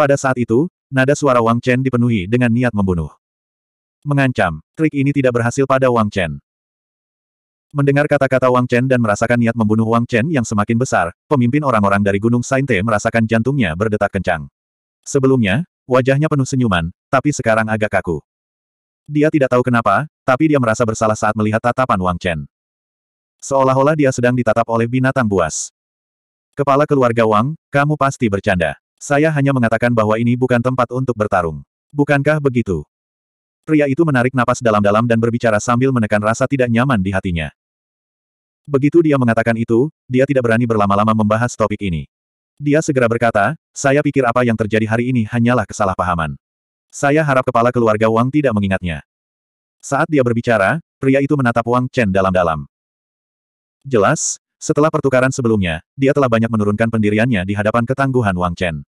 Pada saat itu, nada suara Wang Chen dipenuhi dengan niat membunuh. Mengancam, trik ini tidak berhasil pada Wang Chen. Mendengar kata-kata Wang Chen dan merasakan niat membunuh Wang Chen yang semakin besar, pemimpin orang-orang dari Gunung Sainte merasakan jantungnya berdetak kencang. Sebelumnya, wajahnya penuh senyuman, tapi sekarang agak kaku. Dia tidak tahu kenapa, tapi dia merasa bersalah saat melihat tatapan Wang Chen. Seolah-olah dia sedang ditatap oleh binatang buas. Kepala keluarga Wang, kamu pasti bercanda. Saya hanya mengatakan bahwa ini bukan tempat untuk bertarung. Bukankah begitu? Pria itu menarik napas dalam-dalam dan berbicara sambil menekan rasa tidak nyaman di hatinya. Begitu dia mengatakan itu, dia tidak berani berlama-lama membahas topik ini. Dia segera berkata, saya pikir apa yang terjadi hari ini hanyalah kesalahpahaman. Saya harap kepala keluarga Wang tidak mengingatnya. Saat dia berbicara, pria itu menatap Wang Chen dalam-dalam. Jelas, setelah pertukaran sebelumnya, dia telah banyak menurunkan pendiriannya di hadapan ketangguhan Wang Chen.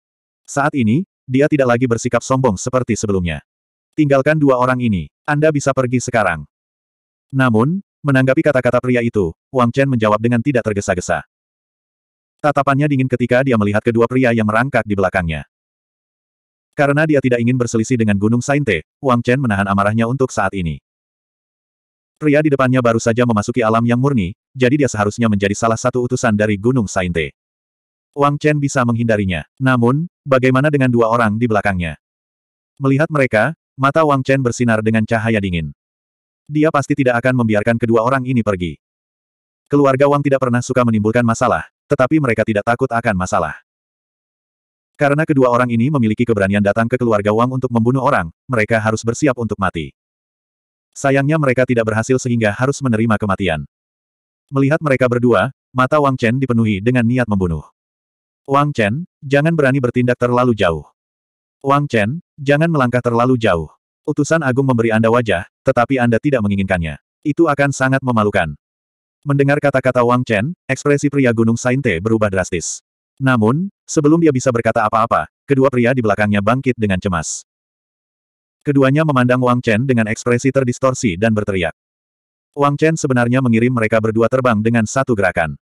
Saat ini, dia tidak lagi bersikap sombong seperti sebelumnya. Tinggalkan dua orang ini. Anda bisa pergi sekarang. Namun, menanggapi kata-kata pria itu, Wang Chen menjawab dengan tidak tergesa-gesa. Tatapannya dingin ketika dia melihat kedua pria yang merangkak di belakangnya. Karena dia tidak ingin berselisih dengan Gunung Sainte, Wang Chen menahan amarahnya untuk saat ini. Pria di depannya baru saja memasuki alam yang murni, jadi dia seharusnya menjadi salah satu utusan dari Gunung Sainte. Wang Chen bisa menghindarinya. Namun, bagaimana dengan dua orang di belakangnya? Melihat mereka, mata Wang Chen bersinar dengan cahaya dingin. Dia pasti tidak akan membiarkan kedua orang ini pergi. Keluarga Wang tidak pernah suka menimbulkan masalah, tetapi mereka tidak takut akan masalah. Karena kedua orang ini memiliki keberanian datang ke keluarga Wang untuk membunuh orang, mereka harus bersiap untuk mati. Sayangnya mereka tidak berhasil sehingga harus menerima kematian. Melihat mereka berdua, mata Wang Chen dipenuhi dengan niat membunuh. Wang Chen, jangan berani bertindak terlalu jauh. Wang Chen, jangan melangkah terlalu jauh. Utusan agung memberi Anda wajah, tetapi Anda tidak menginginkannya. Itu akan sangat memalukan. Mendengar kata-kata Wang Chen, ekspresi pria Gunung Sainte berubah drastis. Namun, sebelum dia bisa berkata apa-apa, kedua pria di belakangnya bangkit dengan cemas. Keduanya memandang Wang Chen dengan ekspresi terdistorsi dan berteriak. Wang Chen sebenarnya mengirim mereka berdua terbang dengan satu gerakan.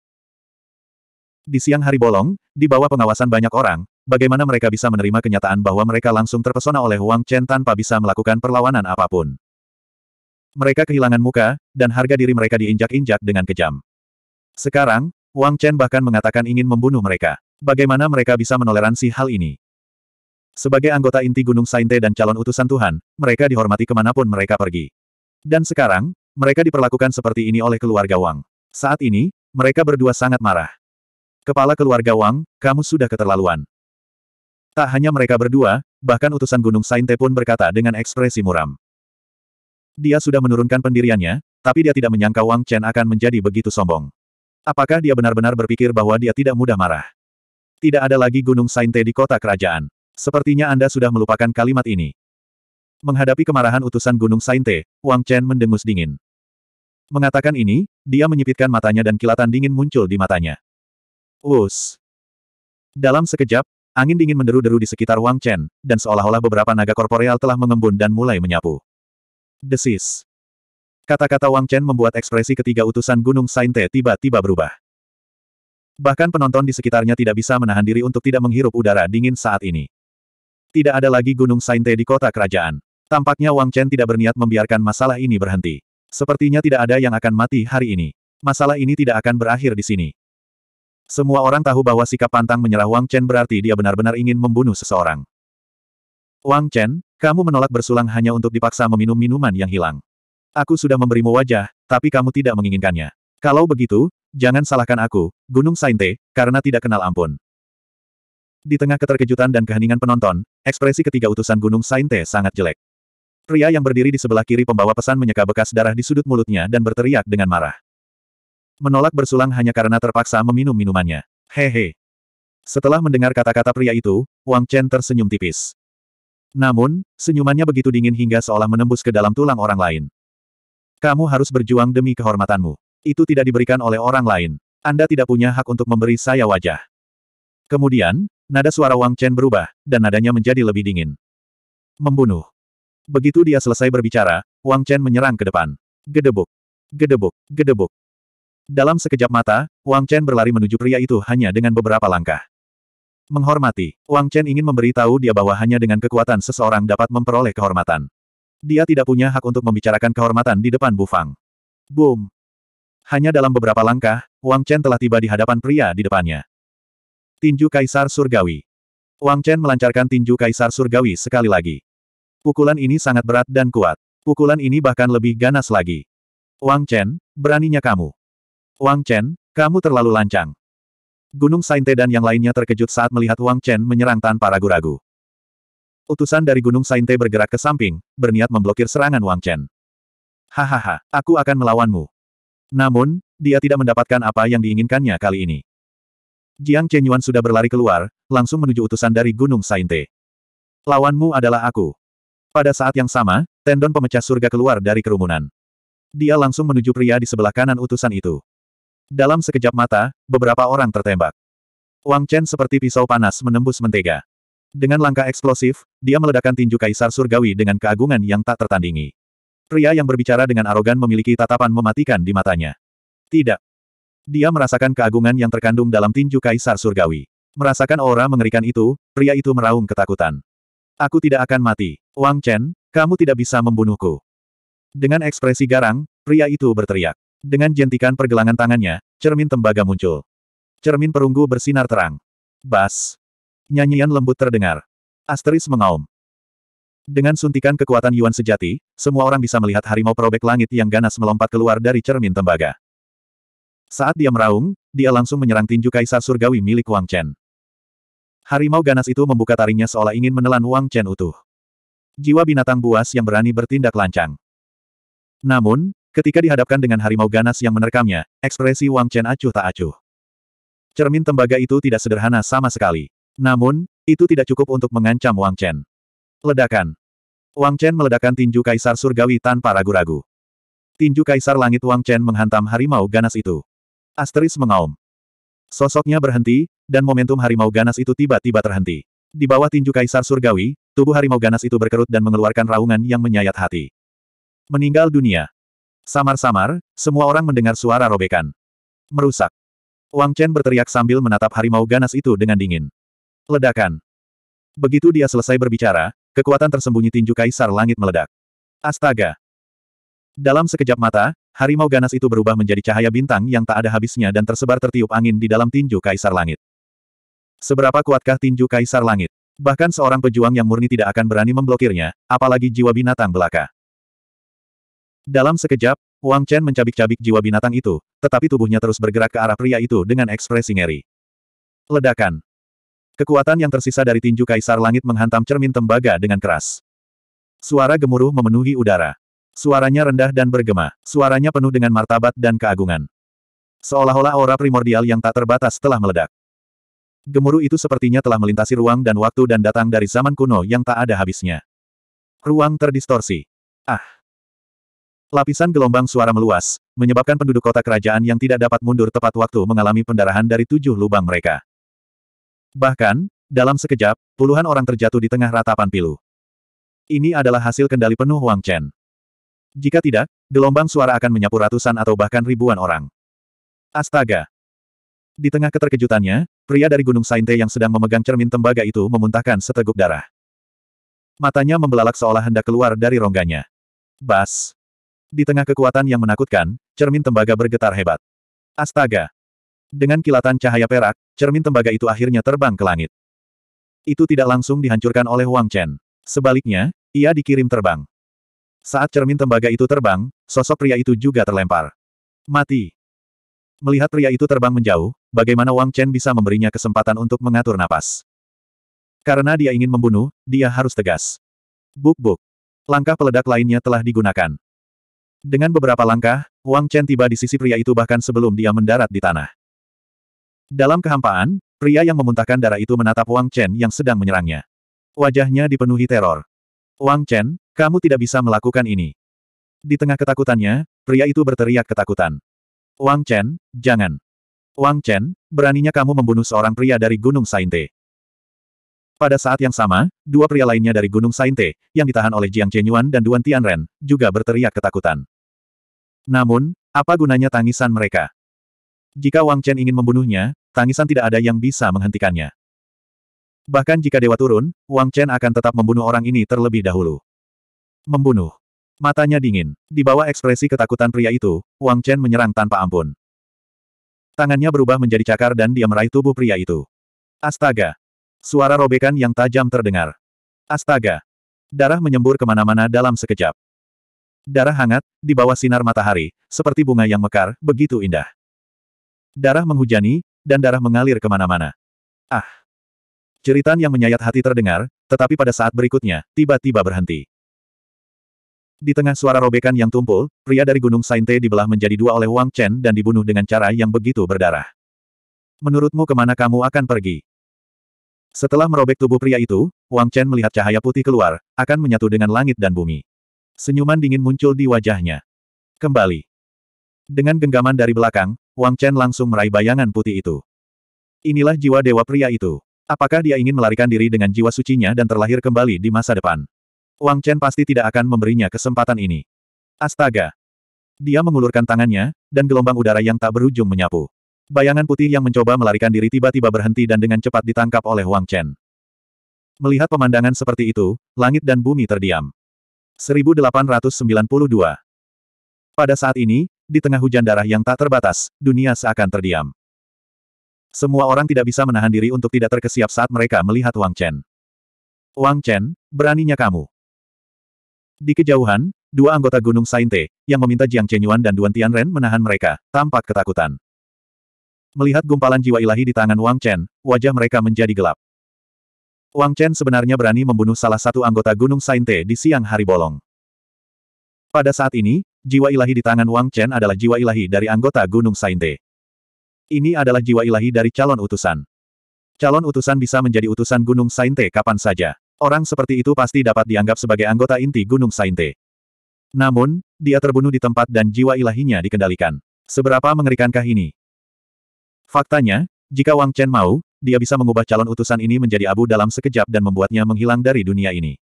Di siang hari bolong, di bawah pengawasan banyak orang, bagaimana mereka bisa menerima kenyataan bahwa mereka langsung terpesona oleh Wang Chen tanpa bisa melakukan perlawanan apa pun. Mereka kehilangan muka, dan harga diri mereka diinjak-injak dengan kejam. Sekarang, Wang Chen bahkan mengatakan ingin membunuh mereka. Bagaimana mereka bisa menoleransi hal ini? Sebagai anggota inti Gunung Sainte dan calon utusan Tuhan, mereka dihormati ke mana pun mereka pergi. Dan sekarang, mereka diperlakukan seperti ini oleh keluarga Wang. Saat ini, mereka berdua sangat marah. Kepala keluarga Wang, kamu sudah keterlaluan. Tak hanya mereka berdua, bahkan utusan Gunung Sainte pun berkata dengan ekspresi muram. Dia sudah menurunkan pendiriannya, tapi dia tidak menyangka Wang Chen akan menjadi begitu sombong. Apakah dia benar-benar berpikir bahwa dia tidak mudah marah? Tidak ada lagi Gunung Sainte di kota kerajaan. Sepertinya Anda sudah melupakan kalimat ini. Menghadapi kemarahan utusan Gunung Sainte, Wang Chen mendengus dingin. Mengatakan ini, dia menyipitkan matanya dan kilatan dingin muncul di matanya. Us. Dalam sekejap, angin dingin menderu-deru di sekitar Wang Chen, dan seolah-olah beberapa naga korporeal telah mengembun dan mulai menyapu. Desis. Kata-kata Wang Chen membuat ekspresi ketiga utusan Gunung Sainte tiba-tiba berubah. Bahkan penonton di sekitarnya tidak bisa menahan diri untuk tidak menghirup udara dingin saat ini. Tidak ada lagi Gunung Sainte di kota kerajaan. Tampaknya Wang Chen tidak berniat membiarkan masalah ini berhenti. Sepertinya tidak ada yang akan mati hari ini. Masalah ini tidak akan berakhir di sini. Semua orang tahu bahwa sikap pantang menyerah Wang Chen berarti dia benar-benar ingin membunuh seseorang. Wang Chen, kamu menolak bersulang hanya untuk dipaksa meminum minuman yang hilang. Aku sudah memberimu wajah, tapi kamu tidak menginginkannya. Kalau begitu, jangan salahkan aku, Gunung Sainte, karena tidak kenal ampun. Di tengah keterkejutan dan keheningan penonton, ekspresi ketiga utusan Gunung Sainte sangat jelek. Pria yang berdiri di sebelah kiri pembawa pesan menyeka bekas darah di sudut mulutnya dan berteriak dengan marah. Menolak bersulang hanya karena terpaksa meminum minumannya. Hehe. Setelah mendengar kata-kata pria itu, Wang Chen tersenyum tipis. Namun, senyumannya begitu dingin hingga seolah menembus ke dalam tulang orang lain. Kamu harus berjuang demi kehormatanmu. Itu tidak diberikan oleh orang lain. Anda tidak punya hak untuk memberi saya wajah. Kemudian, nada suara Wang Chen berubah, dan nadanya menjadi lebih dingin. Membunuh. Begitu dia selesai berbicara, Wang Chen menyerang ke depan. Gedebuk. Gedebuk. Gedebuk. Dalam sekejap mata, Wang Chen berlari menuju pria itu hanya dengan beberapa langkah. Menghormati, Wang Chen ingin memberitahu dia bahwa hanya dengan kekuatan seseorang dapat memperoleh kehormatan. Dia tidak punya hak untuk membicarakan kehormatan di depan Bufang. Boom! Hanya dalam beberapa langkah, Wang Chen telah tiba di hadapan pria di depannya. Tinju Kaisar Surgawi. Wang Chen melancarkan tinju Kaisar Surgawi sekali lagi. Pukulan ini sangat berat dan kuat. Pukulan ini bahkan lebih ganas lagi. Wang Chen, beraninya kamu. Wang Chen, kamu terlalu lancang. Gunung Sainte dan yang lainnya terkejut saat melihat Wang Chen menyerang tanpa ragu-ragu. Utusan dari Gunung Sainte bergerak ke samping, berniat memblokir serangan Wang Chen. Hahaha, aku akan melawanmu. Namun, dia tidak mendapatkan apa yang diinginkannya kali ini. Jiang Chenyuan sudah berlari keluar, langsung menuju utusan dari Gunung Sainte. Lawanmu adalah aku. Pada saat yang sama, tendon pemecah surga keluar dari kerumunan. Dia langsung menuju pria di sebelah kanan utusan itu. Dalam sekejap mata, beberapa orang tertembak. Wang Chen seperti pisau panas menembus mentega. Dengan langkah eksplosif, dia meledakkan tinju kaisar surgawi dengan keagungan yang tak tertandingi. Pria yang berbicara dengan arogan memiliki tatapan mematikan di matanya. Tidak. Dia merasakan keagungan yang terkandung dalam tinju kaisar surgawi. Merasakan aura mengerikan itu, pria itu meraung ketakutan. Aku tidak akan mati. Wang Chen, kamu tidak bisa membunuhku. Dengan ekspresi garang, pria itu berteriak. Dengan jentikan pergelangan tangannya, cermin tembaga muncul. Cermin perunggu bersinar terang. Bas. Nyanyian lembut terdengar. Asteris mengaum. Dengan suntikan kekuatan Yuan sejati, semua orang bisa melihat harimau perobek langit yang ganas melompat keluar dari cermin tembaga. Saat dia meraung, dia langsung menyerang tinju kaisar surgawi milik Wang Chen. Harimau ganas itu membuka taringnya seolah ingin menelan Wang Chen utuh. Jiwa binatang buas yang berani bertindak lancang. Namun, Ketika dihadapkan dengan harimau ganas yang menerkamnya, ekspresi Wang Chen acuh tak acuh. Cermin tembaga itu tidak sederhana sama sekali. Namun, itu tidak cukup untuk mengancam Wang Chen. Ledakan. Wang Chen meledakkan tinju kaisar surgawi tanpa ragu-ragu. Tinju kaisar langit Wang Chen menghantam harimau ganas itu. Asteris mengaum. Sosoknya berhenti, dan momentum harimau ganas itu tiba-tiba terhenti. Di bawah tinju kaisar surgawi, tubuh harimau ganas itu berkerut dan mengeluarkan raungan yang menyayat hati. Meninggal dunia. Samar-samar, semua orang mendengar suara robekan. Merusak. Wang Chen berteriak sambil menatap harimau ganas itu dengan dingin. Ledakan. Begitu dia selesai berbicara, kekuatan tersembunyi tinju kaisar langit meledak. Astaga! Dalam sekejap mata, harimau ganas itu berubah menjadi cahaya bintang yang tak ada habisnya dan tersebar tertiup angin di dalam tinju kaisar langit. Seberapa kuatkah tinju kaisar langit? Bahkan seorang pejuang yang murni tidak akan berani memblokirnya, apalagi jiwa binatang belaka. Dalam sekejap, Wang Chen mencabik-cabik jiwa binatang itu, tetapi tubuhnya terus bergerak ke arah pria itu dengan ekspresi ngeri. Ledakan. Kekuatan yang tersisa dari tinju kaisar langit menghantam cermin tembaga dengan keras. Suara gemuruh memenuhi udara. Suaranya rendah dan bergema, suaranya penuh dengan martabat dan keagungan. Seolah-olah aura primordial yang tak terbatas telah meledak. Gemuruh itu sepertinya telah melintasi ruang dan waktu dan datang dari zaman kuno yang tak ada habisnya. Ruang terdistorsi. Ah! Lapisan gelombang suara meluas, menyebabkan penduduk kota kerajaan yang tidak dapat mundur tepat waktu mengalami pendarahan dari tujuh lubang mereka. Bahkan, dalam sekejap, puluhan orang terjatuh di tengah ratapan pilu. Ini adalah hasil kendali penuh Wang Chen. Jika tidak, gelombang suara akan menyapu ratusan atau bahkan ribuan orang. Astaga! Di tengah keterkejutannya, pria dari Gunung Sainte yang sedang memegang cermin tembaga itu memuntahkan seteguk darah. Matanya membelalak seolah hendak keluar dari rongganya. Bas! Di tengah kekuatan yang menakutkan, cermin tembaga bergetar hebat. Astaga! Dengan kilatan cahaya perak, cermin tembaga itu akhirnya terbang ke langit. Itu tidak langsung dihancurkan oleh Wang Chen. Sebaliknya, ia dikirim terbang. Saat cermin tembaga itu terbang, sosok pria itu juga terlempar. Mati. Melihat pria itu terbang menjauh, bagaimana Wang Chen bisa memberinya kesempatan untuk mengatur napas. Karena dia ingin membunuh, dia harus tegas. Buk-buk. Langkah peledak lainnya telah digunakan. Dengan beberapa langkah, Wang Chen tiba di sisi pria itu bahkan sebelum dia mendarat di tanah. Dalam kehampaan, pria yang memuntahkan darah itu menatap Wang Chen yang sedang menyerangnya. Wajahnya dipenuhi teror. Wang Chen, kamu tidak bisa melakukan ini. Di tengah ketakutannya, pria itu berteriak ketakutan. Wang Chen, jangan. Wang Chen, beraninya kamu membunuh seorang pria dari Gunung Sainte. Pada saat yang sama, dua pria lainnya dari Gunung Sainte, yang ditahan oleh Jiang Chenyuan dan Duan Tianren, juga berteriak ketakutan. Namun, apa gunanya tangisan mereka? Jika Wang Chen ingin membunuhnya, tangisan tidak ada yang bisa menghentikannya. Bahkan jika dewa turun, Wang Chen akan tetap membunuh orang ini terlebih dahulu. Membunuh. Matanya dingin. Di bawah ekspresi ketakutan pria itu, Wang Chen menyerang tanpa ampun. Tangannya berubah menjadi cakar dan dia meraih tubuh pria itu. Astaga! Suara robekan yang tajam terdengar. Astaga! Darah menyembur ke mana-mana dalam sekejap. Darah hangat, di bawah sinar matahari, seperti bunga yang mekar, begitu indah. Darah menghujani, dan darah mengalir ke mana-mana. Ah! Ceritan yang menyayat hati terdengar, tetapi pada saat berikutnya, tiba-tiba berhenti. Di tengah suara robekan yang tumpul, pria dari Gunung Sainte dibelah menjadi dua oleh Wang Chen dan dibunuh dengan cara yang begitu berdarah. Menurutmu ke mana kamu akan pergi? Setelah merobek tubuh pria itu, Wang Chen melihat cahaya putih keluar, akan menyatu dengan langit dan bumi. Senyuman dingin muncul di wajahnya. Kembali. Dengan genggaman dari belakang, Wang Chen langsung meraih bayangan putih itu. Inilah jiwa dewa pria itu. Apakah dia ingin melarikan diri dengan jiwa sucinya dan terlahir kembali di masa depan? Wang Chen pasti tidak akan memberinya kesempatan ini. Astaga! Dia mengulurkan tangannya, dan gelombang udara yang tak berujung menyapu. Bayangan putih yang mencoba melarikan diri tiba-tiba berhenti dan dengan cepat ditangkap oleh Wang Chen. Melihat pemandangan seperti itu, langit dan bumi terdiam. 1892 Pada saat ini, di tengah hujan darah yang tak terbatas, dunia seakan terdiam. Semua orang tidak bisa menahan diri untuk tidak terkesiap saat mereka melihat Wang Chen. Wang Chen, beraninya kamu. Di kejauhan, dua anggota Gunung Sainte, yang meminta Jiang Chenyuan dan Duan Tianren menahan mereka, tampak ketakutan. Melihat gumpalan jiwa ilahi di tangan Wang Chen, wajah mereka menjadi gelap. Wang Chen sebenarnya berani membunuh salah satu anggota Gunung Sainte di siang hari bolong. Pada saat ini, jiwa ilahi di tangan Wang Chen adalah jiwa ilahi dari anggota Gunung Sainte. Ini adalah jiwa ilahi dari calon utusan. Calon utusan bisa menjadi utusan Gunung Sainte kapan saja. Orang seperti itu pasti dapat dianggap sebagai anggota inti Gunung Sainte. Namun, dia terbunuh di tempat dan jiwa ilahinya dikendalikan. Seberapa mengerikankah ini? Faktanya, jika Wang Chen mau, dia bisa mengubah calon utusan ini menjadi abu dalam sekejap dan membuatnya menghilang dari dunia ini.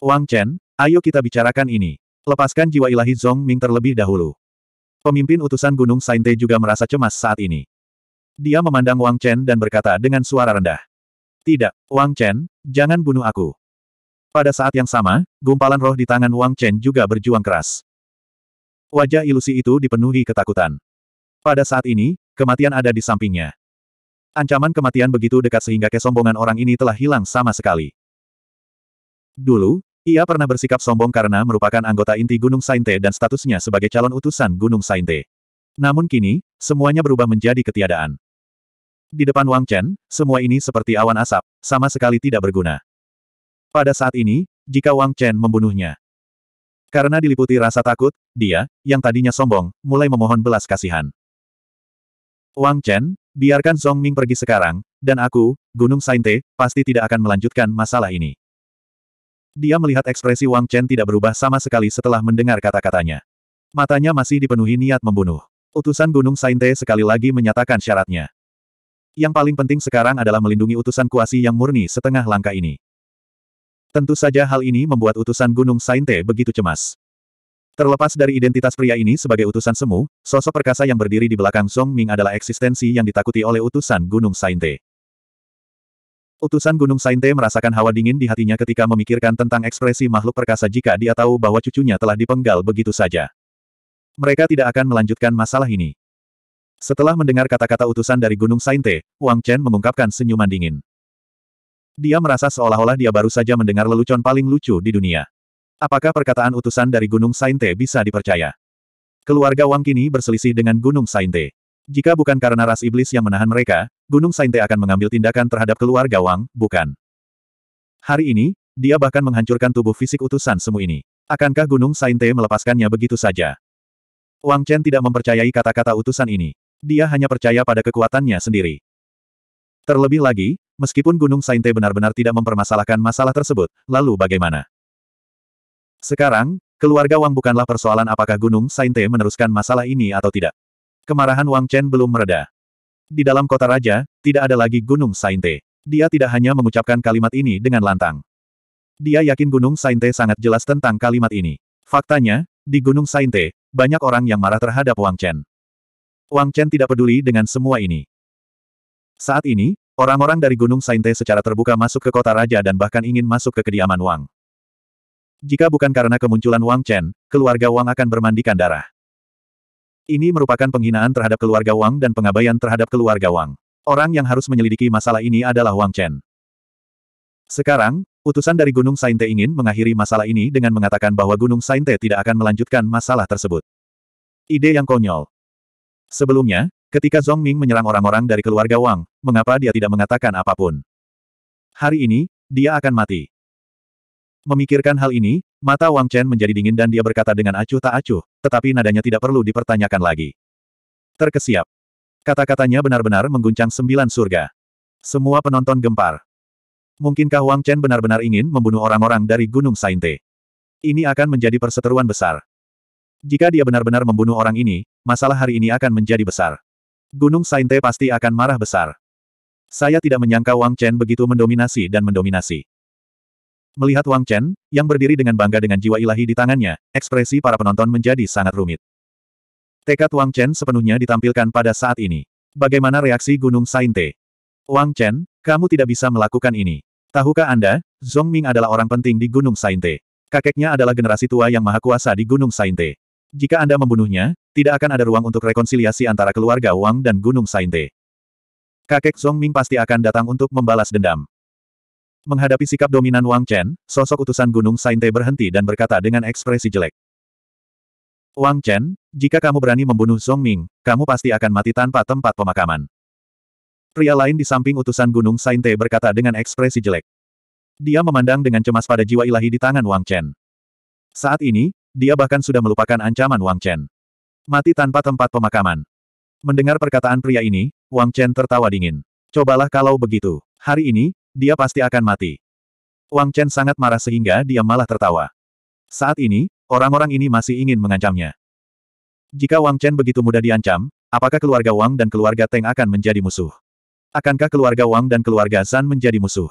Wang Chen, ayo kita bicarakan ini. Lepaskan jiwa ilahi Zong Ming terlebih dahulu. Pemimpin utusan Gunung Sainte juga merasa cemas saat ini. Dia memandang Wang Chen dan berkata dengan suara rendah. Tidak, Wang Chen, jangan bunuh aku. Pada saat yang sama, gumpalan roh di tangan Wang Chen juga berjuang keras. Wajah ilusi itu dipenuhi ketakutan. Pada saat ini, kematian ada di sampingnya. Ancaman kematian begitu dekat sehingga kesombongan orang ini telah hilang sama sekali. Dulu, ia pernah bersikap sombong karena merupakan anggota inti Gunung Sainte dan statusnya sebagai calon utusan Gunung Sainte. Namun kini, semuanya berubah menjadi ketiadaan. Di depan Wang Chen, semua ini seperti awan asap, sama sekali tidak berguna. Pada saat ini, jika Wang Chen membunuhnya. Karena diliputi rasa takut, dia, yang tadinya sombong, mulai memohon belas kasihan. Wang Chen, biarkan Song Ming pergi sekarang, dan aku, Gunung Sainte, pasti tidak akan melanjutkan masalah ini. Dia melihat ekspresi Wang Chen tidak berubah sama sekali setelah mendengar kata-katanya. Matanya masih dipenuhi niat membunuh. Utusan Gunung Sainte sekali lagi menyatakan syaratnya. Yang paling penting sekarang adalah melindungi utusan kuasi yang murni setengah langkah ini. Tentu saja hal ini membuat utusan Gunung Sainte begitu cemas. Terlepas dari identitas pria ini sebagai utusan semu, sosok perkasa yang berdiri di belakang Song Ming adalah eksistensi yang ditakuti oleh utusan Gunung Sainte. Utusan Gunung Sainte merasakan hawa dingin di hatinya ketika memikirkan tentang ekspresi makhluk perkasa jika dia tahu bahwa cucunya telah dipenggal begitu saja. Mereka tidak akan melanjutkan masalah ini. Setelah mendengar kata-kata utusan dari Gunung Sainte, Wang Chen mengungkapkan senyuman dingin. Dia merasa seolah-olah dia baru saja mendengar lelucon paling lucu di dunia. Apakah perkataan utusan dari Gunung Sainte bisa dipercaya? Keluarga Wang kini berselisih dengan Gunung Sainte. Jika bukan karena ras iblis yang menahan mereka, Gunung Sainte akan mengambil tindakan terhadap keluarga Wang, bukan? Hari ini, dia bahkan menghancurkan tubuh fisik utusan semu ini. Akankah Gunung Sainte melepaskannya begitu saja? Wang Chen tidak mempercayai kata-kata utusan ini. Dia hanya percaya pada kekuatannya sendiri. Terlebih lagi, meskipun Gunung Sainte benar-benar tidak mempermasalahkan masalah tersebut, lalu bagaimana? Sekarang, keluarga Wang bukanlah persoalan apakah Gunung Sainte meneruskan masalah ini atau tidak. Kemarahan Wang Chen belum mereda. Di dalam kota raja, tidak ada lagi Gunung Sainte. Dia tidak hanya mengucapkan kalimat ini dengan lantang. Dia yakin Gunung Sainte sangat jelas tentang kalimat ini. Faktanya, di Gunung Sainte, banyak orang yang marah terhadap Wang Chen. Wang Chen tidak peduli dengan semua ini. Saat ini, orang-orang dari Gunung Sainte secara terbuka masuk ke kota raja dan bahkan ingin masuk ke kediaman Wang. Jika bukan karena kemunculan Wang Chen, keluarga Wang akan bermandikan darah. Ini merupakan penghinaan terhadap keluarga Wang dan pengabaian terhadap keluarga Wang. Orang yang harus menyelidiki masalah ini adalah Wang Chen. Sekarang, utusan dari Gunung Sainte ingin mengakhiri masalah ini dengan mengatakan bahwa Gunung Sainte tidak akan melanjutkan masalah tersebut. Ide yang konyol. Sebelumnya, ketika Zhong Ming menyerang orang-orang dari keluarga Wang, mengapa dia tidak mengatakan apa pun? Hari ini, dia akan mati. Memikirkan hal ini, mata Wang Chen menjadi dingin dan dia berkata dengan acuh tak acuh, tetapi nadanya tidak perlu dipertanyakan lagi. Terkesiap. Kata-katanya benar-benar mengguncang sembilan surga. Semua penonton gempar. Mungkinkah Wang Chen benar-benar ingin membunuh orang-orang dari Gunung Sainte? Ini akan menjadi perseteruan besar. Jika dia benar-benar membunuh orang ini, masalah hari ini akan menjadi besar. Gunung Sainte pasti akan marah besar. Saya tidak menyangka Wang Chen begitu mendominasi dan mendominasi. Melihat Wang Chen, yang berdiri dengan bangga dengan jiwa ilahi di tangannya, ekspresi para penonton menjadi sangat rumit. Tekad Wang Chen sepenuhnya ditampilkan pada saat ini. Bagaimana reaksi Gunung Sainte? Wang Chen, kamu tidak bisa melakukan ini. Tahukah Anda, Zhong Ming adalah orang penting di Gunung Sainte. Kakeknya adalah generasi tua yang maha kuasa di Gunung Sainte. Jika Anda membunuhnya, tidak akan ada ruang untuk rekonsiliasi antara keluarga Wang dan Gunung Sainte. Kakek Zhong Ming pasti akan datang untuk membalas dendam. Menghadapi sikap dominan Wang Chen, sosok utusan Gunung Sainte berhenti dan berkata dengan ekspresi jelek. Wang Chen, jika kamu berani membunuh Zhong Ming, kamu pasti akan mati tanpa tempat pemakaman. Pria lain di samping utusan Gunung Sainte berkata dengan ekspresi jelek. Dia memandang dengan cemas pada jiwa ilahi di tangan Wang Chen. Saat ini, dia bahkan sudah melupakan ancaman Wang Chen. Mati tanpa tempat pemakaman. Mendengar perkataan pria ini, Wang Chen tertawa dingin. Cobalah kalau begitu. Hari ini, dia pasti akan mati. Wang Chen sangat marah sehingga dia malah tertawa. Saat ini, orang-orang ini masih ingin mengancamnya. Jika Wang Chen begitu mudah diancam, apakah keluarga Wang dan keluarga Teng akan menjadi musuh? Akankah keluarga Wang dan keluarga Zan menjadi musuh?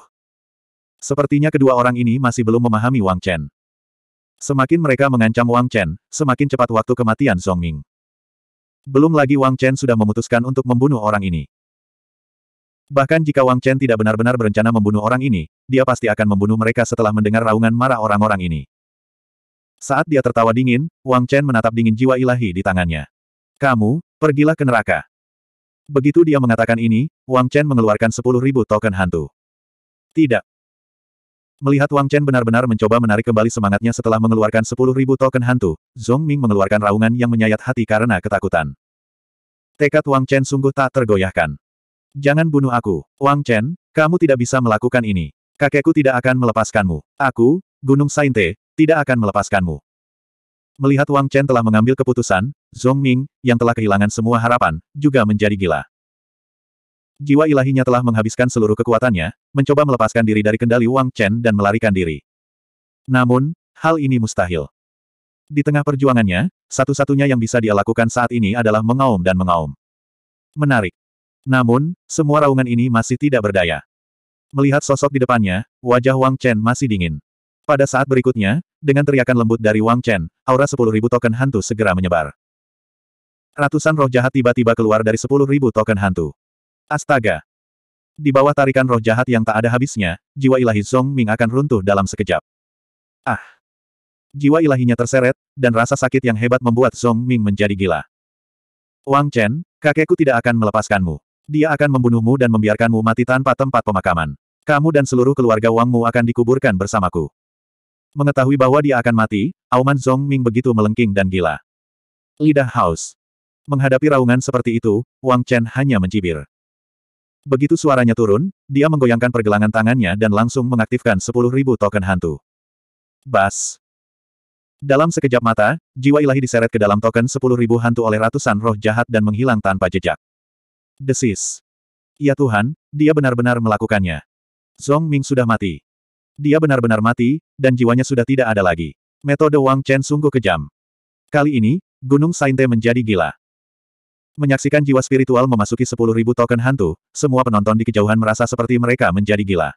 Sepertinya kedua orang ini masih belum memahami Wang Chen. Semakin mereka mengancam Wang Chen, semakin cepat waktu kematian Song Ming. Belum lagi Wang Chen sudah memutuskan untuk membunuh orang ini. Bahkan jika Wang Chen tidak benar-benar berencana membunuh orang ini, dia pasti akan membunuh mereka setelah mendengar raungan marah orang-orang ini. Saat dia tertawa dingin, Wang Chen menatap dingin jiwa ilahi di tangannya. Kamu, pergilah ke neraka. Begitu dia mengatakan ini, Wang Chen mengeluarkan 10.000 token hantu. Tidak. Melihat Wang Chen benar-benar mencoba menarik kembali semangatnya setelah mengeluarkan 10.000 token hantu, Zhong Ming mengeluarkan raungan yang menyayat hati karena ketakutan. Tekad Wang Chen sungguh tak tergoyahkan. Jangan bunuh aku. Wang Chen, kamu tidak bisa melakukan ini. Kakekku tidak akan melepaskanmu. Aku, Gunung Sainte, tidak akan melepaskanmu. Melihat Wang Chen telah mengambil keputusan, Zhong Ming, yang telah kehilangan semua harapan, juga menjadi gila. Jiwa ilahinya telah menghabiskan seluruh kekuatannya, mencoba melepaskan diri dari kendali Wang Chen dan melarikan diri. Namun, hal ini mustahil. Di tengah perjuangannya, satu-satunya yang bisa dia lakukan saat ini adalah mengaum dan mengaum. Menarik. Namun, semua raungan ini masih tidak berdaya. Melihat sosok di depannya, wajah Wang Chen masih dingin. Pada saat berikutnya, dengan teriakan lembut dari Wang Chen, aura 10.000 token hantu segera menyebar. Ratusan roh jahat tiba-tiba keluar dari 10.000 token hantu. Astaga! Di bawah tarikan roh jahat yang tak ada habisnya, jiwa ilahi Zhong Ming akan runtuh dalam sekejap. Ah! Jiwa ilahinya terseret, dan rasa sakit yang hebat membuat Zhong Ming menjadi gila. Wang Chen, kakekku tidak akan melepaskanmu. Dia akan membunuhmu dan membiarkanmu mati tanpa tempat pemakaman. Kamu dan seluruh keluarga Wangmu akan dikuburkan bersamaku. Mengetahui bahwa dia akan mati, Auman Zhong Ming begitu melengking dan gila. Lidah House. Menghadapi raungan seperti itu, Wang Chen hanya mencibir. Begitu suaranya turun, dia menggoyangkan pergelangan tangannya dan langsung mengaktifkan 10.000 token hantu. Bas. Dalam sekejap mata, jiwa ilahi diseret ke dalam token 10.000 hantu oleh ratusan roh jahat dan menghilang tanpa jejak. Desis. Ya Tuhan, dia benar-benar melakukannya. Zhong Ming sudah mati. Dia benar-benar mati, dan jiwanya sudah tidak ada lagi. Metode Wang Chen sungguh kejam. Kali ini, Gunung Sainte menjadi gila. Menyaksikan jiwa spiritual memasuki 10.000 token hantu, semua penonton di kejauhan merasa seperti mereka menjadi gila.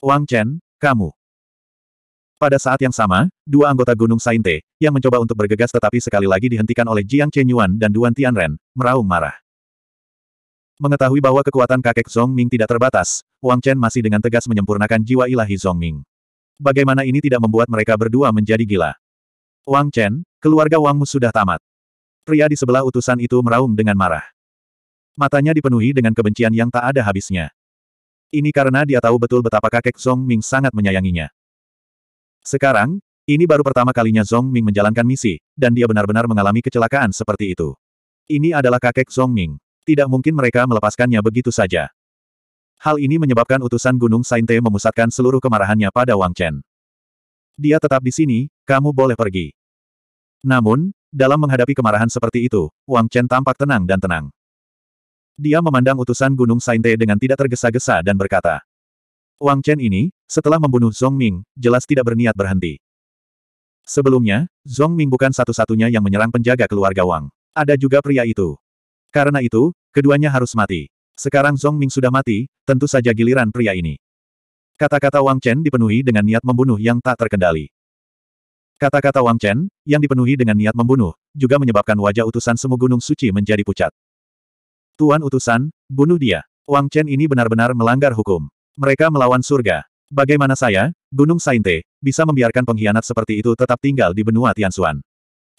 Wang Chen, kamu. Pada saat yang sama, dua anggota Gunung Sainte, yang mencoba untuk bergegas tetapi sekali lagi dihentikan oleh Jiang Chenyuan dan Duan Tianren, meraung marah. Mengetahui bahwa kekuatan kakek Zong Ming tidak terbatas, Wang Chen masih dengan tegas menyempurnakan jiwa ilahi Zong Ming. Bagaimana ini tidak membuat mereka berdua menjadi gila? Wang Chen, keluarga Wangmu sudah tamat. Pria di sebelah utusan itu meraung dengan marah. Matanya dipenuhi dengan kebencian yang tak ada habisnya. Ini karena dia tahu betul betapa kakek Zong Ming sangat menyayanginya. Sekarang, ini baru pertama kalinya Zong Ming menjalankan misi, dan dia benar-benar mengalami kecelakaan seperti itu. Ini adalah kakek Zong Ming. Tidak mungkin mereka melepaskannya begitu saja. Hal ini menyebabkan utusan Gunung Sainte memusatkan seluruh kemarahannya pada Wang Chen. Dia tetap di sini, kamu boleh pergi. Namun, dalam menghadapi kemarahan seperti itu, Wang Chen tampak tenang dan tenang. Dia memandang utusan Gunung Sainte dengan tidak tergesa-gesa dan berkata, Wang Chen ini, setelah membunuh Zong Ming, jelas tidak berniat berhenti. Sebelumnya, Zong Ming bukan satu-satunya yang menyerang penjaga keluarga Wang. Ada juga pria itu. Karena itu, keduanya harus mati. Sekarang Zong Ming sudah mati, tentu saja giliran pria ini. Kata-kata Wang Chen dipenuhi dengan niat membunuh yang tak terkendali. Kata-kata Wang Chen, yang dipenuhi dengan niat membunuh, juga menyebabkan wajah utusan semu gunung suci menjadi pucat. Tuan utusan, bunuh dia. Wang Chen ini benar-benar melanggar hukum. Mereka melawan surga. Bagaimana saya, Gunung Sainte, bisa membiarkan pengkhianat seperti itu tetap tinggal di benua Tianxuan?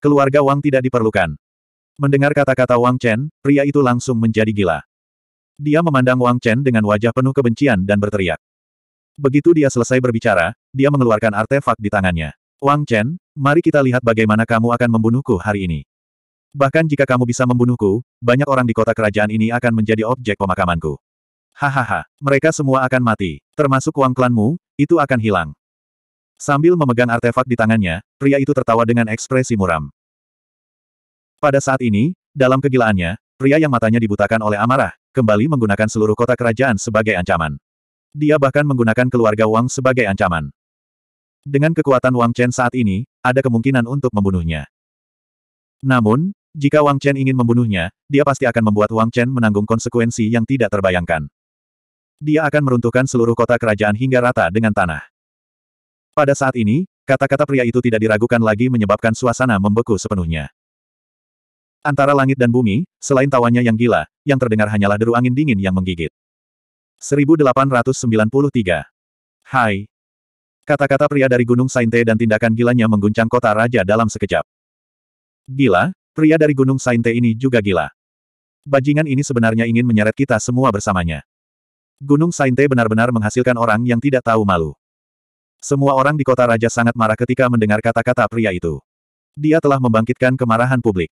Keluarga Wang tidak diperlukan. Mendengar kata-kata Wang Chen, pria itu langsung menjadi gila. Dia memandang Wang Chen dengan wajah penuh kebencian dan berteriak. Begitu dia selesai berbicara, dia mengeluarkan artefak di tangannya. Wang Chen, mari kita lihat bagaimana kamu akan membunuhku hari ini. Bahkan jika kamu bisa membunuhku, banyak orang di kota kerajaan ini akan menjadi objek pemakamanku. Hahaha, mereka semua akan mati, termasuk Wang klanmu, itu akan hilang. Sambil memegang artefak di tangannya, pria itu tertawa dengan ekspresi muram. Pada saat ini, dalam kegilaannya, pria yang matanya dibutakan oleh amarah, kembali menggunakan seluruh kota kerajaan sebagai ancaman. Dia bahkan menggunakan keluarga Wang sebagai ancaman. Dengan kekuatan Wang Chen saat ini, ada kemungkinan untuk membunuhnya. Namun, jika Wang Chen ingin membunuhnya, dia pasti akan membuat Wang Chen menanggung konsekuensi yang tidak terbayangkan. Dia akan meruntuhkan seluruh kota kerajaan hingga rata dengan tanah. Pada saat ini, kata-kata pria itu tidak diragukan lagi menyebabkan suasana membeku sepenuhnya. Antara langit dan bumi, selain tawanya yang gila, yang terdengar hanyalah deru angin dingin yang menggigit. 1893. Hai, Kata-kata pria dari Gunung Sainte dan tindakan gilanya mengguncang kota raja dalam sekejap. Gila, pria dari Gunung Sainte ini juga gila. Bajingan ini sebenarnya ingin menyeret kita semua bersamanya. Gunung Sainte benar-benar menghasilkan orang yang tidak tahu malu. Semua orang di kota raja sangat marah ketika mendengar kata-kata pria itu. Dia telah membangkitkan kemarahan publik.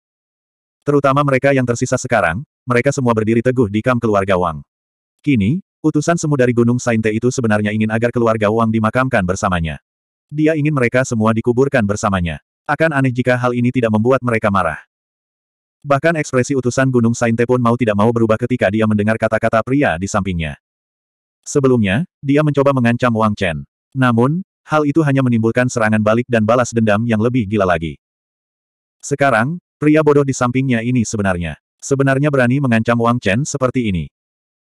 Terutama mereka yang tersisa sekarang, mereka semua berdiri teguh di kam keluarga Wang. Kini, Utusan semu dari Gunung Sainte itu sebenarnya ingin agar keluarga Wang dimakamkan bersamanya. Dia ingin mereka semua dikuburkan bersamanya. Akan aneh jika hal ini tidak membuat mereka marah. Bahkan ekspresi utusan Gunung Sainte pun mau tidak mau berubah ketika dia mendengar kata-kata pria di sampingnya. Sebelumnya, dia mencoba mengancam Wang Chen. Namun, hal itu hanya menimbulkan serangan balik dan balas dendam yang lebih gila lagi. Sekarang, pria bodoh di sampingnya ini sebenarnya. Sebenarnya berani mengancam Wang Chen seperti ini.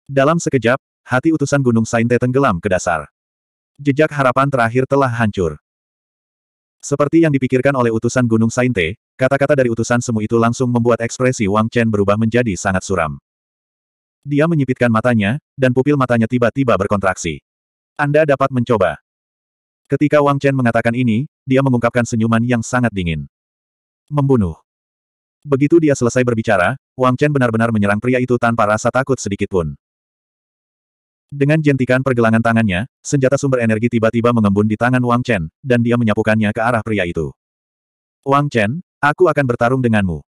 Dalam sekejap, hati utusan Gunung Sainte tenggelam ke dasar. Jejak harapan terakhir telah hancur. Seperti yang dipikirkan oleh utusan Gunung Sainte, kata-kata dari utusan semu itu langsung membuat ekspresi Wang Chen berubah menjadi sangat suram. Dia menyipitkan matanya, dan pupil matanya tiba-tiba berkontraksi. Anda dapat mencoba. Ketika Wang Chen mengatakan ini, dia mengungkapkan senyuman yang sangat dingin. Membunuh. Begitu dia selesai berbicara, Wang Chen benar-benar menyerang pria itu tanpa rasa takut sedikitpun. Dengan jentikan pergelangan tangannya, senjata sumber energi tiba-tiba mengembun di tangan Wang Chen, dan dia menyapukannya ke arah pria itu. Wang Chen, aku akan bertarung denganmu.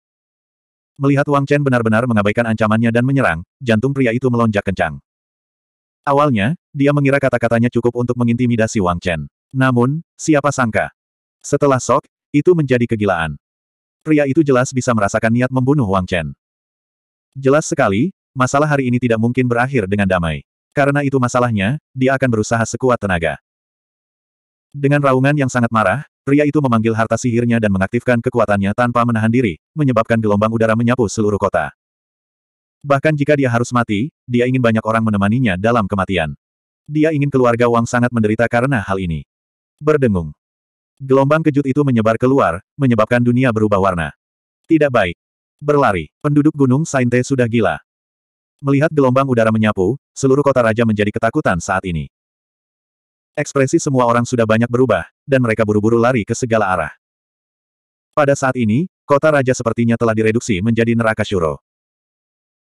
Melihat Wang Chen benar-benar mengabaikan ancamannya dan menyerang, jantung pria itu melonjak kencang. Awalnya, dia mengira kata-katanya cukup untuk mengintimidasi Wang Chen. Namun, siapa sangka? Setelah sok, itu menjadi kegilaan. Pria itu jelas bisa merasakan niat membunuh Wang Chen. Jelas sekali, masalah hari ini tidak mungkin berakhir dengan damai. Karena itu masalahnya, dia akan berusaha sekuat tenaga. Dengan raungan yang sangat marah, pria itu memanggil harta sihirnya dan mengaktifkan kekuatannya tanpa menahan diri, menyebabkan gelombang udara menyapu seluruh kota. Bahkan jika dia harus mati, dia ingin banyak orang menemaninya dalam kematian. Dia ingin keluarga Wang sangat menderita karena hal ini. Berdengung. Gelombang kejut itu menyebar keluar, menyebabkan dunia berubah warna. Tidak baik. Berlari. Penduduk Gunung Sainte sudah gila. Melihat gelombang udara menyapu, seluruh kota raja menjadi ketakutan saat ini. Ekspresi semua orang sudah banyak berubah, dan mereka buru-buru lari ke segala arah. Pada saat ini, kota raja sepertinya telah direduksi menjadi neraka syuro.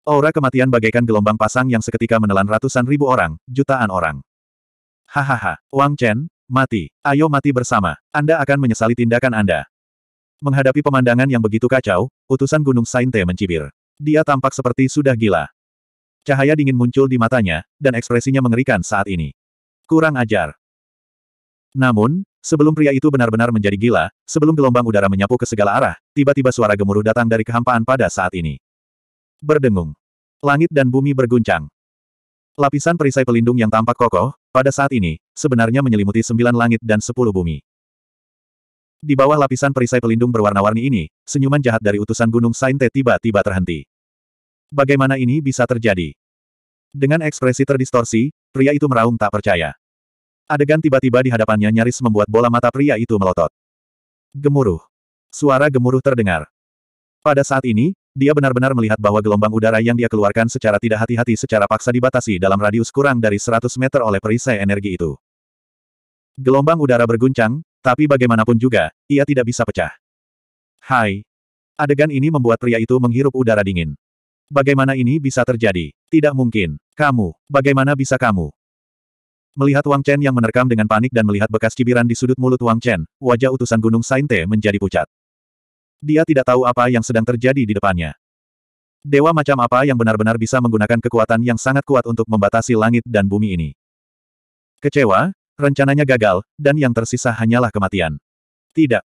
Aura kematian bagaikan gelombang pasang yang seketika menelan ratusan ribu orang, jutaan orang. Hahaha, Wang Chen, mati. Ayo mati bersama. Anda akan menyesali tindakan Anda. Menghadapi pemandangan yang begitu kacau, utusan Gunung Sainte mencibir. Dia tampak seperti sudah gila. Cahaya dingin muncul di matanya, dan ekspresinya mengerikan saat ini. Kurang ajar. Namun, sebelum pria itu benar-benar menjadi gila, sebelum gelombang udara menyapu ke segala arah, tiba-tiba suara gemuruh datang dari kehampaan pada saat ini. Berdengung. Langit dan bumi berguncang. Lapisan perisai pelindung yang tampak kokoh, pada saat ini, sebenarnya menyelimuti sembilan langit dan sepuluh bumi. Di bawah lapisan perisai pelindung berwarna-warni ini, senyuman jahat dari utusan Gunung Sainte tiba-tiba terhenti. Bagaimana ini bisa terjadi? Dengan ekspresi terdistorsi, pria itu meraung tak percaya. Adegan tiba-tiba di hadapannya nyaris membuat bola mata pria itu melotot. Gemuruh. Suara gemuruh terdengar. Pada saat ini, dia benar-benar melihat bahwa gelombang udara yang dia keluarkan secara tidak hati-hati secara paksa dibatasi dalam radius kurang dari 100 meter oleh perisai energi itu. Gelombang udara berguncang, tapi bagaimanapun juga, ia tidak bisa pecah. Hai. Adegan ini membuat pria itu menghirup udara dingin. Bagaimana ini bisa terjadi? Tidak mungkin. Kamu, bagaimana bisa kamu? Melihat Wang Chen yang menerkam dengan panik dan melihat bekas cibiran di sudut mulut Wang Chen, wajah utusan Gunung Sainte menjadi pucat. Dia tidak tahu apa yang sedang terjadi di depannya. Dewa macam apa yang benar-benar bisa menggunakan kekuatan yang sangat kuat untuk membatasi langit dan bumi ini. Kecewa, rencananya gagal, dan yang tersisa hanyalah kematian. Tidak.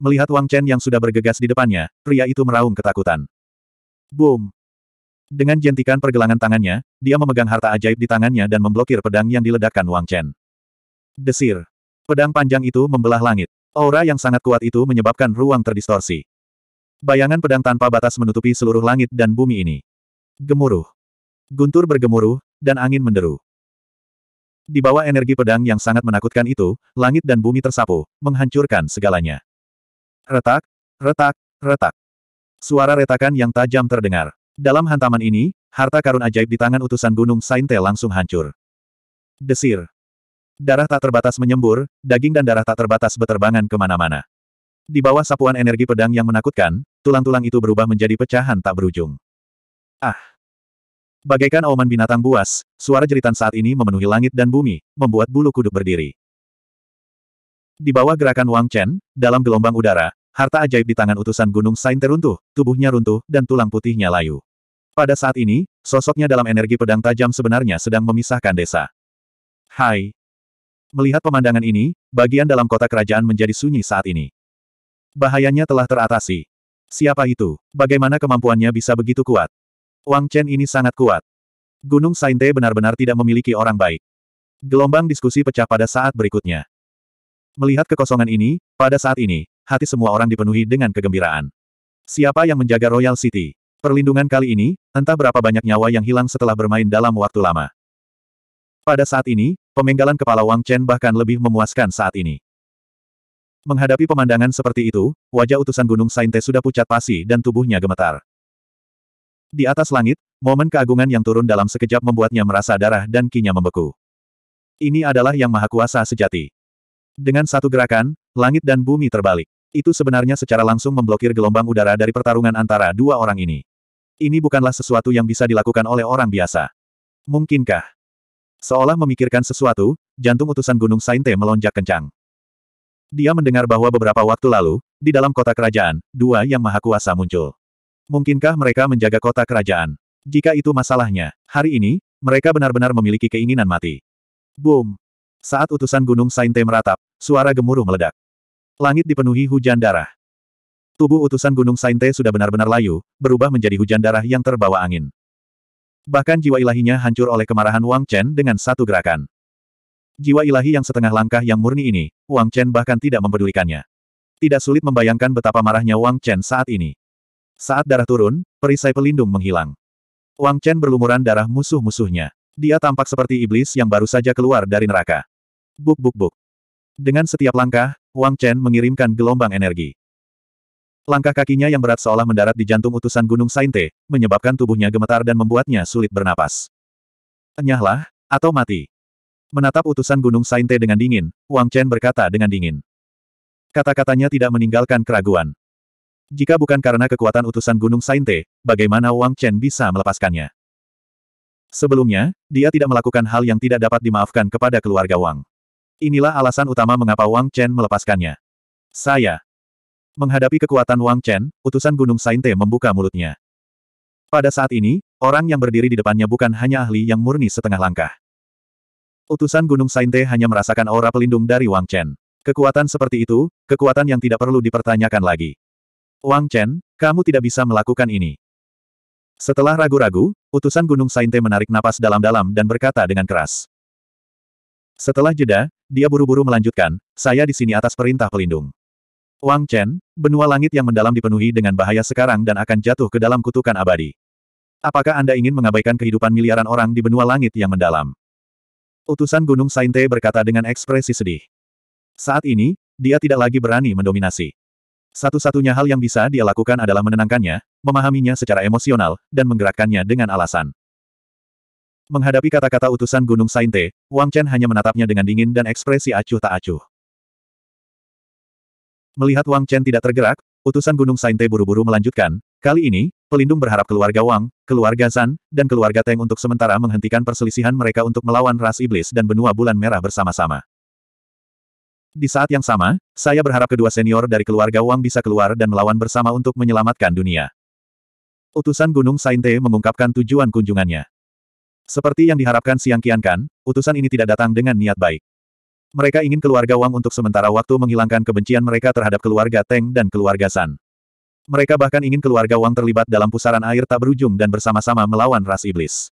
Melihat Wang Chen yang sudah bergegas di depannya, pria itu meraung ketakutan. Boom! Dengan jentikan pergelangan tangannya, dia memegang harta ajaib di tangannya dan memblokir pedang yang diledakkan Wang Chen. Desir. Pedang panjang itu membelah langit. Aura yang sangat kuat itu menyebabkan ruang terdistorsi. Bayangan pedang tanpa batas menutupi seluruh langit dan bumi ini. Gemuruh. Guntur bergemuruh, dan angin menderu. Di bawah energi pedang yang sangat menakutkan itu, langit dan bumi tersapu, menghancurkan segalanya. Retak, retak, retak. Suara retakan yang tajam terdengar. Dalam hantaman ini, harta karun ajaib di tangan utusan Gunung Sainte langsung hancur. Desir. Darah tak terbatas menyembur, daging dan darah tak terbatas beterbangan ke mana-mana. Di bawah sapuan energi pedang yang menakutkan, tulang-tulang itu berubah menjadi pecahan tak berujung. Ah! Bagaikan auman binatang buas, suara jeritan saat ini memenuhi langit dan bumi, membuat bulu kuduk berdiri. Di bawah gerakan Wang Chen, dalam gelombang udara, harta ajaib di tangan utusan Gunung Sain teruntuh, tubuhnya runtuh, dan tulang putihnya layu. Pada saat ini, sosoknya dalam energi pedang tajam sebenarnya sedang memisahkan desa. Hai, Melihat pemandangan ini, bagian dalam kota kerajaan menjadi sunyi saat ini. Bahayanya telah teratasi. Siapa itu? Bagaimana kemampuannya bisa begitu kuat? Wang Chen ini sangat kuat. Gunung Sainte benar-benar tidak memiliki orang baik. Gelombang diskusi pecah pada saat berikutnya. Melihat kekosongan ini, pada saat ini, hati semua orang dipenuhi dengan kegembiraan. Siapa yang menjaga Royal City? Perlindungan kali ini, entah berapa banyak nyawa yang hilang setelah bermain dalam waktu lama. Pada saat ini, Pemenggalan kepala Wang Chen bahkan lebih memuaskan saat ini. Menghadapi pemandangan seperti itu, wajah utusan Gunung Sainte sudah pucat pasi dan tubuhnya gemetar. Di atas langit, momen keagungan yang turun dalam sekejap membuatnya merasa darah dan kinya membeku. Ini adalah yang maha kuasa sejati. Dengan satu gerakan, langit dan bumi terbalik. Itu sebenarnya secara langsung memblokir gelombang udara dari pertarungan antara dua orang ini. Ini bukanlah sesuatu yang bisa dilakukan oleh orang biasa. Mungkinkah? Seolah memikirkan sesuatu, jantung utusan Gunung Sainte melonjak kencang. Dia mendengar bahwa beberapa waktu lalu, di dalam kota kerajaan, dua yang maha kuasa muncul. Mungkinkah mereka menjaga kota kerajaan? Jika itu masalahnya, hari ini, mereka benar-benar memiliki keinginan mati. Boom! Saat utusan Gunung Sainte meratap, suara gemuruh meledak. Langit dipenuhi hujan darah. Tubuh utusan Gunung Sainte sudah benar-benar layu, berubah menjadi hujan darah yang terbawa angin. Bahkan jiwa ilahinya hancur oleh kemarahan Wang Chen dengan satu gerakan. Jiwa ilahi yang setengah langkah yang murni ini, Wang Chen bahkan tidak mempedulikannya. Tidak sulit membayangkan betapa marahnya Wang Chen saat ini. Saat darah turun, perisai pelindung menghilang. Wang Chen berlumuran darah musuh-musuhnya. Dia tampak seperti iblis yang baru saja keluar dari neraka. Buk buk buk. Dengan setiap langkah, Wang Chen mengirimkan gelombang energi. Langkah kakinya yang berat seolah mendarat di jantung utusan Gunung Sainte, menyebabkan tubuhnya gemetar dan membuatnya sulit bernapas. Enyahlah, atau mati. Menatap utusan Gunung Sainte dengan dingin, Wang Chen berkata dengan dingin. Kata-katanya tidak meninggalkan keraguan. Jika bukan karena kekuatan utusan Gunung Sainte, bagaimana Wang Chen bisa melepaskannya? Sebelumnya, dia tidak melakukan hal yang tidak dapat dimaafkan kepada keluarga Wang. Inilah alasan utama mengapa Wang Chen melepaskannya. Saya. Menghadapi kekuatan Wang Chen, utusan Gunung Sainte membuka mulutnya. Pada saat ini, orang yang berdiri di depannya bukan hanya ahli yang murni setengah langkah. Utusan Gunung Sainte hanya merasakan aura pelindung dari Wang Chen. Kekuatan seperti itu, kekuatan yang tidak perlu dipertanyakan lagi. Wang Chen, kamu tidak bisa melakukan ini. Setelah ragu-ragu, utusan Gunung Sainte menarik napas dalam-dalam dan berkata dengan keras. Setelah jeda, dia buru-buru melanjutkan, saya di sini atas perintah pelindung. Wang Chen, benua langit yang mendalam dipenuhi dengan bahaya sekarang dan akan jatuh ke dalam kutukan abadi. Apakah Anda ingin mengabaikan kehidupan miliaran orang di benua langit yang mendalam? Utusan Gunung Sainte berkata dengan ekspresi sedih. Saat ini, dia tidak lagi berani mendominasi. Satu-satunya hal yang bisa dia lakukan adalah menenangkannya, memahaminya secara emosional, dan menggerakkannya dengan alasan. Menghadapi kata-kata utusan Gunung Sainte, Wang Chen hanya menatapnya dengan dingin dan ekspresi acuh tak acuh. Melihat Wang Chen tidak tergerak, utusan Gunung Sainte buru-buru melanjutkan, kali ini, pelindung berharap keluarga Wang, keluarga Zan, dan keluarga Teng untuk sementara menghentikan perselisihan mereka untuk melawan ras iblis dan benua bulan merah bersama-sama. Di saat yang sama, saya berharap kedua senior dari keluarga Wang bisa keluar dan melawan bersama untuk menyelamatkan dunia. Utusan Gunung Sainte mengungkapkan tujuan kunjungannya. Seperti yang diharapkan Siang Qian Kan, utusan ini tidak datang dengan niat baik. Mereka ingin keluarga Wang untuk sementara waktu menghilangkan kebencian mereka terhadap keluarga Teng dan keluarga San. Mereka bahkan ingin keluarga Wang terlibat dalam pusaran air tak berujung dan bersama-sama melawan ras iblis.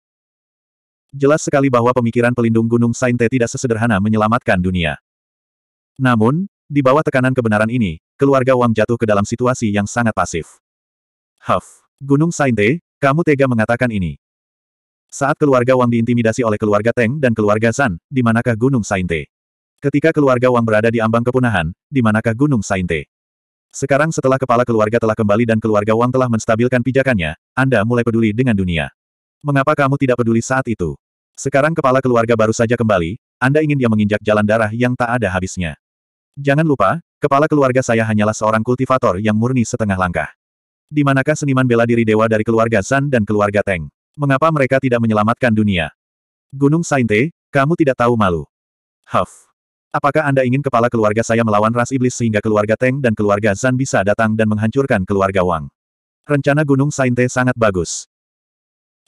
Jelas sekali bahwa pemikiran pelindung Gunung Sainte tidak sesederhana menyelamatkan dunia. Namun, di bawah tekanan kebenaran ini, keluarga Wang jatuh ke dalam situasi yang sangat pasif. Huff, Gunung Sainte, kamu tega mengatakan ini. Saat keluarga Wang diintimidasi oleh keluarga Teng dan keluarga San, di manakah Gunung Sainte? Ketika keluarga Wang berada di ambang kepunahan, di manakah Gunung Sainte? Sekarang setelah kepala keluarga telah kembali dan keluarga Wang telah menstabilkan pijakannya, Anda mulai peduli dengan dunia. Mengapa kamu tidak peduli saat itu? Sekarang kepala keluarga baru saja kembali, Anda ingin dia menginjak jalan darah yang tak ada habisnya. Jangan lupa, kepala keluarga saya hanyalah seorang kultivator yang murni setengah langkah. Di manakah seniman bela diri dewa dari keluarga San dan keluarga Teng? Mengapa mereka tidak menyelamatkan dunia? Gunung Sainte, kamu tidak tahu malu. Huff. Apakah Anda ingin kepala keluarga saya melawan ras iblis sehingga keluarga Teng dan keluarga San bisa datang dan menghancurkan keluarga Wang? Rencana Gunung Sainte sangat bagus.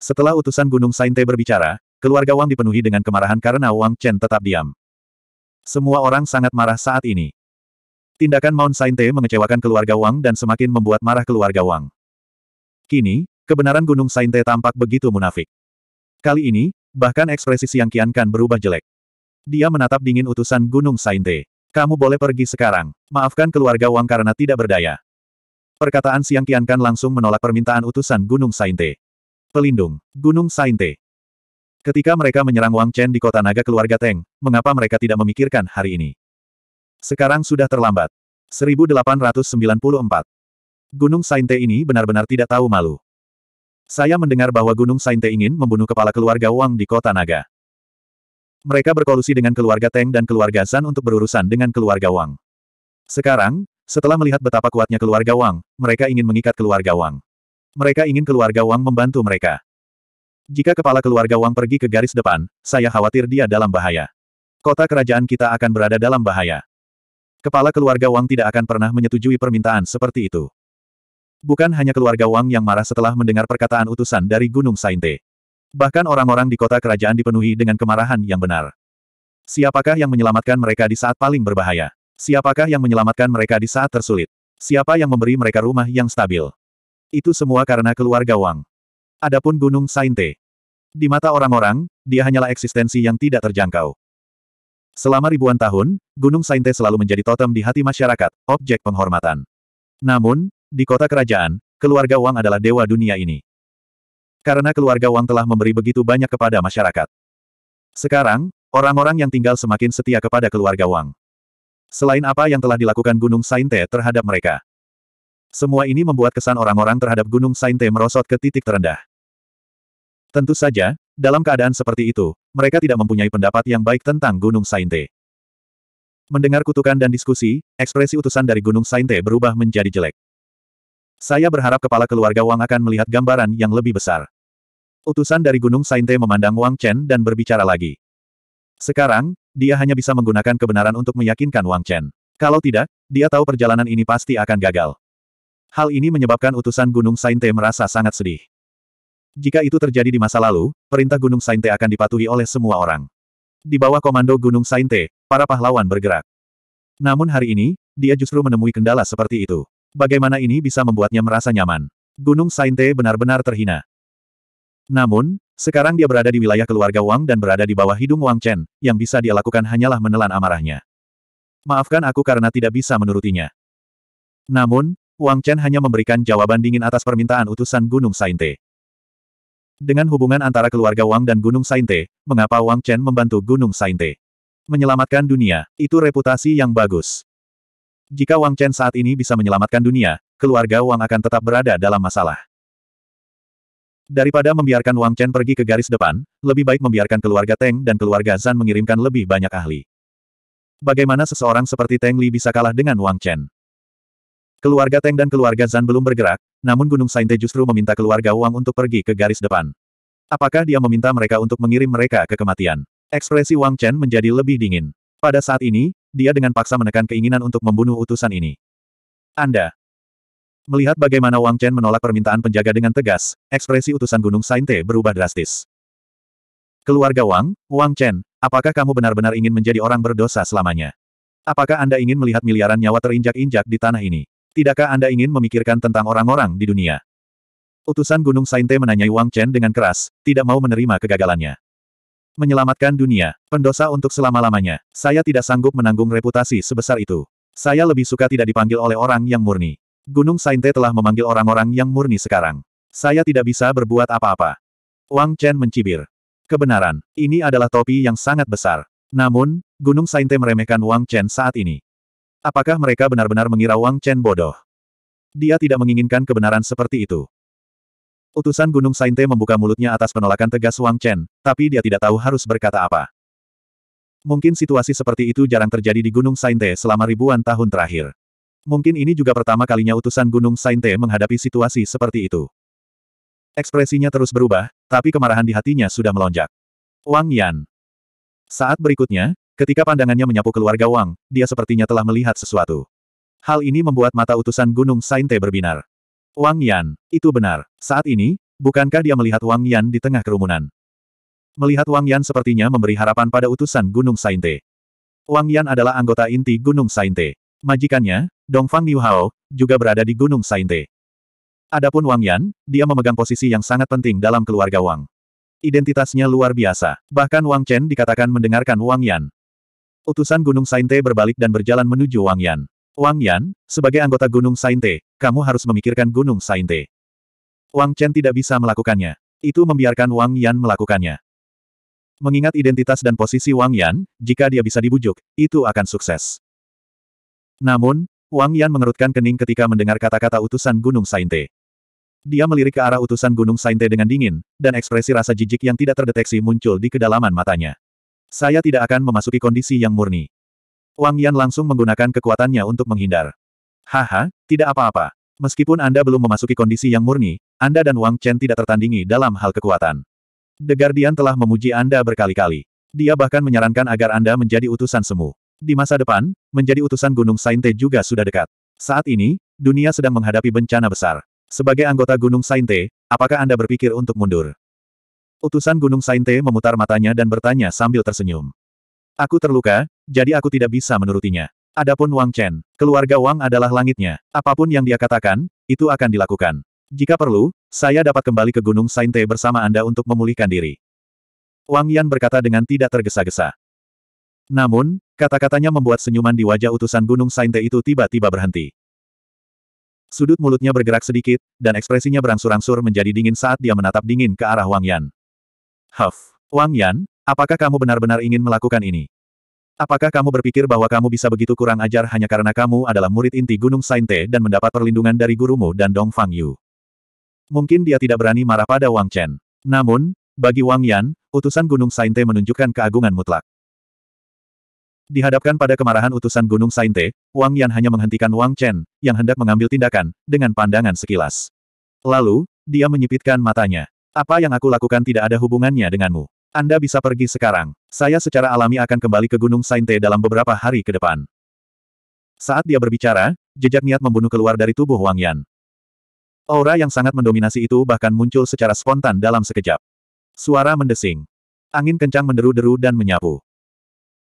Setelah utusan Gunung Sainte berbicara, keluarga Wang dipenuhi dengan kemarahan karena Wang Chen tetap diam. Semua orang sangat marah saat ini. Tindakan Mount Sainte mengecewakan keluarga Wang dan semakin membuat marah keluarga Wang. Kini, kebenaran Gunung Sainte tampak begitu munafik. Kali ini, bahkan ekspresi Siang Qian Kan berubah jelek. Dia menatap dingin utusan Gunung Sainte. Kamu boleh pergi sekarang. Maafkan keluarga Wang karena tidak berdaya. Perkataan Siang Qian Kan langsung menolak permintaan utusan Gunung Sainte. Pelindung, Gunung Sainte. Ketika mereka menyerang Wang Chen di kota naga keluarga Teng, mengapa mereka tidak memikirkan hari ini? Sekarang sudah terlambat. 1894. Gunung Sainte ini benar-benar tidak tahu malu. Saya mendengar bahwa Gunung Sainte ingin membunuh kepala keluarga Wang di kota naga. Mereka berkolusi dengan keluarga Teng dan keluarga San untuk berurusan dengan keluarga Wang. Sekarang, setelah melihat betapa kuatnya keluarga Wang, mereka ingin mengikat keluarga Wang. Mereka ingin keluarga Wang membantu mereka. Jika kepala keluarga Wang pergi ke garis depan, saya khawatir dia dalam bahaya. Kota kerajaan kita akan berada dalam bahaya. Kepala keluarga Wang tidak akan pernah menyetujui permintaan seperti itu. Bukan hanya keluarga Wang yang marah setelah mendengar perkataan utusan dari Gunung Sainte. Bahkan orang-orang di kota kerajaan dipenuhi dengan kemarahan yang benar. Siapakah yang menyelamatkan mereka di saat paling berbahaya? Siapakah yang menyelamatkan mereka di saat tersulit? Siapa yang memberi mereka rumah yang stabil? Itu semua karena keluarga Wang. Adapun Gunung Sainte. Di mata orang-orang, dia hanyalah eksistensi yang tidak terjangkau. Selama ribuan tahun, Gunung Sainte selalu menjadi totem di hati masyarakat, objek penghormatan. Namun, di kota kerajaan, keluarga Wang adalah dewa dunia ini. Karena keluarga Wang telah memberi begitu banyak kepada masyarakat. Sekarang, orang-orang yang tinggal semakin setia kepada keluarga Wang. Selain apa yang telah dilakukan Gunung Sainte terhadap mereka. Semua ini membuat kesan orang-orang terhadap Gunung Sainte merosot ke titik terendah. Tentu saja, dalam keadaan seperti itu, mereka tidak mempunyai pendapat yang baik tentang Gunung Sainte. Mendengar kutukan dan diskusi, ekspresi utusan dari Gunung Sainte berubah menjadi jelek. Saya berharap kepala keluarga Wang akan melihat gambaran yang lebih besar. Utusan dari Gunung Sainte memandang Wang Chen dan berbicara lagi. Sekarang, dia hanya bisa menggunakan kebenaran untuk meyakinkan Wang Chen. Kalau tidak, dia tahu perjalanan ini pasti akan gagal. Hal ini menyebabkan utusan Gunung Sainte merasa sangat sedih. Jika itu terjadi di masa lalu, perintah Gunung Sainte akan dipatuhi oleh semua orang. Di bawah komando Gunung Sainte, para pahlawan bergerak. Namun hari ini, dia justru menemui kendala seperti itu. Bagaimana ini bisa membuatnya merasa nyaman? Gunung Sainte benar-benar terhina. Namun, sekarang dia berada di wilayah keluarga Wang dan berada di bawah hidung Wang Chen, yang bisa dia lakukan hanyalah menelan amarahnya. Maafkan aku karena tidak bisa menurutinya. Namun, Wang Chen hanya memberikan jawaban dingin atas permintaan utusan Gunung Sainte. Dengan hubungan antara keluarga Wang dan Gunung Sainte, mengapa Wang Chen membantu Gunung Sainte? Menyelamatkan dunia, itu reputasi yang bagus. Jika Wang Chen saat ini bisa menyelamatkan dunia, keluarga Wang akan tetap berada dalam masalah. Daripada membiarkan Wang Chen pergi ke garis depan, lebih baik membiarkan keluarga Teng dan keluarga Zan mengirimkan lebih banyak ahli. Bagaimana seseorang seperti Teng Li bisa kalah dengan Wang Chen? Keluarga Teng dan keluarga Zan belum bergerak, namun Gunung Sainte justru meminta keluarga Wang untuk pergi ke garis depan. Apakah dia meminta mereka untuk mengirim mereka ke kematian? Ekspresi Wang Chen menjadi lebih dingin. Pada saat ini, dia dengan paksa menekan keinginan untuk membunuh utusan ini. Anda. Melihat bagaimana Wang Chen menolak permintaan penjaga dengan tegas, ekspresi utusan Gunung Sainte berubah drastis. Keluarga Wang, Wang Chen, apakah kamu benar-benar ingin menjadi orang berdosa selamanya? Apakah Anda ingin melihat miliaran nyawa terinjak-injak di tanah ini? Tidakkah Anda ingin memikirkan tentang orang-orang di dunia? Utusan Gunung Sainte menanyai Wang Chen dengan keras, tidak mau menerima kegagalannya. Menyelamatkan dunia, pendosa untuk selama-lamanya. Saya tidak sanggup menanggung reputasi sebesar itu. Saya lebih suka tidak dipanggil oleh orang yang murni. Gunung Sainte telah memanggil orang-orang yang murni sekarang. Saya tidak bisa berbuat apa-apa. Wang Chen mencibir. Kebenaran, ini adalah topi yang sangat besar. Namun, Gunung Sainte meremehkan Wang Chen saat ini. Apakah mereka benar-benar mengira Wang Chen bodoh? Dia tidak menginginkan kebenaran seperti itu. Utusan Gunung Sainte membuka mulutnya atas penolakan tegas Wang Chen, tapi dia tidak tahu harus berkata apa. Mungkin situasi seperti itu jarang terjadi di Gunung Sainte selama ribuan tahun terakhir. Mungkin ini juga pertama kalinya utusan Gunung Sainte menghadapi situasi seperti itu. Ekspresinya terus berubah, tapi kemarahan di hatinya sudah melonjak. Wang Yan. Saat berikutnya, ketika pandangannya menyapu keluarga Wang, dia sepertinya telah melihat sesuatu. Hal ini membuat mata utusan Gunung Sainte berbinar. Wang Yan, itu benar. Saat ini, bukankah dia melihat Wang Yan di tengah kerumunan? Melihat Wang Yan sepertinya memberi harapan pada utusan Gunung Sainte. Wang Yan adalah anggota inti Gunung Sainte. Majikannya, Dongfang Niu Hao, juga berada di Gunung Sainte. Adapun Wang Yan, dia memegang posisi yang sangat penting dalam keluarga Wang. Identitasnya luar biasa. Bahkan Wang Chen dikatakan mendengarkan Wang Yan. Utusan Gunung Sainte berbalik dan berjalan menuju Wang Yan. Wang Yan, sebagai anggota Gunung Sainte, kamu harus memikirkan Gunung Sainte. Wang Chen tidak bisa melakukannya. Itu membiarkan Wang Yan melakukannya. Mengingat identitas dan posisi Wang Yan, jika dia bisa dibujuk, itu akan sukses. Namun, Wang Yan mengerutkan kening ketika mendengar kata-kata utusan Gunung Sainte. Dia melirik ke arah utusan Gunung Sainte dengan dingin, dan ekspresi rasa jijik yang tidak terdeteksi muncul di kedalaman matanya. Saya tidak akan memasuki kondisi yang murni. Wang Yan langsung menggunakan kekuatannya untuk menghindar. Haha, tidak apa-apa. Meskipun Anda belum memasuki kondisi yang murni, Anda dan Wang Chen tidak tertandingi dalam hal kekuatan. The Guardian telah memuji Anda berkali-kali. Dia bahkan menyarankan agar Anda menjadi utusan semu. Di masa depan, menjadi utusan Gunung Sainte juga sudah dekat. Saat ini, dunia sedang menghadapi bencana besar. Sebagai anggota Gunung Sainte, apakah Anda berpikir untuk mundur? Utusan Gunung Sainte memutar matanya dan bertanya sambil tersenyum. Aku terluka, jadi aku tidak bisa menurutinya. Adapun Wang Chen, keluarga Wang adalah langitnya. Apa pun yang dia katakan, itu akan dilakukan. Jika perlu, saya dapat kembali ke Gunung Sainte bersama Anda untuk memulihkan diri. Wang Yan berkata dengan tidak tergesa-gesa. Namun, kata-katanya membuat senyuman di wajah utusan Gunung Sainte itu tiba-tiba berhenti. Sudut mulutnya bergerak sedikit, dan ekspresinya berangsur-angsur menjadi dingin saat dia menatap dingin ke arah Wang Yan. Huff, Wang Yan, apakah kamu benar-benar ingin melakukan ini? Apakah kamu berpikir bahwa kamu bisa begitu kurang ajar hanya karena kamu adalah murid inti Gunung Sainte dan mendapat perlindungan dari gurumu dan Dong Fang Yu? Mungkin dia tidak berani marah pada Wang Chen. Namun, bagi Wang Yan, utusan Gunung Sainte menunjukkan keagungan mutlak. Dihadapkan pada kemarahan utusan Gunung Sainte, Wang Yan hanya menghentikan Wang Chen, yang hendak mengambil tindakan, dengan pandangan sekilas. Lalu, dia menyipitkan matanya. Apa yang aku lakukan tidak ada hubungannya denganmu. Anda bisa pergi sekarang. Saya secara alami akan kembali ke Gunung Sainte dalam beberapa hari ke depan. Saat dia berbicara, jejak niat membunuh keluar dari tubuh Wang Yan. Aura yang sangat mendominasi itu bahkan muncul secara spontan dalam sekejap. Suara mendesing. Angin kencang menderu-deru dan menyapu.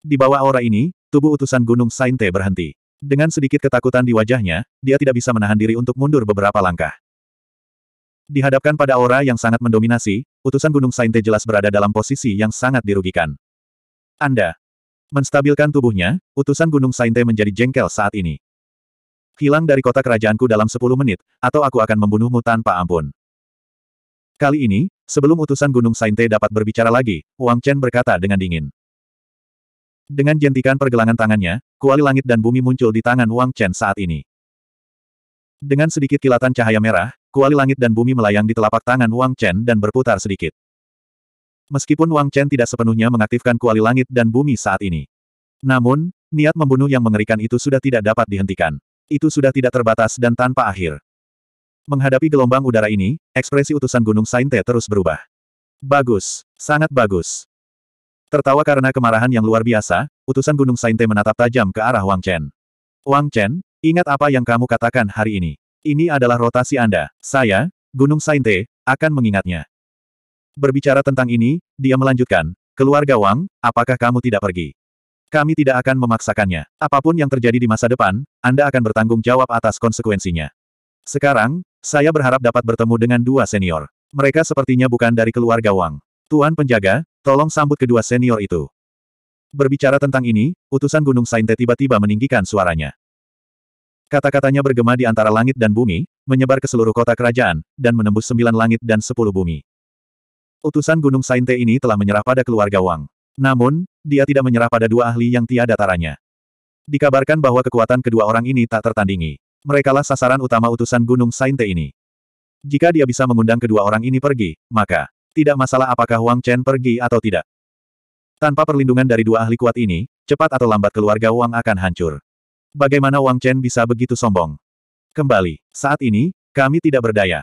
Di bawah aura ini, tubuh utusan Gunung Sainte berhenti. Dengan sedikit ketakutan di wajahnya, dia tidak bisa menahan diri untuk mundur beberapa langkah. Dihadapkan pada aura yang sangat mendominasi, utusan Gunung Sainte jelas berada dalam posisi yang sangat dirugikan. Anda menstabilkan tubuhnya, utusan Gunung Sainte menjadi jengkel saat ini. Hilang dari kota kerajaanku dalam 10 menit, atau aku akan membunuhmu tanpa ampun. Kali ini, sebelum utusan Gunung Sainte dapat berbicara lagi, Wang Chen berkata dengan dingin. Dengan jentikan pergelangan tangannya, kuali langit dan bumi muncul di tangan Wang Chen saat ini. Dengan sedikit kilatan cahaya merah, kuali langit dan bumi melayang di telapak tangan Wang Chen dan berputar sedikit. Meskipun Wang Chen tidak sepenuhnya mengaktifkan kuali langit dan bumi saat ini. Namun, niat membunuh yang mengerikan itu sudah tidak dapat dihentikan. Itu sudah tidak terbatas dan tanpa akhir. Menghadapi gelombang udara ini, ekspresi utusan Gunung Sainte terus berubah. Bagus, sangat bagus. Tertawa karena kemarahan yang luar biasa, utusan Gunung Sainte menatap tajam ke arah Wang Chen. Wang Chen, ingat apa yang kamu katakan hari ini. Ini adalah rotasi Anda. Saya, Gunung Sainte, akan mengingatnya. Berbicara tentang ini, dia melanjutkan, keluarga Wang, apakah kamu tidak pergi? Kami tidak akan memaksakannya. Apa pun yang terjadi di masa depan, Anda akan bertanggung jawab atas konsekuensinya. Sekarang, saya berharap dapat bertemu dengan dua senior. Mereka sepertinya bukan dari keluarga Wang. Tuan penjaga, tolong sambut kedua senior itu. Berbicara tentang ini, utusan Gunung Sainte tiba-tiba meninggikan suaranya. Kata-katanya bergema di antara langit dan bumi, menyebar ke seluruh kota kerajaan, dan menembus sembilan langit dan sepuluh bumi. Utusan Gunung Sainte ini telah menyerah pada keluarga Wang. Namun, dia tidak menyerah pada dua ahli yang tiada taranya. Dikabarkan bahwa kekuatan kedua orang ini tak tertandingi. Merekalah sasaran utama utusan Gunung Sainte ini. Jika dia bisa mengundang kedua orang ini pergi, maka tidak masalah apakah Wang Chen pergi atau tidak. Tanpa perlindungan dari dua ahli kuat ini, cepat atau lambat keluarga Wang akan hancur. Bagaimana Wang Chen bisa begitu sombong? Kembali, saat ini, kami tidak berdaya.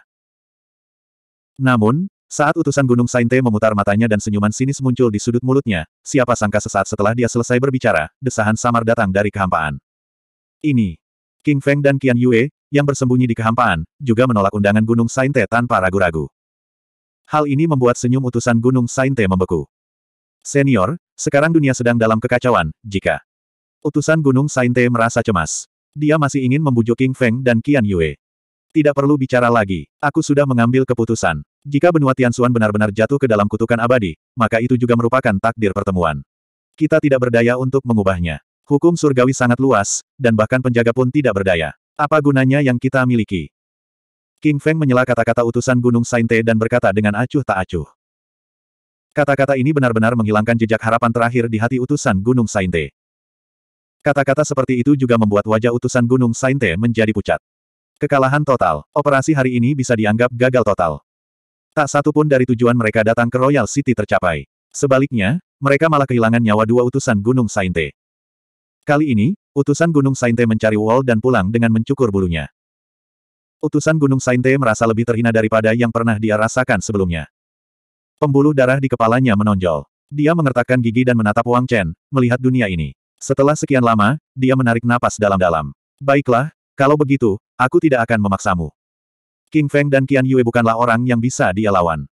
Namun, saat utusan Gunung Sainte memutar matanya dan senyuman sinis muncul di sudut mulutnya, siapa sangka sesaat setelah dia selesai berbicara, desahan samar datang dari kehampaan. Ini. King Feng dan Qian Yue, yang bersembunyi di kehampaan, juga menolak undangan Gunung Sainte tanpa ragu-ragu. Hal ini membuat senyum utusan Gunung Sainte membeku. Senior, sekarang dunia sedang dalam kekacauan, jika utusan Gunung Sainte merasa cemas. Dia masih ingin membujuk King Feng dan Qian Yue. Tidak perlu bicara lagi, aku sudah mengambil keputusan. Jika benua Tianxuan benar-benar jatuh ke dalam kutukan abadi, maka itu juga merupakan takdir pertemuan. Kita tidak berdaya untuk mengubahnya. Hukum surgawi sangat luas, dan bahkan penjaga pun tidak berdaya. Apa gunanya yang kita miliki? King Feng menyela kata-kata utusan Gunung Sainte dan berkata dengan acuh tak acuh. Kata-kata ini benar-benar menghilangkan jejak harapan terakhir di hati utusan Gunung Sainte. Kata-kata seperti itu juga membuat wajah utusan Gunung Sainte menjadi pucat. Kekalahan total. Operasi hari ini bisa dianggap gagal total. Tak satu pun dari tujuan mereka datang ke Royal City tercapai. Sebaliknya, mereka malah kehilangan nyawa dua utusan Gunung Sainte. Kali ini, utusan Gunung Sainte mencari Wall dan pulang dengan mencukur bulunya. Utusan Gunung Sainte merasa lebih terhina daripada yang pernah dia rasakan sebelumnya. Pembuluh darah di kepalanya menonjol. Dia mengertakkan gigi dan menatap Wang Chen, melihat dunia ini. Setelah sekian lama, dia menarik napas dalam-dalam. Baiklah, kalau begitu, aku tidak akan memaksamu. King Feng dan Qian Yue bukanlah orang yang bisa dia lawan.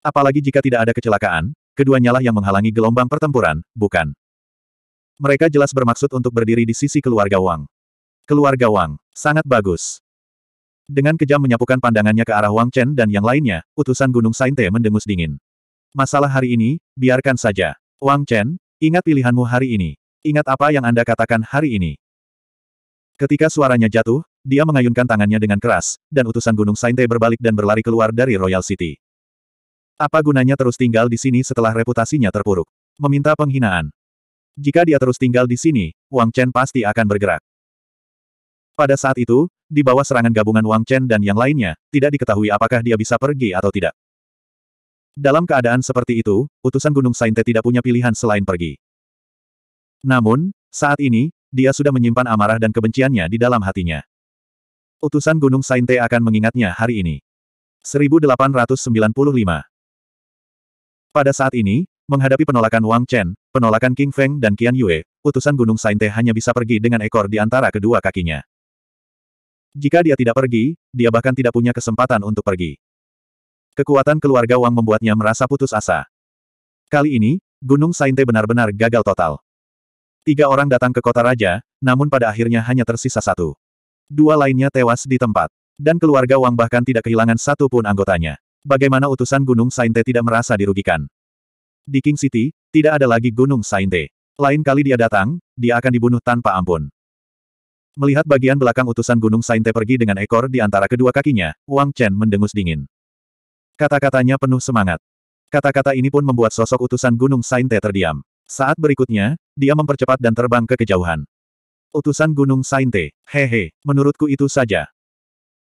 Apalagi jika tidak ada kecelakaan, keduanya lah yang menghalangi gelombang pertempuran, bukan? Mereka jelas bermaksud untuk berdiri di sisi keluarga Wang. Keluarga Wang, sangat bagus. Dengan kejam menyapukan pandangannya ke arah Wang Chen dan yang lainnya, utusan Gunung Sainte mendengus dingin. Masalah hari ini, biarkan saja. Wang Chen, ingat pilihanmu hari ini. Ingat apa yang Anda katakan hari ini. Ketika suaranya jatuh, dia mengayunkan tangannya dengan keras, dan utusan Gunung Sainte berbalik dan berlari keluar dari Royal City. Apa gunanya terus tinggal di sini setelah reputasinya terpuruk? Meminta penghinaan. Jika dia terus tinggal di sini, Wang Chen pasti akan bergerak. Pada saat itu, di bawah serangan gabungan Wang Chen dan yang lainnya, tidak diketahui apakah dia bisa pergi atau tidak. Dalam keadaan seperti itu, utusan Gunung Sainte tidak punya pilihan selain pergi. Namun, saat ini, dia sudah menyimpan amarah dan kebenciannya di dalam hatinya. Utusan Gunung Sainte akan mengingatnya hari ini. 1895 Pada saat ini, menghadapi penolakan Wang Chen, penolakan King Feng dan Qian Yue, utusan Gunung Sainte hanya bisa pergi dengan ekor di antara kedua kakinya. Jika dia tidak pergi, dia bahkan tidak punya kesempatan untuk pergi. Kekuatan keluarga Wang membuatnya merasa putus asa. Kali ini, Gunung Sainte benar-benar gagal total. Tiga orang datang ke kota raja, namun pada akhirnya hanya tersisa satu. Dua lainnya tewas di tempat. Dan keluarga Wang bahkan tidak kehilangan satu pun anggotanya. Bagaimana utusan Gunung Sainte tidak merasa dirugikan? Di King City, tidak ada lagi Gunung Sainte. Lain kali dia datang, dia akan dibunuh tanpa ampun. Melihat bagian belakang utusan Gunung Sainte pergi dengan ekor di antara kedua kakinya, Wang Chen mendengus dingin. Kata-katanya penuh semangat. Kata-kata ini pun membuat sosok utusan Gunung Sainte terdiam. Saat berikutnya, dia mempercepat dan terbang ke kejauhan. Utusan Gunung Sainte, hehe, menurutku itu saja.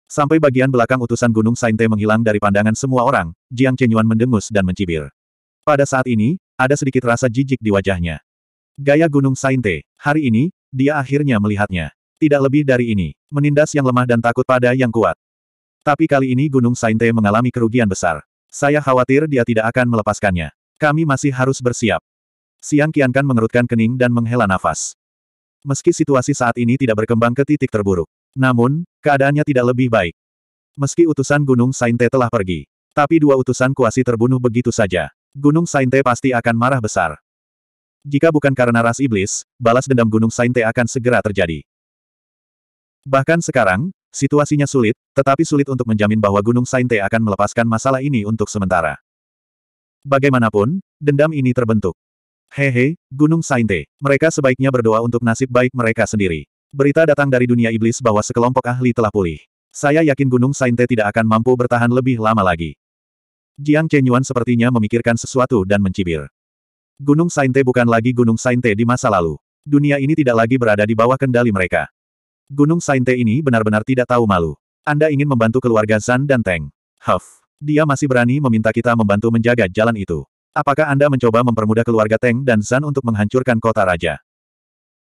Sampai bagian belakang utusan Gunung Sainte menghilang dari pandangan semua orang, Jiang Chenyuan mendengus dan mencibir. Pada saat ini, ada sedikit rasa jijik di wajahnya. Gaya Gunung Sainte, hari ini, dia akhirnya melihatnya. Tidak lebih dari ini, menindas yang lemah dan takut pada yang kuat. Tapi kali ini Gunung Sainte mengalami kerugian besar. Saya khawatir dia tidak akan melepaskannya. Kami masih harus bersiap. Siang Qiankan mengerutkan kening dan menghela nafas. Meski situasi saat ini tidak berkembang ke titik terburuk. Namun, keadaannya tidak lebih baik. Meski utusan Gunung Sainte telah pergi. Tapi dua utusan kuasi terbunuh begitu saja. Gunung Sainte pasti akan marah besar. Jika bukan karena ras iblis, balas dendam Gunung Sainte akan segera terjadi. Bahkan sekarang, Situasinya sulit, tetapi sulit untuk menjamin bahwa Gunung Sainte akan melepaskan masalah ini untuk sementara. Bagaimanapun, dendam ini terbentuk. Hehe, Gunung Sainte, mereka sebaiknya berdoa untuk nasib baik mereka sendiri. Berita datang dari dunia iblis bahwa sekelompok ahli telah pulih. Saya yakin Gunung Sainte tidak akan mampu bertahan lebih lama lagi. Jiang Chenyuan sepertinya memikirkan sesuatu dan mencibir. Gunung Sainte bukan lagi Gunung Sainte di masa lalu. Dunia ini tidak lagi berada di bawah kendali mereka. Gunung Sainte ini benar-benar tidak tahu malu. Anda ingin membantu keluarga Zan dan Teng. Huff. Dia masih berani meminta kita membantu menjaga jalan itu. Apakah Anda mencoba mempermudah keluarga Teng dan Zan untuk menghancurkan kota raja?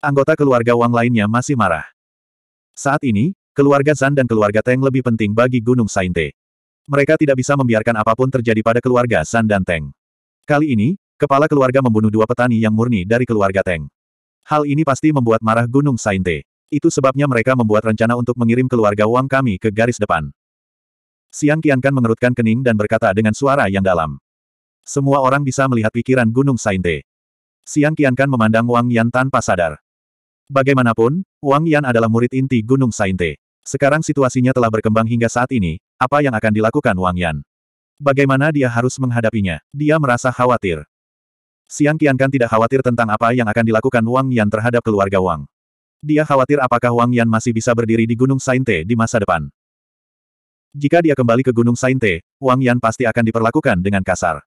Anggota keluarga Wang lainnya masih marah. Saat ini, keluarga Zan dan keluarga Teng lebih penting bagi Gunung Sainte. Mereka tidak bisa membiarkan apa pun terjadi pada keluarga Zan dan Teng. Kali ini, kepala keluarga membunuh dua petani yang murni dari keluarga Teng. Hal ini pasti membuat marah Gunung Sainte. Itu sebabnya mereka membuat rencana untuk mengirim keluarga Wang kami ke garis depan. Siang Qiankan mengerutkan kening dan berkata dengan suara yang dalam. Semua orang bisa melihat pikiran Gunung Sainte. Siang Qiankan memandang Wang Yan tanpa sadar. Bagaimanapun, Wang Yan adalah murid inti Gunung Sainte. Sekarang situasinya telah berkembang hingga saat ini, apa yang akan dilakukan Wang Yan? Bagaimana dia harus menghadapinya? Dia merasa khawatir. Siang Qiankan tidak khawatir tentang apa yang akan dilakukan Wang Yan terhadap keluarga Wang. Dia khawatir apakah Wang Yan masih bisa berdiri di Gunung Sainte di masa depan. Jika dia kembali ke Gunung Sainte, Wang Yan pasti akan diperlakukan dengan kasar.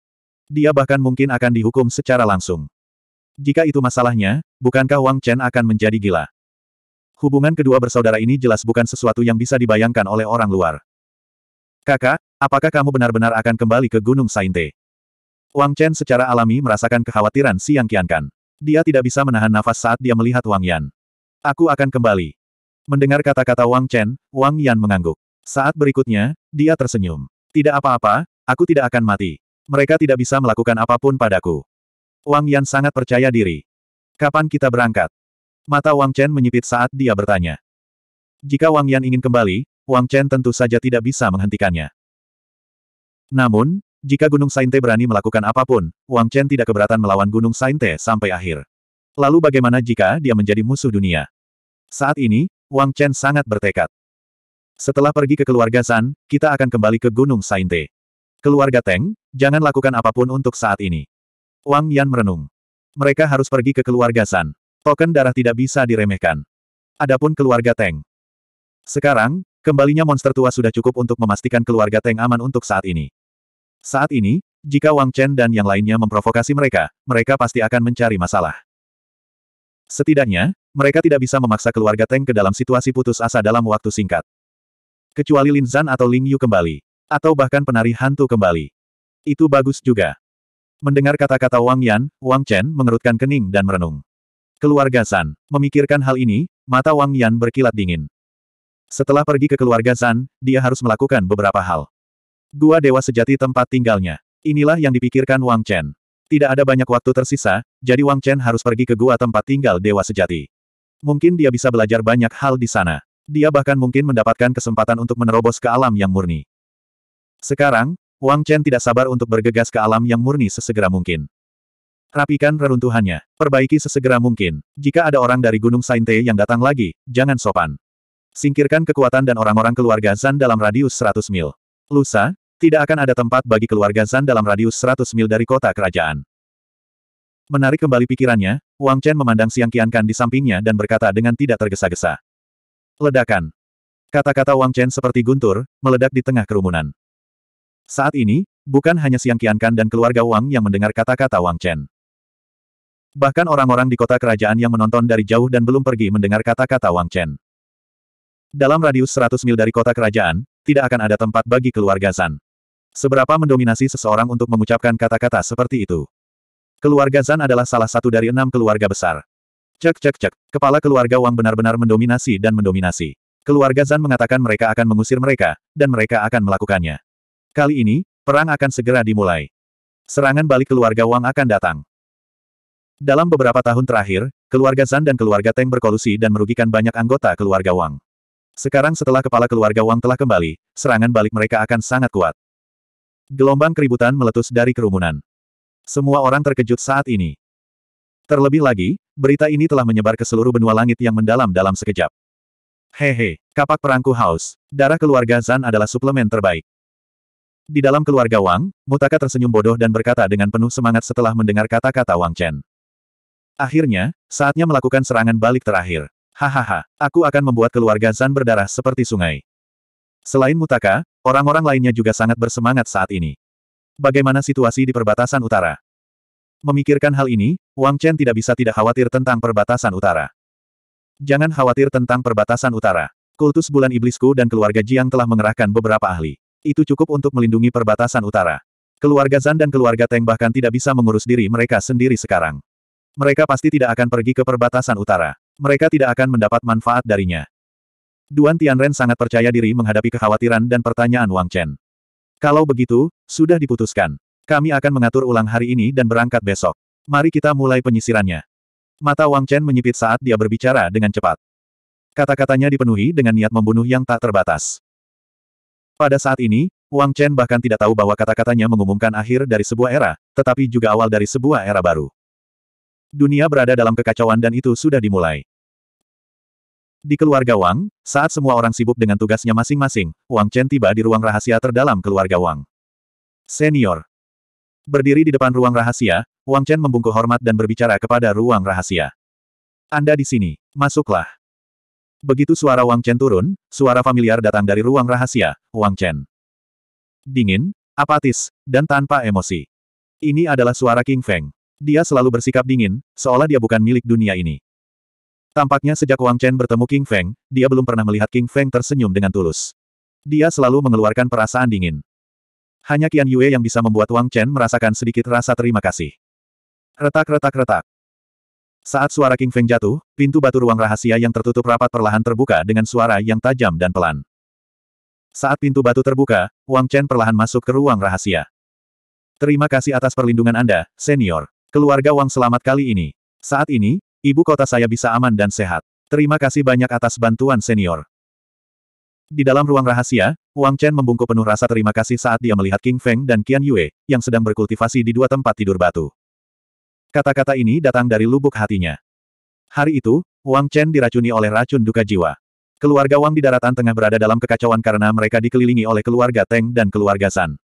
Dia bahkan mungkin akan dihukum secara langsung. Jika itu masalahnya, bukankah Wang Chen akan menjadi gila? Hubungan kedua bersaudara ini jelas bukan sesuatu yang bisa dibayangkan oleh orang luar. Kakak, apakah kamu benar-benar akan kembali ke Gunung Sainte? Wang Chen secara alami merasakan kekhawatiran Siang Qiankan. Dia tidak bisa menahan nafas saat dia melihat Wang Yan. Aku akan kembali. Mendengar kata-kata Wang Chen, Wang Yan mengangguk. Saat berikutnya, dia tersenyum. Tidak apa-apa, aku tidak akan mati. Mereka tidak bisa melakukan apa pun padaku. Wang Yan sangat percaya diri. Kapan kita berangkat? Mata Wang Chen menyipit saat dia bertanya. Jika Wang Yan ingin kembali, Wang Chen tentu saja tidak bisa menghentikannya. Namun, jika Gunung Sainte berani melakukan apa pun, Wang Chen tidak keberatan melawan Gunung Sainte sampai akhir. Lalu bagaimana jika dia menjadi musuh dunia? Saat ini, Wang Chen sangat bertekad. Setelah pergi ke keluarga San, kita akan kembali ke Gunung Sainte. Keluarga Teng, jangan lakukan apa pun untuk saat ini. Wang Yan merenung. Mereka harus pergi ke keluarga San. Token darah tidak bisa diremehkan. Adapun keluarga Teng. Sekarang, kembalinya monster tua sudah cukup untuk memastikan keluarga Teng aman untuk saat ini. Saat ini, jika Wang Chen dan yang lainnya memprovokasi mereka, mereka pasti akan mencari masalah. Setidaknya, mereka tidak bisa memaksa keluarga Teng ke dalam situasi putus asa dalam waktu singkat. Kecuali Lin Zan atau Ling Yu kembali. Atau bahkan penari hantu kembali. Itu bagus juga. Mendengar kata-kata Wang Yan, Wang Chen mengerutkan kening dan merenung. Keluarga Zan. Memikirkan hal ini, mata Wang Yan berkilat dingin. Setelah pergi ke keluarga Zan, dia harus melakukan beberapa hal. Gua Dewa Sejati tempat tinggalnya. Inilah yang dipikirkan Wang Chen. Tidak ada banyak waktu tersisa, jadi Wang Chen harus pergi ke gua tempat tinggal Dewa Sejati. Mungkin dia bisa belajar banyak hal di sana. Dia bahkan mungkin mendapatkan kesempatan untuk menerobos ke alam yang murni. Sekarang, Wang Chen tidak sabar untuk bergegas ke alam yang murni sesegera mungkin. Rapikan reruntuhannya. Perbaiki sesegera mungkin. Jika ada orang dari Gunung Sainte yang datang lagi, jangan sopan. Singkirkan kekuatan dan orang-orang keluarga Zan dalam radius 100 mil. Lusa, tidak akan ada tempat bagi keluarga Zan dalam radius 100 mil dari kota kerajaan. Menarik kembali pikirannya, Wang Chen memandang Siang Qiankan di sampingnya dan berkata dengan tidak tergesa-gesa. Ledakan. Kata-kata Wang Chen seperti guntur, meledak di tengah kerumunan. Saat ini, bukan hanya Siang Qiankan dan keluarga Wang yang mendengar kata-kata Wang Chen. Bahkan orang-orang di kota kerajaan yang menonton dari jauh dan belum pergi mendengar kata-kata Wang Chen. Dalam radius 100 mil dari kota kerajaan, tidak akan ada tempat bagi keluarga Zan. Seberapa mendominasi seseorang untuk mengucapkan kata-kata seperti itu? Keluarga Zan adalah salah satu dari enam keluarga besar. Cek cek cek, kepala keluarga Wang benar-benar mendominasi dan mendominasi. Keluarga Zan mengatakan mereka akan mengusir mereka, dan mereka akan melakukannya. Kali ini, perang akan segera dimulai. Serangan balik keluarga Wang akan datang. Dalam beberapa tahun terakhir, keluarga Zan dan keluarga Teng berkolusi dan merugikan banyak anggota keluarga Wang. Sekarang setelah kepala keluarga Wang telah kembali, serangan balik mereka akan sangat kuat. Gelombang keributan meletus dari kerumunan. Semua orang terkejut saat ini. Terlebih lagi, berita ini telah menyebar ke seluruh benua langit yang mendalam dalam sekejap. Hehe, kapak perangku haus. Darah keluarga Zan adalah suplemen terbaik. Di dalam keluarga Wang, Mutaka tersenyum bodoh dan berkata dengan penuh semangat setelah mendengar kata-kata Wang Chen. Akhirnya, saatnya melakukan serangan balik terakhir. Hahaha, aku akan membuat keluarga Zan berdarah seperti sungai. Selain Mutaka, orang-orang lainnya juga sangat bersemangat saat ini. Bagaimana situasi di perbatasan utara? Memikirkan hal ini, Wang Chen tidak bisa tidak khawatir tentang perbatasan utara. Jangan khawatir tentang perbatasan utara. Kultus bulan iblisku dan keluarga Jiang telah mengerahkan beberapa ahli. Itu cukup untuk melindungi perbatasan utara. Keluarga Zan dan keluarga Teng bahkan tidak bisa mengurus diri mereka sendiri sekarang. Mereka pasti tidak akan pergi ke perbatasan utara. Mereka tidak akan mendapat manfaat darinya. Duan Tianren sangat percaya diri menghadapi kekhawatiran dan pertanyaan Wang Chen. Kalau begitu, sudah diputuskan. Kami akan mengatur ulang hari ini dan berangkat besok. Mari kita mulai penyisirannya. Mata Wang Chen menyipit saat dia berbicara dengan cepat. Kata-katanya dipenuhi dengan niat membunuh yang tak terbatas. Pada saat ini, Wang Chen bahkan tidak tahu bahwa kata-katanya mengumumkan akhir dari sebuah era, tetapi juga awal dari sebuah era baru. Dunia berada dalam kekacauan dan itu sudah dimulai. Di keluarga Wang, saat semua orang sibuk dengan tugasnya masing-masing, Wang Chen tiba di ruang rahasia terdalam keluarga Wang. Senior. Berdiri di depan ruang rahasia, Wang Chen membungkuk hormat dan berbicara kepada ruang rahasia. Anda di sini, masuklah. Begitu suara Wang Chen turun, suara familiar datang dari ruang rahasia, Wang Chen. Dingin, apatis, dan tanpa emosi. Ini adalah suara King Feng. Dia selalu bersikap dingin, seolah dia bukan milik dunia ini. Tampaknya sejak Wang Chen bertemu King Feng, dia belum pernah melihat King Feng tersenyum dengan tulus. Dia selalu mengeluarkan perasaan dingin. Hanya Qian Yue yang bisa membuat Wang Chen merasakan sedikit rasa terima kasih. Retak-retak-retak. Saat suara King Feng jatuh, pintu batu ruang rahasia yang tertutup rapat perlahan terbuka dengan suara yang tajam dan pelan. Saat pintu batu terbuka, Wang Chen perlahan masuk ke ruang rahasia. Terima kasih atas perlindungan Anda, senior. Keluarga Wang selamat kali ini. Saat ini, ibu kota saya bisa aman dan sehat. Terima kasih banyak atas bantuan senior. Di dalam ruang rahasia, Wang Chen membungkuk penuh rasa terima kasih saat dia melihat King Feng dan Qian Yue, yang sedang berkultivasi di dua tempat tidur batu. Kata-kata ini datang dari lubuk hatinya. Hari itu, Wang Chen diracuni oleh racun duka jiwa. Keluarga Wang di daratan tengah berada dalam kekacauan karena mereka dikelilingi oleh keluarga Teng dan keluarga San.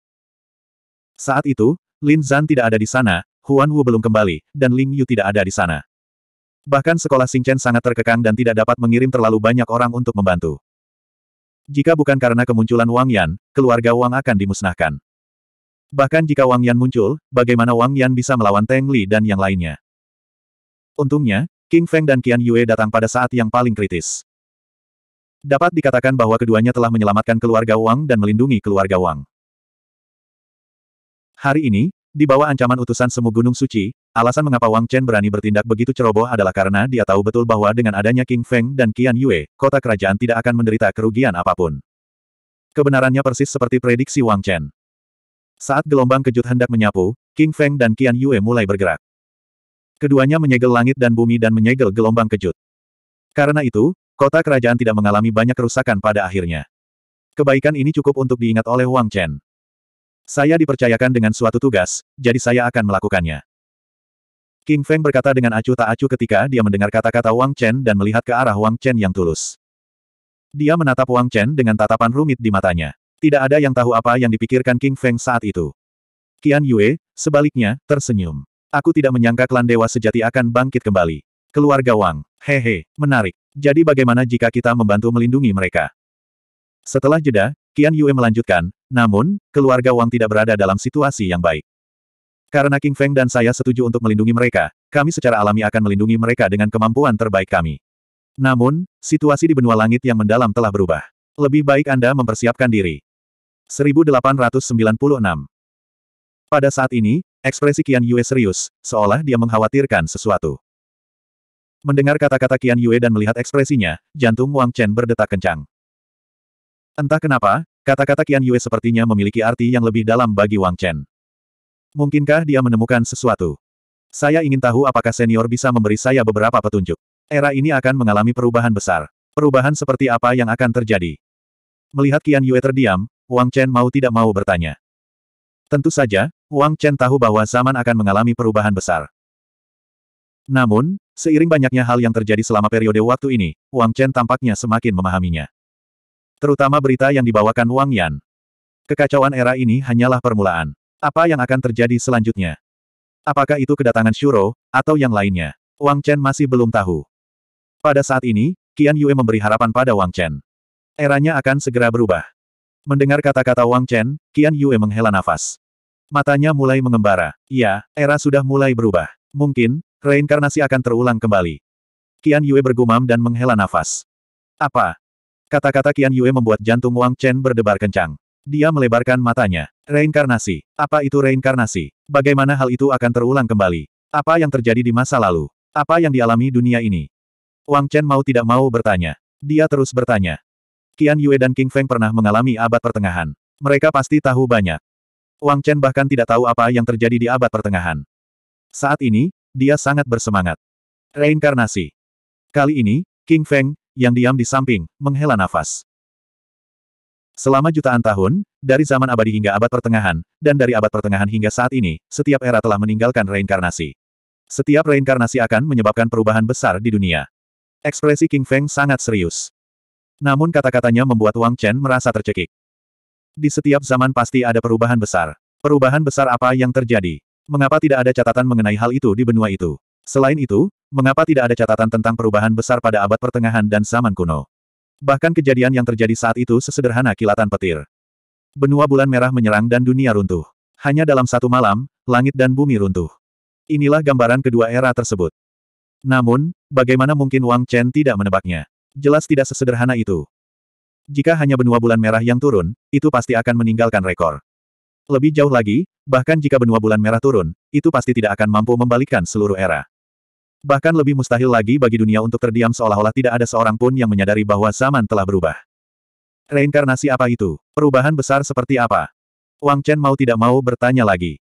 Saat itu, Lin Zan tidak ada di sana, Huan Wu belum kembali, dan Ling Yu tidak ada di sana. Bahkan sekolah Xing Chen sangat terkekang dan tidak dapat mengirim terlalu banyak orang untuk membantu. Jika bukan karena kemunculan Wang Yan, keluarga Wang akan dimusnahkan. Bahkan jika Wang Yan muncul, bagaimana Wang Yan bisa melawan Teng Li dan yang lainnya? Untungnya, King Feng dan Qian Yue datang pada saat yang paling kritis. Dapat dikatakan bahwa keduanya telah menyelamatkan keluarga Wang dan melindungi keluarga Wang. Hari ini, di bawah ancaman utusan semu Gunung Suci, alasan mengapa Wang Chen berani bertindak begitu ceroboh adalah karena dia tahu betul bahwa dengan adanya King Feng dan Qian Yue, kota kerajaan tidak akan menderita kerugian apa pun. Kebenarannya persis seperti prediksi Wang Chen. Saat gelombang kejut hendak menyapu, King Feng dan Qian Yue mulai bergerak. Keduanya menyegel langit dan bumi dan menyegel gelombang kejut. Karena itu, kota kerajaan tidak mengalami banyak kerusakan pada akhirnya. Kebaikan ini cukup untuk diingat oleh Wang Chen. Saya dipercayakan dengan suatu tugas, jadi saya akan melakukannya. King Feng berkata dengan acuh tak acuh ketika dia mendengar kata-kata Wang Chen dan melihat ke arah Wang Chen yang tulus. Dia menatap Wang Chen dengan tatapan rumit di matanya. Tidak ada yang tahu apa yang dipikirkan King Feng saat itu. Qian Yue, sebaliknya, tersenyum. Aku tidak menyangka klan dewa sejati akan bangkit kembali. Keluarga Wang. Hehe, menarik. Jadi bagaimana jika kita membantu melindungi mereka? Setelah jeda, Qian Yue melanjutkan, namun, keluarga Wang tidak berada dalam situasi yang baik. Karena King Feng dan saya setuju untuk melindungi mereka, kami secara alami akan melindungi mereka dengan kemampuan terbaik kami. Namun, situasi di benua langit yang mendalam telah berubah. Lebih baik Anda mempersiapkan diri. 1896. Pada saat ini, ekspresi Qian Yue serius, seolah dia mengkhawatirkan sesuatu. Mendengar kata-kata Qian Yue dan melihat ekspresinya, jantung Wang Chen berdetak kencang. Entah kenapa, kata-kata Qian Yue sepertinya memiliki arti yang lebih dalam bagi Wang Chen. Mungkinkah dia menemukan sesuatu? Saya ingin tahu apakah senior bisa memberi saya beberapa petunjuk. Era ini akan mengalami perubahan besar. Perubahan seperti apa yang akan terjadi? Melihat Qian Yue terdiam, Wang Chen mau tidak mau bertanya. Tentu saja, Wang Chen tahu bahwa zaman akan mengalami perubahan besar. Namun, seiring banyaknya hal yang terjadi selama periode waktu ini, Wang Chen tampaknya semakin memahaminya. Terutama berita yang dibawakan Wang Yan. Kekacauan era ini hanyalah permulaan. Apa yang akan terjadi selanjutnya? Apakah itu kedatangan Shuro, atau yang lainnya? Wang Chen masih belum tahu. Pada saat ini, Qian Yue memberi harapan pada Wang Chen. Eranya akan segera berubah. Mendengar kata-kata Wang Chen, Qian Yue menghela nafas. Matanya mulai mengembara. Iya, era sudah mulai berubah. Mungkin, reinkarnasi akan terulang kembali. Qian Yue bergumam dan menghela nafas. Apa? Kata-kata Qian Yue membuat jantung Wang Chen berdebar kencang. Dia melebarkan matanya. Reinkarnasi. Apa itu reinkarnasi? Bagaimana hal itu akan terulang kembali? Apa yang terjadi di masa lalu? Apa yang dialami dunia ini? Wang Chen mau tidak mau bertanya. Dia terus bertanya. Qian Yue dan King Feng pernah mengalami abad pertengahan. Mereka pasti tahu banyak. Wang Chen bahkan tidak tahu apa yang terjadi di abad pertengahan. Saat ini, dia sangat bersemangat. Reinkarnasi. Kali ini, King Feng, yang diam di samping, menghela nafas. Selama jutaan tahun, dari zaman abadi hingga abad pertengahan, dan dari abad pertengahan hingga saat ini, setiap era telah meninggalkan reinkarnasi. Setiap reinkarnasi akan menyebabkan perubahan besar di dunia. Ekspresi King Feng sangat serius. Namun kata-katanya membuat Wang Chen merasa tercekik. Di setiap zaman pasti ada perubahan besar. Perubahan besar apa yang terjadi? Mengapa tidak ada catatan mengenai hal itu di benua itu? Selain itu, mengapa tidak ada catatan tentang perubahan besar pada abad pertengahan dan zaman kuno? Bahkan kejadian yang terjadi saat itu sesederhana kilatan petir. Benua bulan merah menyerang dan dunia runtuh. Hanya dalam satu malam, langit dan bumi runtuh. Inilah gambaran kedua era tersebut. Namun, bagaimana mungkin Wang Chen tidak menebaknya? Jelas tidak sesederhana itu. Jika hanya benua bulan merah yang turun, itu pasti akan meninggalkan rekor. Lebih jauh lagi, bahkan jika benua bulan merah turun, itu pasti tidak akan mampu membalikkan seluruh era. Bahkan lebih mustahil lagi bagi dunia untuk terdiam seolah-olah tidak ada seorang pun yang menyadari bahwa zaman telah berubah. Reinkarnasi apa itu? Perubahan besar seperti apa? Wang Chen mau tidak mau bertanya lagi.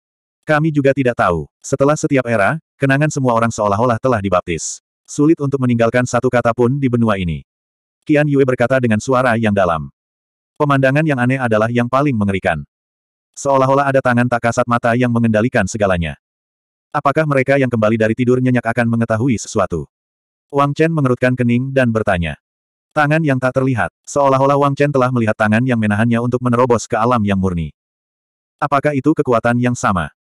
Kami juga tidak tahu. Setelah setiap era, kenangan semua orang seolah-olah telah dibaptis. Sulit untuk meninggalkan satu kata pun di benua ini. Qian Yue berkata dengan suara yang dalam. Pemandangan yang aneh adalah yang paling mengerikan. Seolah-olah ada tangan tak kasat mata yang mengendalikan segalanya. Apakah mereka yang kembali dari tidur nyenyak akan mengetahui sesuatu? Wang Chen mengerutkan kening dan bertanya. Tangan yang tak terlihat, seolah-olah Wang Chen telah melihat tangan yang menahannya untuk menerobos ke alam yang murni. Apakah itu kekuatan yang sama?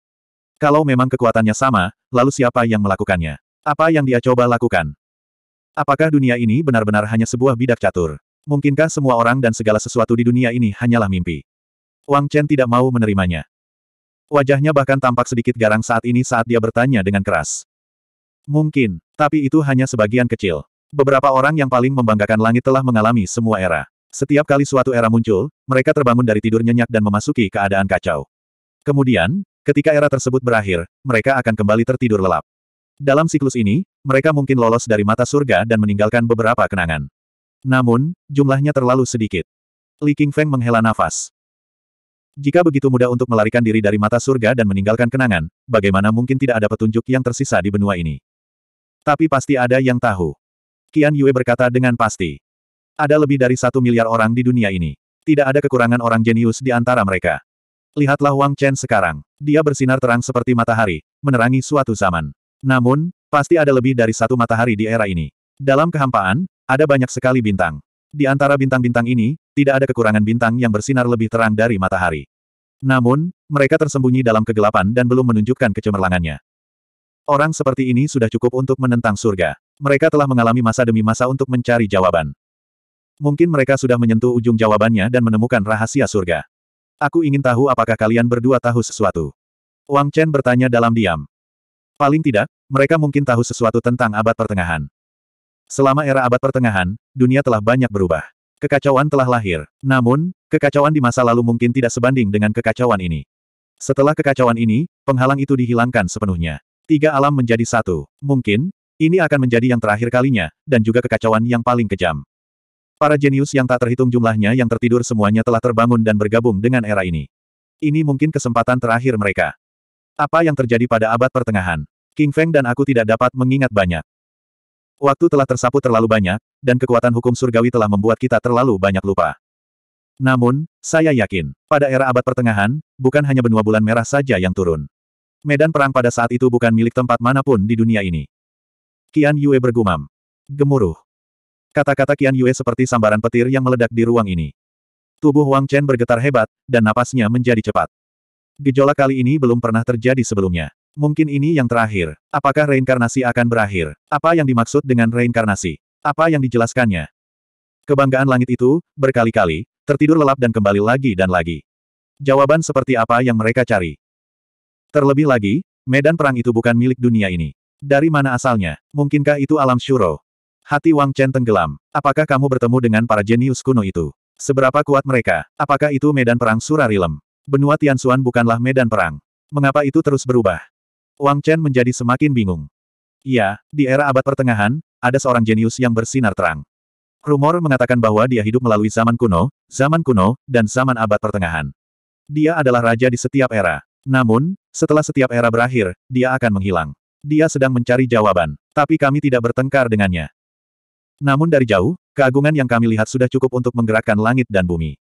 Kalau memang kekuatannya sama, lalu siapa yang melakukannya? Apa yang dia coba lakukan? Apakah dunia ini benar-benar hanya sebuah bidak catur? Mungkinkah semua orang dan segala sesuatu di dunia ini hanyalah mimpi? Wang Chen tidak mau menerimanya. Wajahnya bahkan tampak sedikit garang saat ini saat dia bertanya dengan keras. Mungkin, tapi itu hanya sebagian kecil. Beberapa orang yang paling membanggakan langit telah mengalami semua era. Setiap kali suatu era muncul, mereka terbangun dari tidur nyenyak dan memasuki keadaan kacau. Kemudian, ketika era tersebut berakhir, mereka akan kembali tertidur lelap. Dalam siklus ini, mereka mungkin lolos dari mata surga dan meninggalkan beberapa kenangan. Namun, jumlahnya terlalu sedikit. Li Qingfeng menghela nafas. Jika begitu mudah untuk melarikan diri dari mata surga dan meninggalkan kenangan, bagaimana mungkin tidak ada petunjuk yang tersisa di benua ini? Tapi pasti ada yang tahu. Qian Yue berkata dengan pasti. Ada lebih dari satu miliar orang di dunia ini. Tidak ada kekurangan orang jenius di antara mereka. Lihatlah Wang Chen sekarang. Dia bersinar terang seperti matahari, menerangi suatu zaman. Namun, pasti ada lebih dari satu matahari di era ini. Dalam kehampaan, ada banyak sekali bintang. Di antara bintang-bintang ini, tidak ada kekurangan bintang yang bersinar lebih terang dari matahari. Namun, mereka tersembunyi dalam kegelapan dan belum menunjukkan kecemerlangannya. Orang seperti ini sudah cukup untuk menentang surga. Mereka telah mengalami masa demi masa untuk mencari jawaban. Mungkin mereka sudah menyentuh ujung jawabannya dan menemukan rahasia surga. Aku ingin tahu apakah kalian berdua tahu sesuatu. Wang Chen bertanya dalam diam. Paling tidak, mereka mungkin tahu sesuatu tentang abad pertengahan. Selama era abad pertengahan, dunia telah banyak berubah. Kekacauan telah lahir. Namun, kekacauan di masa lalu mungkin tidak sebanding dengan kekacauan ini. Setelah kekacauan ini, penghalang itu dihilangkan sepenuhnya. Tiga alam menjadi satu. Mungkin, ini akan menjadi yang terakhir kalinya, dan juga kekacauan yang paling kejam. Para jenius yang tak terhitung jumlahnya yang tertidur semuanya telah terbangun dan bergabung dengan era ini. Ini mungkin kesempatan terakhir mereka. Apa yang terjadi pada abad pertengahan? King Feng dan aku tidak dapat mengingat banyak. Waktu telah tersapu terlalu banyak, dan kekuatan hukum surgawi telah membuat kita terlalu banyak lupa. Namun, saya yakin, pada era abad pertengahan, bukan hanya benua bulan merah saja yang turun. Medan perang pada saat itu bukan milik tempat mana pun di dunia ini. Qian Yue bergumam. Gemuruh. Kata-kata Qian Yue seperti sambaran petir yang meledak di ruang ini. Tubuh Wang Chen bergetar hebat, dan napasnya menjadi cepat. Gejolak kali ini belum pernah terjadi sebelumnya. Mungkin ini yang terakhir. Apakah reinkarnasi akan berakhir? Apa yang dimaksud dengan reinkarnasi? Apa yang dijelaskannya? Kebanggaan langit itu, berkali-kali, tertidur lelap dan kembali lagi dan lagi. Jawaban seperti apa yang mereka cari? Terlebih lagi, medan perang itu bukan milik dunia ini. Dari mana asalnya? Mungkinkah itu alam Shuro? Hati Wang Chen tenggelam. Apakah kamu bertemu dengan para jenius kuno itu? Seberapa kuat mereka? Apakah itu medan perang Surarilem? Benua Tianxuan bukanlah medan perang. Mengapa itu terus berubah? Wang Chen menjadi semakin bingung. Iya, di era abad pertengahan, ada seorang jenius yang bersinar terang. Rumor mengatakan bahwa dia hidup melalui zaman kuno, zaman kuno, dan zaman abad pertengahan. Dia adalah raja di setiap era. Namun, setelah setiap era berakhir, dia akan menghilang. Dia sedang mencari jawaban, tapi kami tidak bertengkar dengannya. Namun dari jauh, keagungan yang kami lihat sudah cukup untuk menggerakkan langit dan bumi.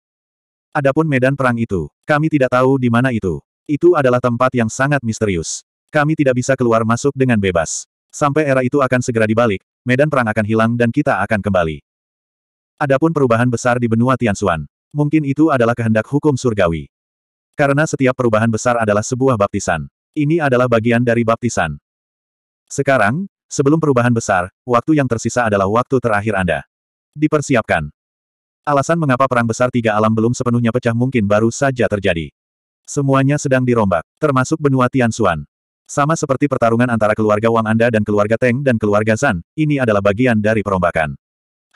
Adapun medan perang itu, kami tidak tahu di mana itu. Itu adalah tempat yang sangat misterius. Kami tidak bisa keluar masuk dengan bebas. Sampai era itu akan segera dibalik, medan perang akan hilang dan kita akan kembali. Adapun perubahan besar di benua Tianxuan. Mungkin itu adalah kehendak hukum surgawi. Karena setiap perubahan besar adalah sebuah baptisan. Ini adalah bagian dari baptisan. Sekarang, sebelum perubahan besar, waktu yang tersisa adalah waktu terakhir Anda. Dipersiapkan. Alasan mengapa perang besar tiga alam belum sepenuhnya pecah mungkin baru saja terjadi. Semuanya sedang dirombak, termasuk benua Tianxuan. Sama seperti pertarungan antara keluarga Wang Anda dan keluarga Teng dan keluarga Zan, ini adalah bagian dari perombakan.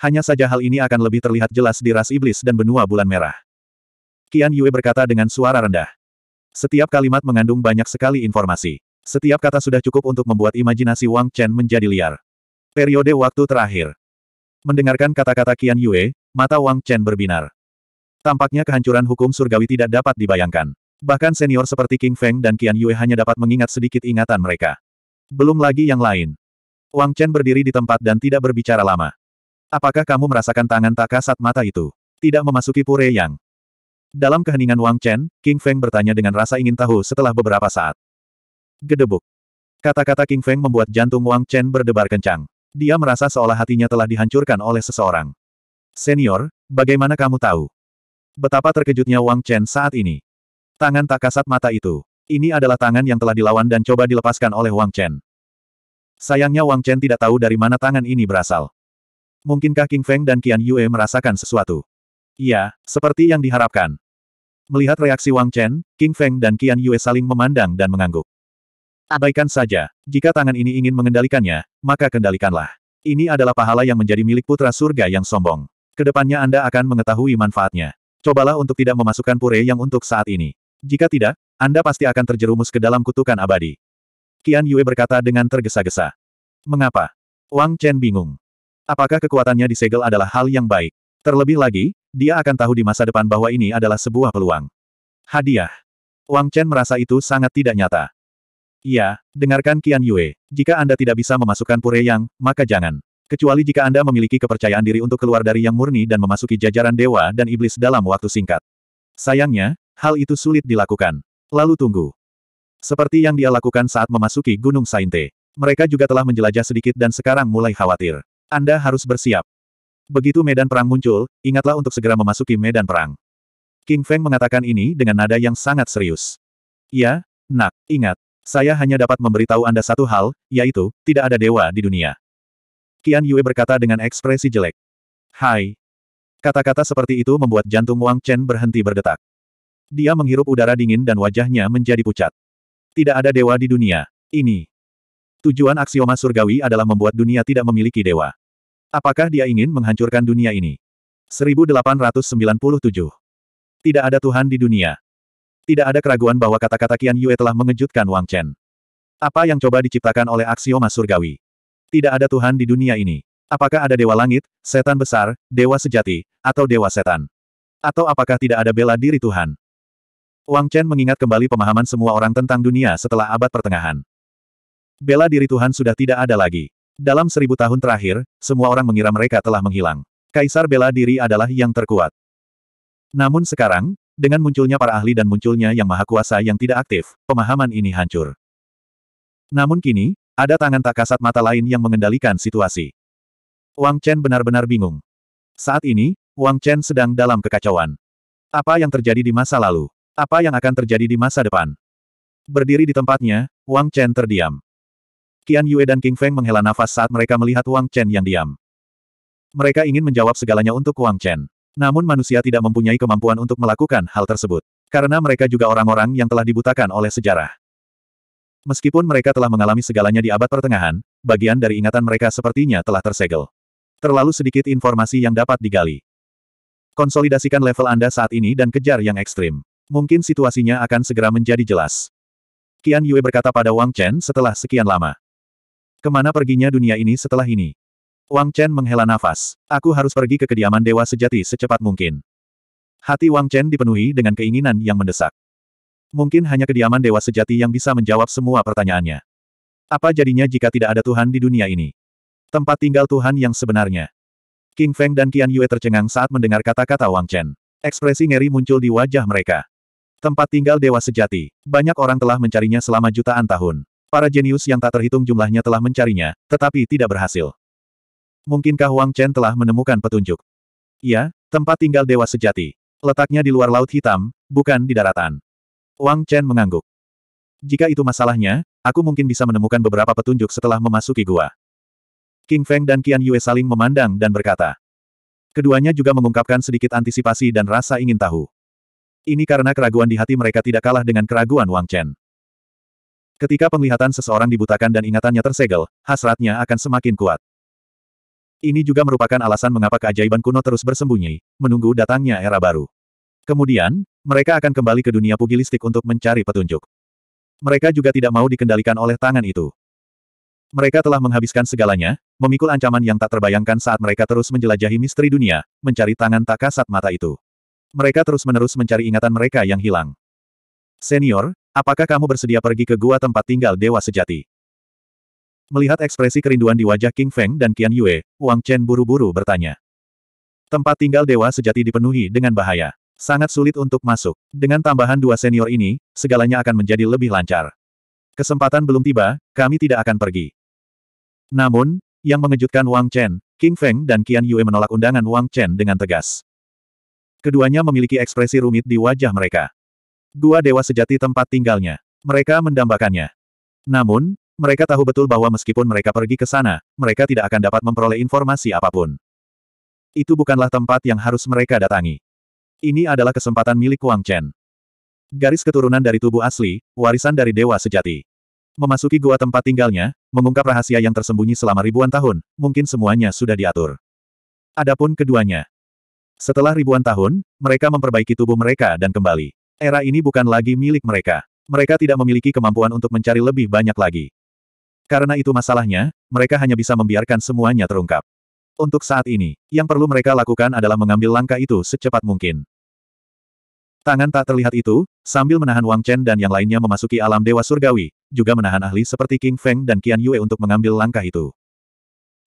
Hanya saja hal ini akan lebih terlihat jelas di ras iblis dan benua bulan merah. Qian Yue berkata dengan suara rendah. Setiap kalimat mengandung banyak sekali informasi. Setiap kata sudah cukup untuk membuat imajinasi Wang Chen menjadi liar. Periode waktu terakhir. Mendengarkan kata-kata Qian Yue, mata Wang Chen berbinar. Tampaknya kehancuran hukum surgawi tidak dapat dibayangkan. Bahkan senior seperti King Feng dan Qian Yue hanya dapat mengingat sedikit ingatan mereka. Belum lagi yang lain. Wang Chen berdiri di tempat dan tidak berbicara lama. Apakah kamu merasakan tangan tak kasat mata itu? Tidak memasuki pure yang. Dalam keheningan Wang Chen, King Feng bertanya dengan rasa ingin tahu setelah beberapa saat. Gedebuk. Kata-kata King Feng membuat jantung Wang Chen berdebar kencang. Dia merasa seolah hatinya telah dihancurkan oleh seseorang. Senior, bagaimana kamu tahu? Betapa terkejutnya Wang Chen saat ini. Tangan tak kasat mata itu. Ini adalah tangan yang telah dilawan dan coba dilepaskan oleh Wang Chen. Sayangnya Wang Chen tidak tahu dari mana tangan ini berasal. Mungkinkah King Feng dan Qian Yue merasakan sesuatu? Iya, seperti yang diharapkan. Melihat reaksi Wang Chen, King Feng dan Qian Yue saling memandang dan mengangguk. Abaikan saja, jika tangan ini ingin mengendalikannya, maka kendalikanlah. Ini adalah pahala yang menjadi milik putra surga yang sombong. Ke depannya Anda akan mengetahui manfaatnya. Cobalah untuk tidak memasukkan pure yang untuk saat ini. Jika tidak, Anda pasti akan terjerumus ke dalam kutukan abadi. Qian Yue berkata dengan tergesa-gesa. Mengapa? Wang Chen bingung. Apakah kekuatannya di segel adalah hal yang baik? Terlebih lagi, dia akan tahu di masa depan bahwa ini adalah sebuah peluang. Hadiah. Wang Chen merasa itu sangat tidak nyata. Iya, dengarkan Qian Yue. Jika Anda tidak bisa memasukkan pure yang, maka jangan. Kecuali jika Anda memiliki kepercayaan diri untuk keluar dari yang murni dan memasuki jajaran dewa dan iblis dalam waktu singkat. Sayangnya, hal itu sulit dilakukan. Lalu tunggu. Seperti yang dia lakukan saat memasuki Gunung Sainte. Mereka juga telah menjelajah sedikit dan sekarang mulai khawatir. Anda harus bersiap. Begitu medan perang muncul, ingatlah untuk segera memasuki medan perang. King Feng mengatakan ini dengan nada yang sangat serius. Ya, nak, ingat. Saya hanya dapat memberitahu Anda satu hal, yaitu, tidak ada dewa di dunia. Qian Yue berkata dengan ekspresi jelek. Hai. Kata-kata seperti itu membuat jantung Wang Chen berhenti berdetak. Dia menghirup udara dingin dan wajahnya menjadi pucat. Tidak ada dewa di dunia. Ini. Tujuan aksioma surgawi adalah membuat dunia tidak memiliki dewa. Apakah dia ingin menghancurkan dunia ini? 1897. Tidak ada Tuhan di dunia. Tidak ada keraguan bahwa kata-kata Qian Yue telah mengejutkan Wang Chen. Apa yang coba diciptakan oleh aksioma surgawi? Tidak ada Tuhan di dunia ini. Apakah ada dewa langit, setan besar, dewa sejati, atau dewa setan? Atau apakah tidak ada bela diri Tuhan? Wang Chen mengingat kembali pemahaman semua orang tentang dunia setelah abad pertengahan. Bela diri Tuhan sudah tidak ada lagi. Dalam seribu tahun terakhir, semua orang mengira mereka telah menghilang. Kaisar bela diri adalah yang terkuat. Namun sekarang, dengan munculnya para ahli dan munculnya yang maha kuasa yang tidak aktif, pemahaman ini hancur. Namun kini, ada tangan tak kasat mata lain yang mengendalikan situasi. Wang Chen benar-benar bingung. Saat ini, Wang Chen sedang dalam kekacauan. Apa yang terjadi di masa lalu? Apa yang akan terjadi di masa depan? Berdiri di tempatnya, Wang Chen terdiam. Qian Yue dan King Feng menghela nafas saat mereka melihat Wang Chen yang diam. Mereka ingin menjawab segalanya untuk Wang Chen. Namun manusia tidak mempunyai kemampuan untuk melakukan hal tersebut. Karena mereka juga orang-orang yang telah dibutakan oleh sejarah. Meskipun mereka telah mengalami segalanya di abad pertengahan, bagian dari ingatan mereka sepertinya telah tersegel. Terlalu sedikit informasi yang dapat digali. Konsolidasikan level Anda saat ini dan kejar yang ekstrim. Mungkin situasinya akan segera menjadi jelas. Qian Yue berkata pada Wang Chen setelah sekian lama. Ke mana perginya dunia ini setelah ini? Wang Chen menghela nafas. Aku harus pergi ke kediaman Dewa Sejati secepat mungkin. Hati Wang Chen dipenuhi dengan keinginan yang mendesak. Mungkin hanya kediaman Dewa Sejati yang bisa menjawab semua pertanyaannya. Apa jadinya jika tidak ada Tuhan di dunia ini? Tempat tinggal Tuhan yang sebenarnya. King Feng dan Qian Yue tercengang saat mendengar kata-kata Wang Chen. Ekspresi ngeri muncul di wajah mereka. Tempat tinggal Dewa Sejati. Banyak orang telah mencarinya selama jutaan tahun. Para jenius yang tak terhitung jumlahnya telah mencarinya, tetapi tidak berhasil. Mungkinkah Wang Chen telah menemukan petunjuk? Ya, tempat tinggal dewa sejati. Letaknya di luar laut hitam, bukan di daratan. Wang Chen mengangguk. Jika itu masalahnya, aku mungkin bisa menemukan beberapa petunjuk setelah memasuki gua. King Feng dan Qian Yue saling memandang dan berkata. Keduanya juga mengungkapkan sedikit antisipasi dan rasa ingin tahu. Ini karena keraguan di hati mereka tidak kalah dengan keraguan Wang Chen. Ketika penglihatan seseorang dibutakan dan ingatannya tersegel, hasratnya akan semakin kuat. Ini juga merupakan alasan mengapa keajaiban kuno terus bersembunyi, menunggu datangnya era baru. Kemudian, mereka akan kembali ke dunia pugilistik untuk mencari petunjuk. Mereka juga tidak mau dikendalikan oleh tangan itu. Mereka telah menghabiskan segalanya, memikul ancaman yang tak terbayangkan saat mereka terus menjelajahi misteri dunia, mencari tangan tak kasat mata itu. Mereka terus-menerus mencari ingatan mereka yang hilang. Senior, Apakah kamu bersedia pergi ke gua tempat tinggal Dewa Sejati? Melihat ekspresi kerinduan di wajah King Feng dan Qian Yue, Wang Chen buru-buru bertanya. Tempat tinggal Dewa Sejati dipenuhi dengan bahaya. Sangat sulit untuk masuk. Dengan tambahan dua senior ini, segalanya akan menjadi lebih lancar. Kesempatan belum tiba, kami tidak akan pergi. Namun, yang mengejutkan Wang Chen, King Feng dan Qian Yue menolak undangan Wang Chen dengan tegas. Keduanya memiliki ekspresi rumit di wajah mereka. Gua dewa sejati tempat tinggalnya. Mereka mendambakannya. Namun, mereka tahu betul bahwa meskipun mereka pergi ke sana, mereka tidak akan dapat memperoleh informasi apa pun. Itu bukanlah tempat yang harus mereka datangi. Ini adalah kesempatan milik Wang Chen. Garis keturunan dari tubuh asli, warisan dari dewa sejati. Memasuki gua tempat tinggalnya, mengungkap rahasia yang tersembunyi selama ribuan tahun, mungkin semuanya sudah diatur. Adapun keduanya. Setelah ribuan tahun, mereka memperbaiki tubuh mereka dan kembali. Era ini bukan lagi milik mereka. Mereka tidak memiliki kemampuan untuk mencari lebih banyak lagi. Karena itu masalahnya, mereka hanya bisa membiarkan semuanya terungkap. Untuk saat ini, yang perlu mereka lakukan adalah mengambil langkah itu secepat mungkin. Tangan tak terlihat itu, sambil menahan Wang Chen dan yang lainnya memasuki alam Dewa Surgawi, juga menahan ahli seperti King Feng dan Qian Yue untuk mengambil langkah itu.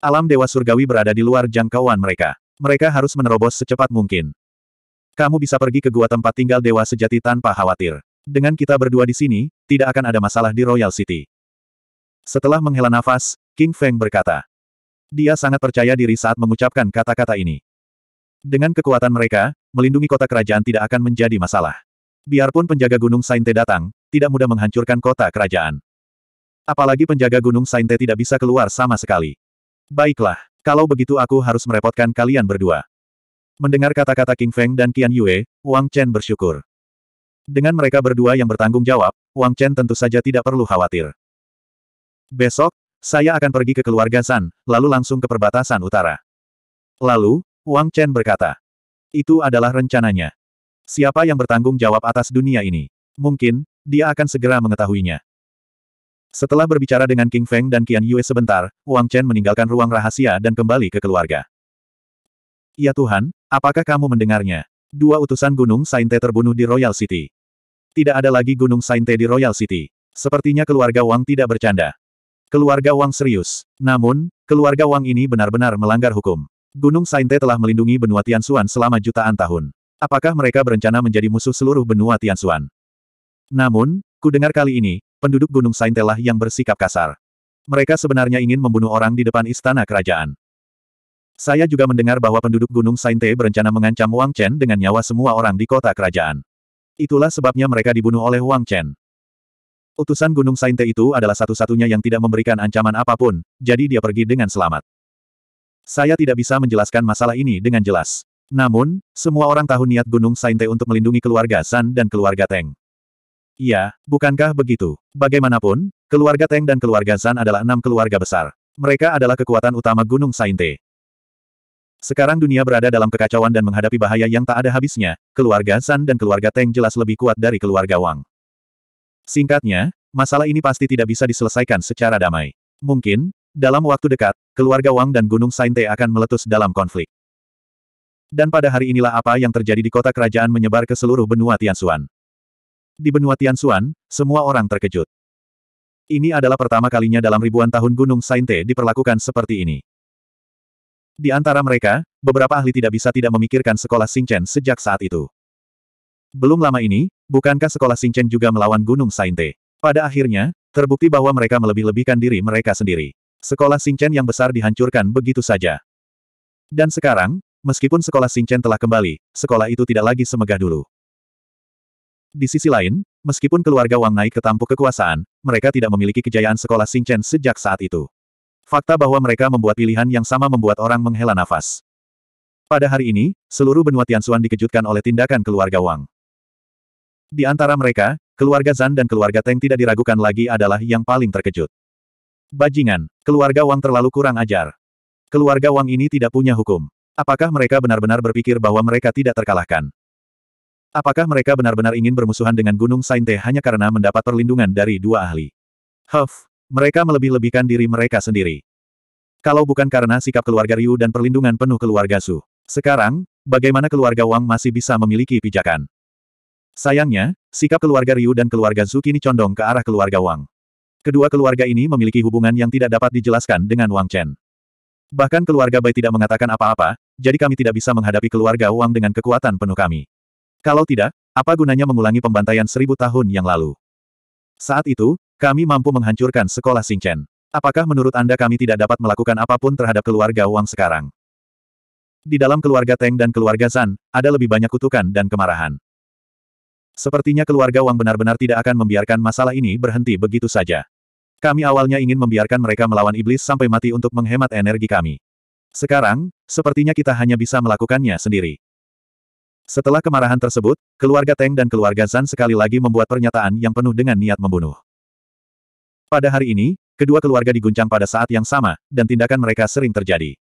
Alam Dewa Surgawi berada di luar jangkauan mereka. Mereka harus menerobos secepat mungkin. Kamu bisa pergi ke gua tempat tinggal Dewa Sejati tanpa khawatir. Dengan kita berdua di sini, tidak akan ada masalah di Royal City. Setelah menghela nafas, King Feng berkata. Dia sangat percaya diri saat mengucapkan kata-kata ini. Dengan kekuatan mereka, melindungi kota kerajaan tidak akan menjadi masalah. Biarpun penjaga Gunung Sainte datang, tidak mudah menghancurkan kota kerajaan. Apalagi penjaga Gunung Sainte tidak bisa keluar sama sekali. Baiklah, kalau begitu aku harus merepotkan kalian berdua. Mendengar kata-kata King Feng dan Qian Yue, Wang Chen bersyukur. Dengan mereka berdua yang bertanggung jawab, Wang Chen tentu saja tidak perlu khawatir. Besok, saya akan pergi ke keluarga San, lalu langsung ke perbatasan utara. Lalu, Wang Chen berkata. Itu adalah rencananya. Siapa yang bertanggung jawab atas dunia ini? Mungkin, dia akan segera mengetahuinya. Setelah berbicara dengan King Feng dan Qian Yue sebentar, Wang Chen meninggalkan ruang rahasia dan kembali ke keluarga. Ya Tuhan, apakah kamu mendengarnya? Dua utusan Gunung Sainte terbunuh di Royal City. Tidak ada lagi Gunung Sainte di Royal City. Sepertinya keluarga Wang tidak bercanda. Keluarga Wang serius. Namun, keluarga Wang ini benar-benar melanggar hukum. Gunung Sainte telah melindungi benua Tianxuan selama jutaan tahun. Apakah mereka berencana menjadi musuh seluruh benua Tianxuan? Namun, ku dengar kali ini, penduduk Gunung Sainte lah yang bersikap kasar. Mereka sebenarnya ingin membunuh orang di depan istana kerajaan. Saya juga mendengar bahwa penduduk Gunung Sainte berencana mengancam Wang Chen dengan nyawa semua orang di kota kerajaan. Itulah sebabnya mereka dibunuh oleh Wang Chen. Utusan Gunung Sainte itu adalah satu-satunya yang tidak memberikan ancaman apa pun, jadi dia pergi dengan selamat. Saya tidak bisa menjelaskan masalah ini dengan jelas. Namun, semua orang tahu niat Gunung Sainte untuk melindungi keluarga San dan keluarga Teng. Iya, bukankah begitu? Bagaimanapun, keluarga Teng dan keluarga San adalah enam keluarga besar. Mereka adalah kekuatan utama Gunung Sainte. Sekarang dunia berada dalam kekacauan dan menghadapi bahaya yang tak ada habisnya, keluarga San dan keluarga Teng jelas lebih kuat dari keluarga Wang. Singkatnya, masalah ini pasti tidak bisa diselesaikan secara damai. Mungkin, dalam waktu dekat, keluarga Wang dan Gunung Sainte akan meletus dalam konflik. Dan pada hari inilah apa yang terjadi di kota kerajaan menyebar ke seluruh benua Tianxuan. Di benua Tianxuan, semua orang terkejut. Ini adalah pertama kalinya dalam ribuan tahun Gunung Sainte diperlakukan seperti ini. Di antara mereka, beberapa ahli tidak bisa tidak memikirkan sekolah Xingchen sejak saat itu. Belum lama ini, bukankah sekolah Xingchen juga melawan Gunung Sainte? Pada akhirnya, terbukti bahwa mereka melebih-lebihkan diri mereka sendiri. Sekolah Xingchen yang besar dihancurkan begitu saja. Dan sekarang, meskipun sekolah Xingchen telah kembali, sekolah itu tidak lagi semegah dulu. Di sisi lain, meskipun keluarga Wang naik ke tampuk kekuasaan, mereka tidak memiliki kejayaan sekolah Xingchen sejak saat itu. Fakta bahwa mereka membuat pilihan yang sama membuat orang menghela nafas. Pada hari ini, seluruh benua Tianxuan dikejutkan oleh tindakan keluarga Wang. Di antara mereka, keluarga Zan dan keluarga Teng tidak diragukan lagi adalah yang paling terkejut. Bajingan, keluarga Wang terlalu kurang ajar. Keluarga Wang ini tidak punya hukum. Apakah mereka benar-benar berpikir bahwa mereka tidak terkalahkan? Apakah mereka benar-benar ingin bermusuhan dengan Gunung Sainte hanya karena mendapat perlindungan dari dua ahli? Huff, mereka melebih-lebihkan diri mereka sendiri. Kalau bukan karena sikap keluarga Ryu dan perlindungan penuh keluarga Su. Sekarang, bagaimana keluarga Wang masih bisa memiliki pijakan? Sayangnya, sikap keluarga Ryu dan keluarga Zhu kini condong ke arah keluarga Wang. Kedua keluarga ini memiliki hubungan yang tidak dapat dijelaskan dengan Wang Chen. Bahkan keluarga Bai tidak mengatakan apa-apa, jadi kami tidak bisa menghadapi keluarga Wang dengan kekuatan penuh kami. Kalau tidak, apa gunanya mengulangi pembantaian seribu tahun yang lalu? Saat itu, kami mampu menghancurkan sekolah Xingchen. Apakah menurut Anda kami tidak dapat melakukan apa pun terhadap keluarga Wang sekarang? Di dalam keluarga Teng dan keluarga Zan, ada lebih banyak kutukan dan kemarahan. Sepertinya keluarga Wang benar-benar tidak akan membiarkan masalah ini berhenti begitu saja. Kami awalnya ingin membiarkan mereka melawan iblis sampai mati untuk menghemat energi kami. Sekarang, sepertinya kita hanya bisa melakukannya sendiri. Setelah kemarahan tersebut, keluarga Teng dan keluarga Zan sekali lagi membuat pernyataan yang penuh dengan niat membunuh. Pada hari ini, kedua keluarga diguncang pada saat yang sama, dan tindakan mereka sering terjadi.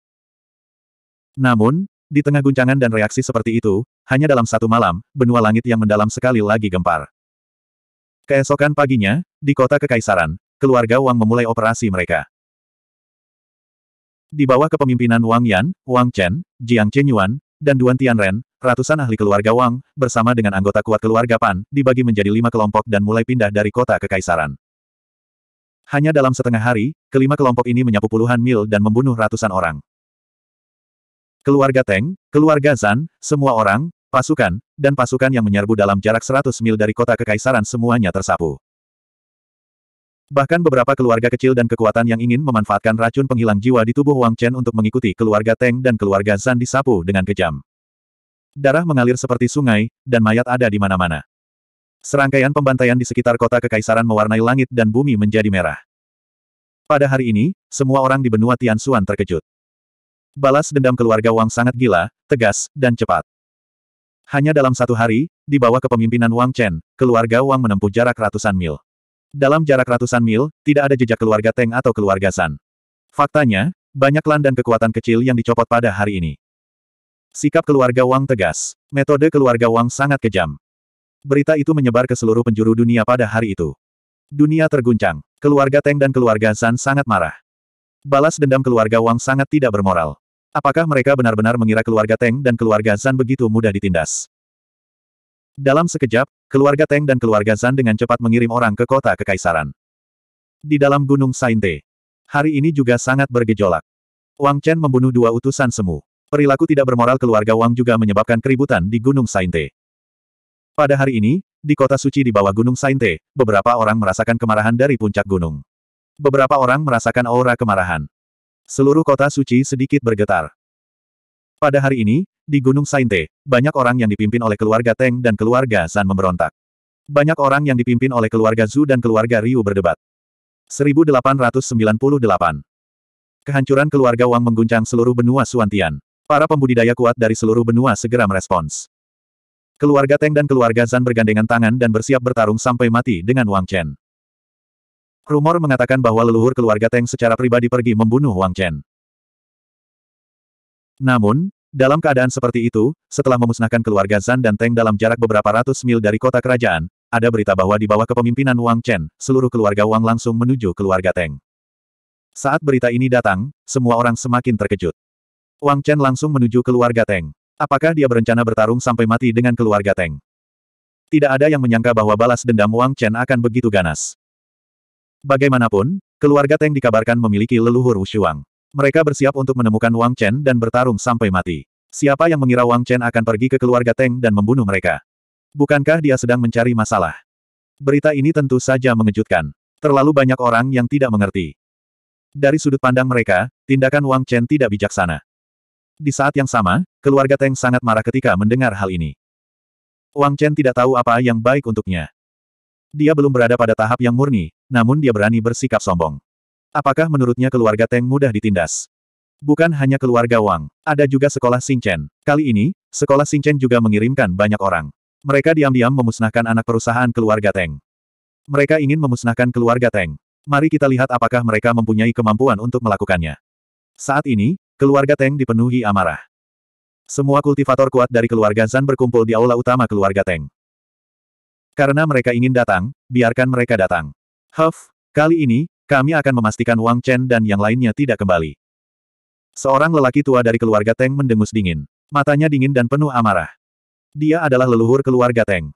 Namun, di tengah guncangan dan reaksi seperti itu, hanya dalam satu malam, benua langit yang mendalam sekali lagi gempar. Keesokan paginya, di kota Kekaisaran, keluarga Wang memulai operasi mereka. Di bawah kepemimpinan Wang Yan, Wang Chen, Jiang Chenyuan, dan Duan Tianren, ratusan ahli keluarga Wang, bersama dengan anggota kuat keluarga Pan, dibagi menjadi lima kelompok dan mulai pindah dari kota kekaisaran. Hanya dalam setengah hari, kelima kelompok ini menyapu puluhan mil dan membunuh ratusan orang. Keluarga Teng, keluarga Zan, semua orang, pasukan, dan pasukan yang menyerbu dalam jarak 100 mil dari kota kekaisaran semuanya tersapu. Bahkan beberapa keluarga kecil dan kekuatan yang ingin memanfaatkan racun penghilang jiwa di tubuh Wang Chen untuk mengikuti keluarga Teng dan keluarga Zan disapu dengan kejam. Darah mengalir seperti sungai, dan mayat ada di mana-mana. Serangkaian pembantaian di sekitar kota kekaisaran mewarnai langit dan bumi menjadi merah. Pada hari ini, semua orang di benua Tianxuan terkejut. Balas dendam keluarga Wang sangat gila, tegas, dan cepat. Hanya dalam satu hari, di bawah kepemimpinan Wang Chen, keluarga Wang menempuh jarak ratusan mil. Dalam jarak ratusan mil, tidak ada jejak keluarga Teng atau keluarga San. Faktanya, banyak klan dan kekuatan kecil yang dicopot pada hari ini. Sikap keluarga Wang tegas. Metode keluarga Wang sangat kejam. Berita itu menyebar ke seluruh penjuru dunia pada hari itu. Dunia terguncang. Keluarga Teng dan keluarga San sangat marah. Balas dendam keluarga Wang sangat tidak bermoral. Apakah mereka benar-benar mengira keluarga Teng dan keluarga San begitu mudah ditindas? Dalam sekejap, keluarga Teng dan keluarga Zan dengan cepat mengirim orang ke kota kekaisaran. Di dalam Gunung Sainte. Hari ini juga sangat bergejolak. Wang Chen membunuh dua utusan semu. Perilaku tidak bermoral keluarga Wang juga menyebabkan keributan di Gunung Sainte. Pada hari ini, di kota suci di bawah Gunung Sainte, beberapa orang merasakan kemarahan dari puncak gunung. Beberapa orang merasakan aura kemarahan. Seluruh kota suci sedikit bergetar. Pada hari ini, di Gunung Sainte, banyak orang yang dipimpin oleh keluarga Teng dan keluarga San memberontak. Banyak orang yang dipimpin oleh keluarga Zhu dan keluarga Ryu berdebat. 1898 Kehancuran keluarga Wang mengguncang seluruh benua Suantian. Para pembudidaya kuat dari seluruh benua segera merespons. Keluarga Teng dan keluarga Zan bergandengan tangan dan bersiap bertarung sampai mati dengan Wang Chen. Rumor mengatakan bahwa leluhur keluarga Teng secara pribadi pergi membunuh Wang Chen. Namun, dalam keadaan seperti itu, setelah memusnahkan keluarga Zan dan Teng dalam jarak beberapa ratus mil dari kota kerajaan, ada berita bahwa di bawah kepemimpinan Wang Chen, seluruh keluarga Wang langsung menuju keluarga Teng. Saat berita ini datang, semua orang semakin terkejut. Wang Chen langsung menuju keluarga Teng. Apakah dia berencana bertarung sampai mati dengan keluarga Teng? Tidak ada yang menyangka bahwa balas dendam Wang Chen akan begitu ganas. Bagaimanapun, keluarga Teng dikabarkan memiliki leluhur Wushuang. Mereka bersiap untuk menemukan Wang Chen dan bertarung sampai mati. Siapa yang mengira Wang Chen akan pergi ke keluarga Teng dan membunuh mereka? Bukankah dia sedang mencari masalah? Berita ini tentu saja mengejutkan. Terlalu banyak orang yang tidak mengerti. Dari sudut pandang mereka, tindakan Wang Chen tidak bijaksana. Di saat yang sama, keluarga Teng sangat marah ketika mendengar hal ini. Wang Chen tidak tahu apa yang baik untuknya. Dia belum berada pada tahap yang murni, namun dia berani bersikap sombong. Apakah menurutnya keluarga Teng mudah ditindas? Bukan hanya keluarga Wang, ada juga sekolah Xingchen. Kali ini, sekolah Xingchen juga mengirimkan banyak orang. Mereka diam-diam memusnahkan anak perusahaan keluarga Teng. Mereka ingin memusnahkan keluarga Teng. Mari kita lihat apakah mereka mempunyai kemampuan untuk melakukannya. Saat ini, keluarga Teng dipenuhi amarah. Semua kultivator kuat dari keluarga Zan berkumpul di aula utama keluarga Teng. Karena mereka ingin datang, biarkan mereka datang. Huff, kali ini, kami akan memastikan Wang Chen dan yang lainnya tidak kembali. Seorang lelaki tua dari keluarga Teng mendengus dingin. Matanya dingin dan penuh amarah. Dia adalah leluhur keluarga Teng.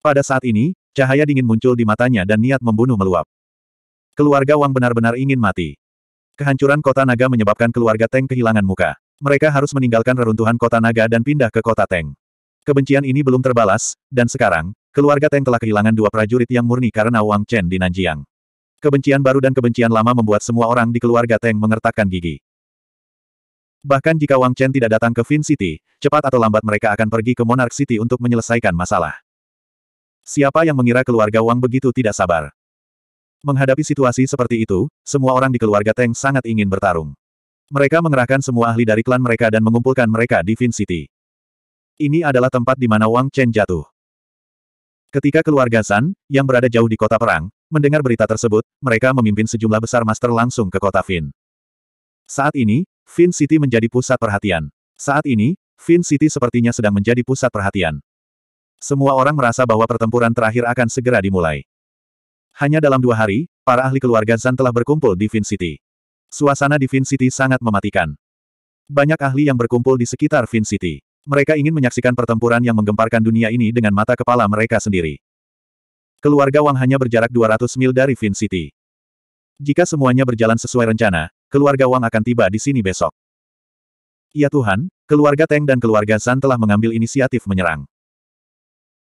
Pada saat ini, cahaya dingin muncul di matanya dan niat membunuh meluap. Keluarga Wang benar-benar ingin mati. Kehancuran kota naga menyebabkan keluarga Teng kehilangan muka. Mereka harus meninggalkan reruntuhan kota naga dan pindah ke kota Teng. Kebencian ini belum terbalas, dan sekarang, keluarga Teng telah kehilangan dua prajurit yang murni karena Wang Chen di Nanjiang. Kebencian baru dan kebencian lama membuat semua orang di keluarga Teng mengertakkan gigi. Bahkan jika Wang Chen tidak datang ke Fin City, cepat atau lambat mereka akan pergi ke Monarch City untuk menyelesaikan masalah. Siapa yang mengira keluarga Wang begitu tidak sabar? Menghadapi situasi seperti itu, semua orang di keluarga Teng sangat ingin bertarung. Mereka mengerahkan semua ahli dari klan mereka dan mengumpulkan mereka di Fin City. Ini adalah tempat di mana Wang Chen jatuh. Ketika keluarga San, yang berada jauh di kota perang, mendengar berita tersebut, mereka memimpin sejumlah besar master langsung ke kota Fin. Saat ini, Fin City menjadi pusat perhatian. Saat ini, Fin City sepertinya sedang menjadi pusat perhatian. Semua orang merasa bahwa pertempuran terakhir akan segera dimulai. Hanya dalam dua hari, para ahli keluarga Zan telah berkumpul di Fin City. Suasana di Fin City sangat mematikan. Banyak ahli yang berkumpul di sekitar Fin City. Mereka ingin menyaksikan pertempuran yang menggemparkan dunia ini dengan mata kepala mereka sendiri. Keluarga Wang hanya berjarak 200 mil dari Fin City. Jika semuanya berjalan sesuai rencana, keluarga Wang akan tiba di sini besok. Ya Tuhan, keluarga Teng dan keluarga Zan telah mengambil inisiatif menyerang.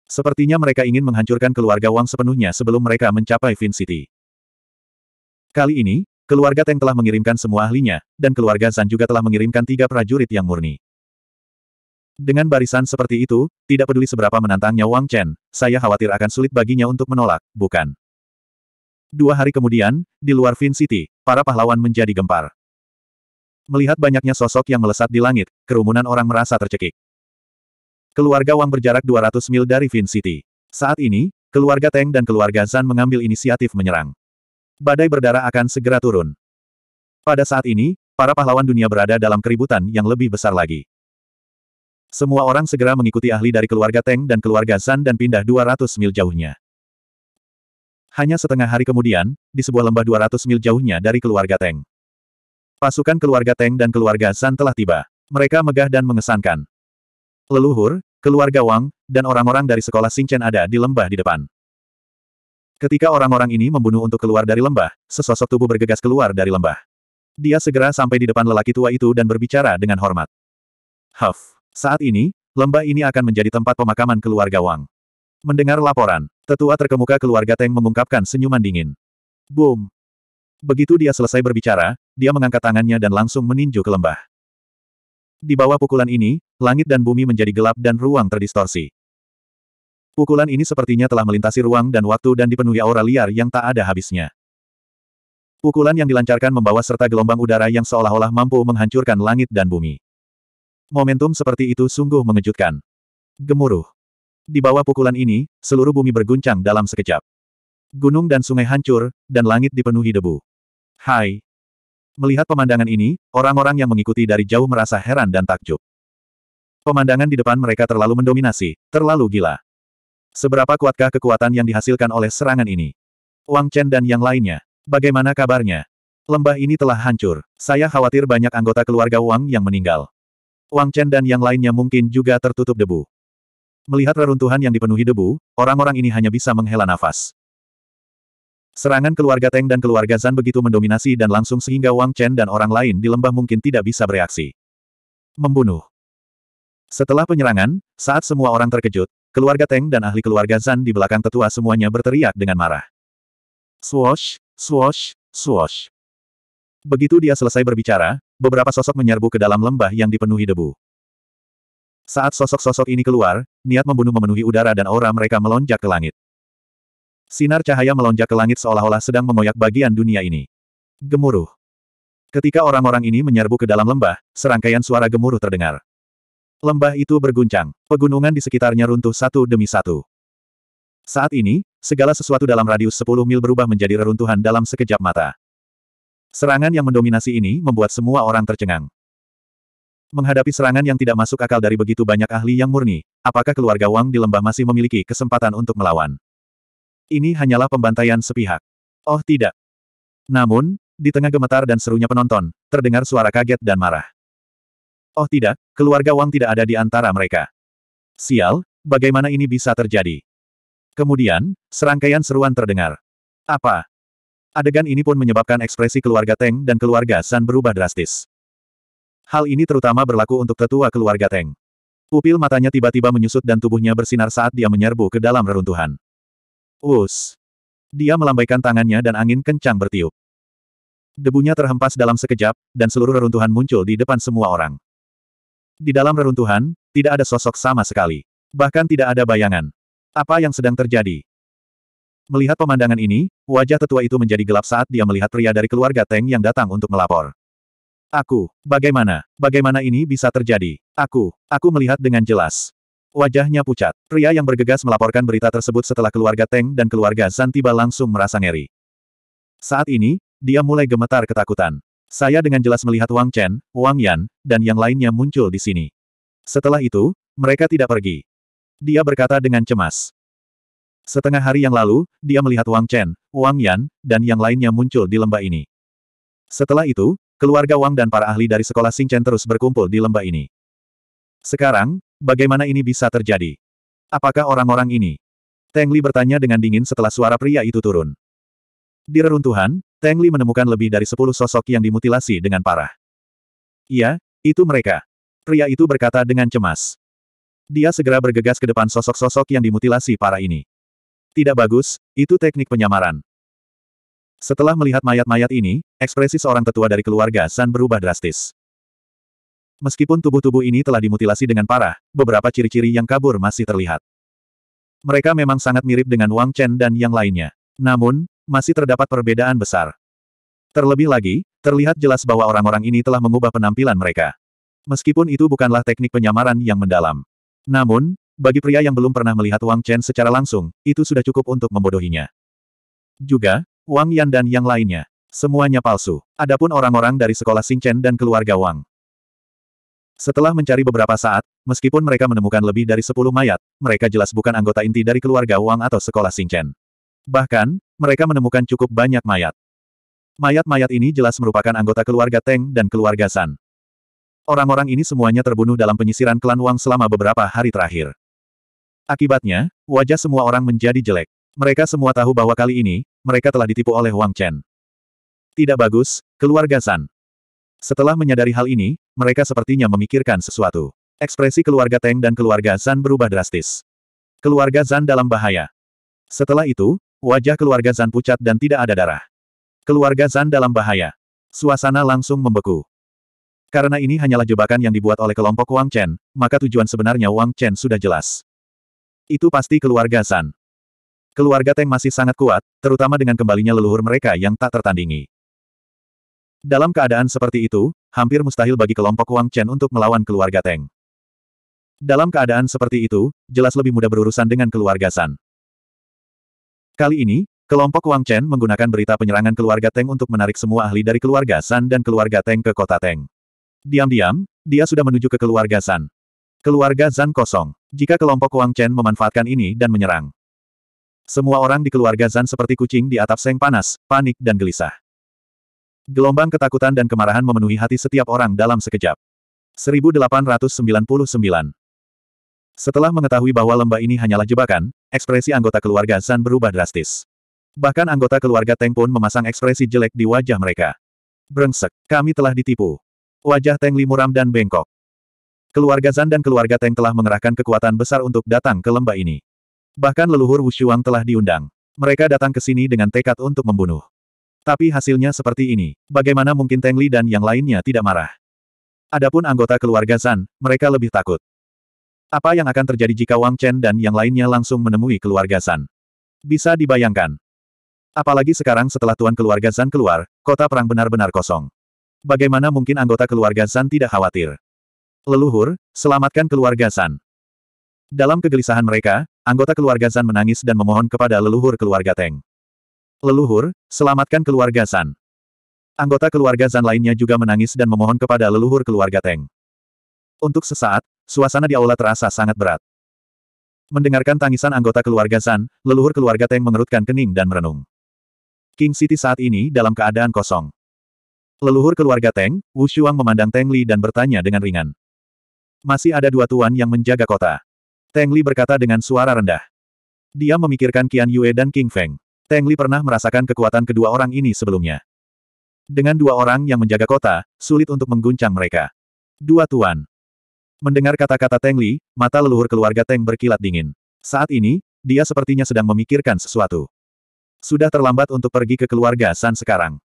Sepertinya mereka ingin menghancurkan keluarga Wang sepenuhnya sebelum mereka mencapai Fin City. Kali ini, Keluarga Teng telah mengirimkan semua ahlinya, dan keluarga Zan juga telah mengirimkan tiga prajurit yang murni. Dengan barisan seperti itu, tidak peduli seberapa menantangnya Wang Chen, saya khawatir akan sulit baginya untuk menolak, bukan? Dua hari kemudian, di luar Fin City, para pahlawan menjadi gempar. Melihat banyaknya sosok yang melesat di langit, kerumunan orang merasa tercekik. Keluarga Wang berjarak 200 mil dari Fin City. Saat ini, keluarga Teng dan keluarga Zan mengambil inisiatif menyerang. Badai berdarah akan segera turun. Pada saat ini, para pahlawan dunia berada dalam keributan yang lebih besar lagi. Semua orang segera mengikuti ahli dari keluarga Teng dan keluarga Zan dan pindah 200 mil jauhnya. Hanya setengah hari kemudian, di sebuah lembah 200 mil jauhnya dari keluarga Teng. Pasukan keluarga Teng dan keluarga Zan telah tiba. Mereka megah dan mengesankan. Leluhur, keluarga Wang, dan orang-orang dari sekolah Xingchen ada di lembah di depan. Ketika orang-orang ini membunuh untuk keluar dari lembah, sesosok tubuh bergegas keluar dari lembah. Dia segera sampai di depan lelaki tua itu dan berbicara dengan hormat. Huff. Saat ini, lembah ini akan menjadi tempat pemakaman keluarga Wang. Mendengar laporan, tetua terkemuka keluarga Teng mengungkapkan senyuman dingin. Boom. Begitu dia selesai berbicara, dia mengangkat tangannya dan langsung meninju ke lembah. Di bawah pukulan ini, langit dan bumi menjadi gelap dan ruang terdistorsi. Pukulan ini sepertinya telah melintasi ruang dan waktu dan dipenuhi aura liar yang tak ada habisnya. Pukulan yang dilancarkan membawa serta gelombang udara yang seolah-olah mampu menghancurkan langit dan bumi. Momentum seperti itu sungguh mengejutkan. Gemuruh. Di bawah pukulan ini, seluruh bumi berguncang dalam sekejap. Gunung dan sungai hancur, dan langit dipenuhi debu. Hai. Melihat pemandangan ini, orang-orang yang mengikuti dari jauh merasa heran dan takjub. Pemandangan di depan mereka terlalu mendominasi, terlalu gila. Seberapa kuatkah kekuatan yang dihasilkan oleh serangan ini? Wang Chen dan yang lainnya. Bagaimana kabarnya? Lembah ini telah hancur. Saya khawatir banyak anggota keluarga Wang yang meninggal. Wang Chen dan yang lainnya mungkin juga tertutup debu. Melihat reruntuhan yang dipenuhi debu, orang-orang ini hanya bisa menghela nafas. Serangan keluarga Teng dan keluarga Zan begitu mendominasi dan langsung sehingga Wang Chen dan orang lain di lembah mungkin tidak bisa bereaksi. Membunuh. Setelah penyerangan, saat semua orang terkejut, Keluarga Teng dan ahli keluarga Zan di belakang tetua semuanya berteriak dengan marah. Swosh, swosh, swosh. Begitu dia selesai berbicara, beberapa sosok menyerbu ke dalam lembah yang dipenuhi debu. Saat sosok-sosok ini keluar, niat membunuh memenuhi udara dan aura mereka melonjak ke langit. Sinar cahaya melonjak ke langit seolah-olah sedang mengoyak bagian dunia ini. Gemuruh. Ketika orang-orang ini menyerbu ke dalam lembah, serangkaian suara gemuruh terdengar. Lembah itu berguncang. Pegunungan di sekitarnya runtuh satu demi satu. Saat ini, segala sesuatu dalam radius 10 mil berubah menjadi reruntuhan dalam sekejap mata. Serangan yang mendominasi ini membuat semua orang tercengang. Menghadapi serangan yang tidak masuk akal dari begitu banyak ahli yang murni, apakah keluarga Wang di lembah masih memiliki kesempatan untuk melawan? Ini hanyalah pembantaian sepihak. Oh tidak. Namun, di tengah gemetar dan serunya penonton, terdengar suara kaget dan marah. Oh tidak, keluarga Wang tidak ada di antara mereka. Sial, bagaimana ini bisa terjadi? Kemudian, serangkaian seruan terdengar. Apa? Adegan ini pun menyebabkan ekspresi keluarga Teng dan keluarga San berubah drastis. Hal ini terutama berlaku untuk tetua keluarga Teng. Pupil matanya tiba-tiba menyusut dan tubuhnya bersinar saat dia menyerbu ke dalam reruntuhan. Us. Dia melambaikan tangannya dan angin kencang bertiup. Debunya terhempas dalam sekejap, dan seluruh reruntuhan muncul di depan semua orang. Di dalam reruntuhan, tidak ada sosok sama sekali. Bahkan tidak ada bayangan. Apa yang sedang terjadi? Melihat pemandangan ini, wajah tetua itu menjadi gelap saat dia melihat pria dari keluarga Teng yang datang untuk melapor. Aku, bagaimana, bagaimana ini bisa terjadi? Aku, aku melihat dengan jelas. Wajahnya pucat. Pria yang bergegas melaporkan berita tersebut setelah keluarga Teng dan keluarga Zan tiba langsung merasa ngeri. Saat ini, dia mulai gemetar ketakutan. Saya dengan jelas melihat Wang Chen, Wang Yan, dan yang lainnya muncul di sini. Setelah itu, mereka tidak pergi. Dia berkata dengan cemas. Setengah hari yang lalu, dia melihat Wang Chen, Wang Yan, dan yang lainnya muncul di lembah ini. Setelah itu, keluarga Wang dan para ahli dari sekolah Xingchen terus berkumpul di lembah ini. Sekarang, bagaimana ini bisa terjadi? Apakah orang-orang ini? Teng Li bertanya dengan dingin setelah suara pria itu turun. Di reruntuhan, Teng Li menemukan lebih dari sepuluh sosok yang dimutilasi dengan parah. Iya, itu mereka. Pria itu berkata dengan cemas. Dia segera bergegas ke depan sosok-sosok yang dimutilasi para ini. Tidak bagus, itu teknik penyamaran. Setelah melihat mayat-mayat ini, ekspresi seorang tetua dari keluarga San berubah drastis. Meskipun tubuh-tubuh ini telah dimutilasi dengan parah, beberapa ciri-ciri yang kabur masih terlihat. Mereka memang sangat mirip dengan Wang Chen dan yang lainnya. Namun, masih terdapat perbedaan besar. Terlebih lagi, terlihat jelas bahwa orang-orang ini telah mengubah penampilan mereka. Meskipun itu bukanlah teknik penyamaran yang mendalam. Namun, bagi pria yang belum pernah melihat Wang Chen secara langsung, itu sudah cukup untuk membodohinya. Juga, Wang Yan dan yang lainnya. Semuanya palsu. Adapun orang-orang dari sekolah Xing Chen dan keluarga Wang. Setelah mencari beberapa saat, meskipun mereka menemukan lebih dari sepuluh mayat, mereka jelas bukan anggota inti dari keluarga Wang atau sekolah Xing Chen. Bahkan, mereka menemukan cukup banyak mayat. Mayat-mayat ini jelas merupakan anggota keluarga Teng dan keluarga San. Orang-orang ini semuanya terbunuh dalam penyisiran klan Wang selama beberapa hari terakhir. Akibatnya, wajah semua orang menjadi jelek. Mereka semua tahu bahwa kali ini, mereka telah ditipu oleh Wang Chen. Tidak bagus, keluarga San. Setelah menyadari hal ini, mereka sepertinya memikirkan sesuatu. Ekspresi keluarga Teng dan keluarga Zan berubah drastis. Keluarga Zan dalam bahaya. Setelah itu, wajah keluarga Zan pucat dan tidak ada darah. Keluarga Zan dalam bahaya. Suasana langsung membeku. Karena ini hanyalah jebakan yang dibuat oleh kelompok Wang Chen, maka tujuan sebenarnya Wang Chen sudah jelas. Itu pasti keluarga Zan. Keluarga Teng masih sangat kuat, terutama dengan kembalinya leluhur mereka yang tak tertandingi. Dalam keadaan seperti itu, hampir mustahil bagi kelompok Wang Chen untuk melawan keluarga Teng. Dalam keadaan seperti itu, jelas lebih mudah berurusan dengan keluarga San. Kali ini, kelompok Wang Chen menggunakan berita penyerangan keluarga Teng untuk menarik semua ahli dari keluarga San dan keluarga Teng ke kota Teng. Diam-diam, dia sudah menuju ke keluarga San. Keluarga Zan kosong. Jika kelompok Wang Chen memanfaatkan ini dan menyerang, semua orang di keluarga Zan seperti kucing di atap seng panas, panik dan gelisah. Gelombang ketakutan dan kemarahan memenuhi hati setiap orang dalam sekejap. 1899 Setelah mengetahui bahwa lembah ini hanyalah jebakan, ekspresi anggota keluarga Zan berubah drastis. Bahkan anggota keluarga Teng pun memasang ekspresi jelek di wajah mereka. Brengsek, kami telah ditipu. Wajah Teng Li muram dan bengkok. Keluarga Zan dan keluarga Teng telah mengerahkan kekuatan besar untuk datang ke lembah ini. Bahkan leluhur Wushuang telah diundang. Mereka datang ke sini dengan tekad untuk membunuh. Tapi hasilnya seperti ini. Bagaimana mungkin Teng Li dan yang lainnya tidak marah? Adapun anggota keluarga Zan, mereka lebih takut. Apa yang akan terjadi jika Wang Chen dan yang lainnya langsung menemui keluarga Zan? Bisa dibayangkan. Apalagi sekarang setelah tuan keluarga Zan keluar, kota perang benar-benar kosong. Bagaimana mungkin anggota keluarga Zan tidak khawatir? Leluhur, selamatkan keluarga Zan. Dalam kegelisahan mereka, anggota keluarga Zan menangis dan memohon kepada leluhur keluarga Teng. Leluhur, selamatkan keluarga Zan. Anggota keluarga Zan lainnya juga menangis dan memohon kepada leluhur keluarga Teng. Untuk sesaat, suasana di aula terasa sangat berat. Mendengarkan tangisan anggota keluarga Zan, leluhur keluarga Teng mengerutkan kening dan merenung. King City saat ini dalam keadaan kosong. Leluhur keluarga Teng, Wu Shuang memandang Teng Li dan bertanya dengan ringan. Masih ada dua tuan yang menjaga kota. Teng Li berkata dengan suara rendah. Dia memikirkan Qian Yue dan King Feng. Teng Li pernah merasakan kekuatan kedua orang ini sebelumnya. Dengan dua orang yang menjaga kota, sulit untuk mengguncang mereka. Dua tuan. Mendengar kata-kata Teng Li, mata leluhur keluarga Teng berkilat dingin. Saat ini, dia sepertinya sedang memikirkan sesuatu. Sudah terlambat untuk pergi ke keluarga San sekarang.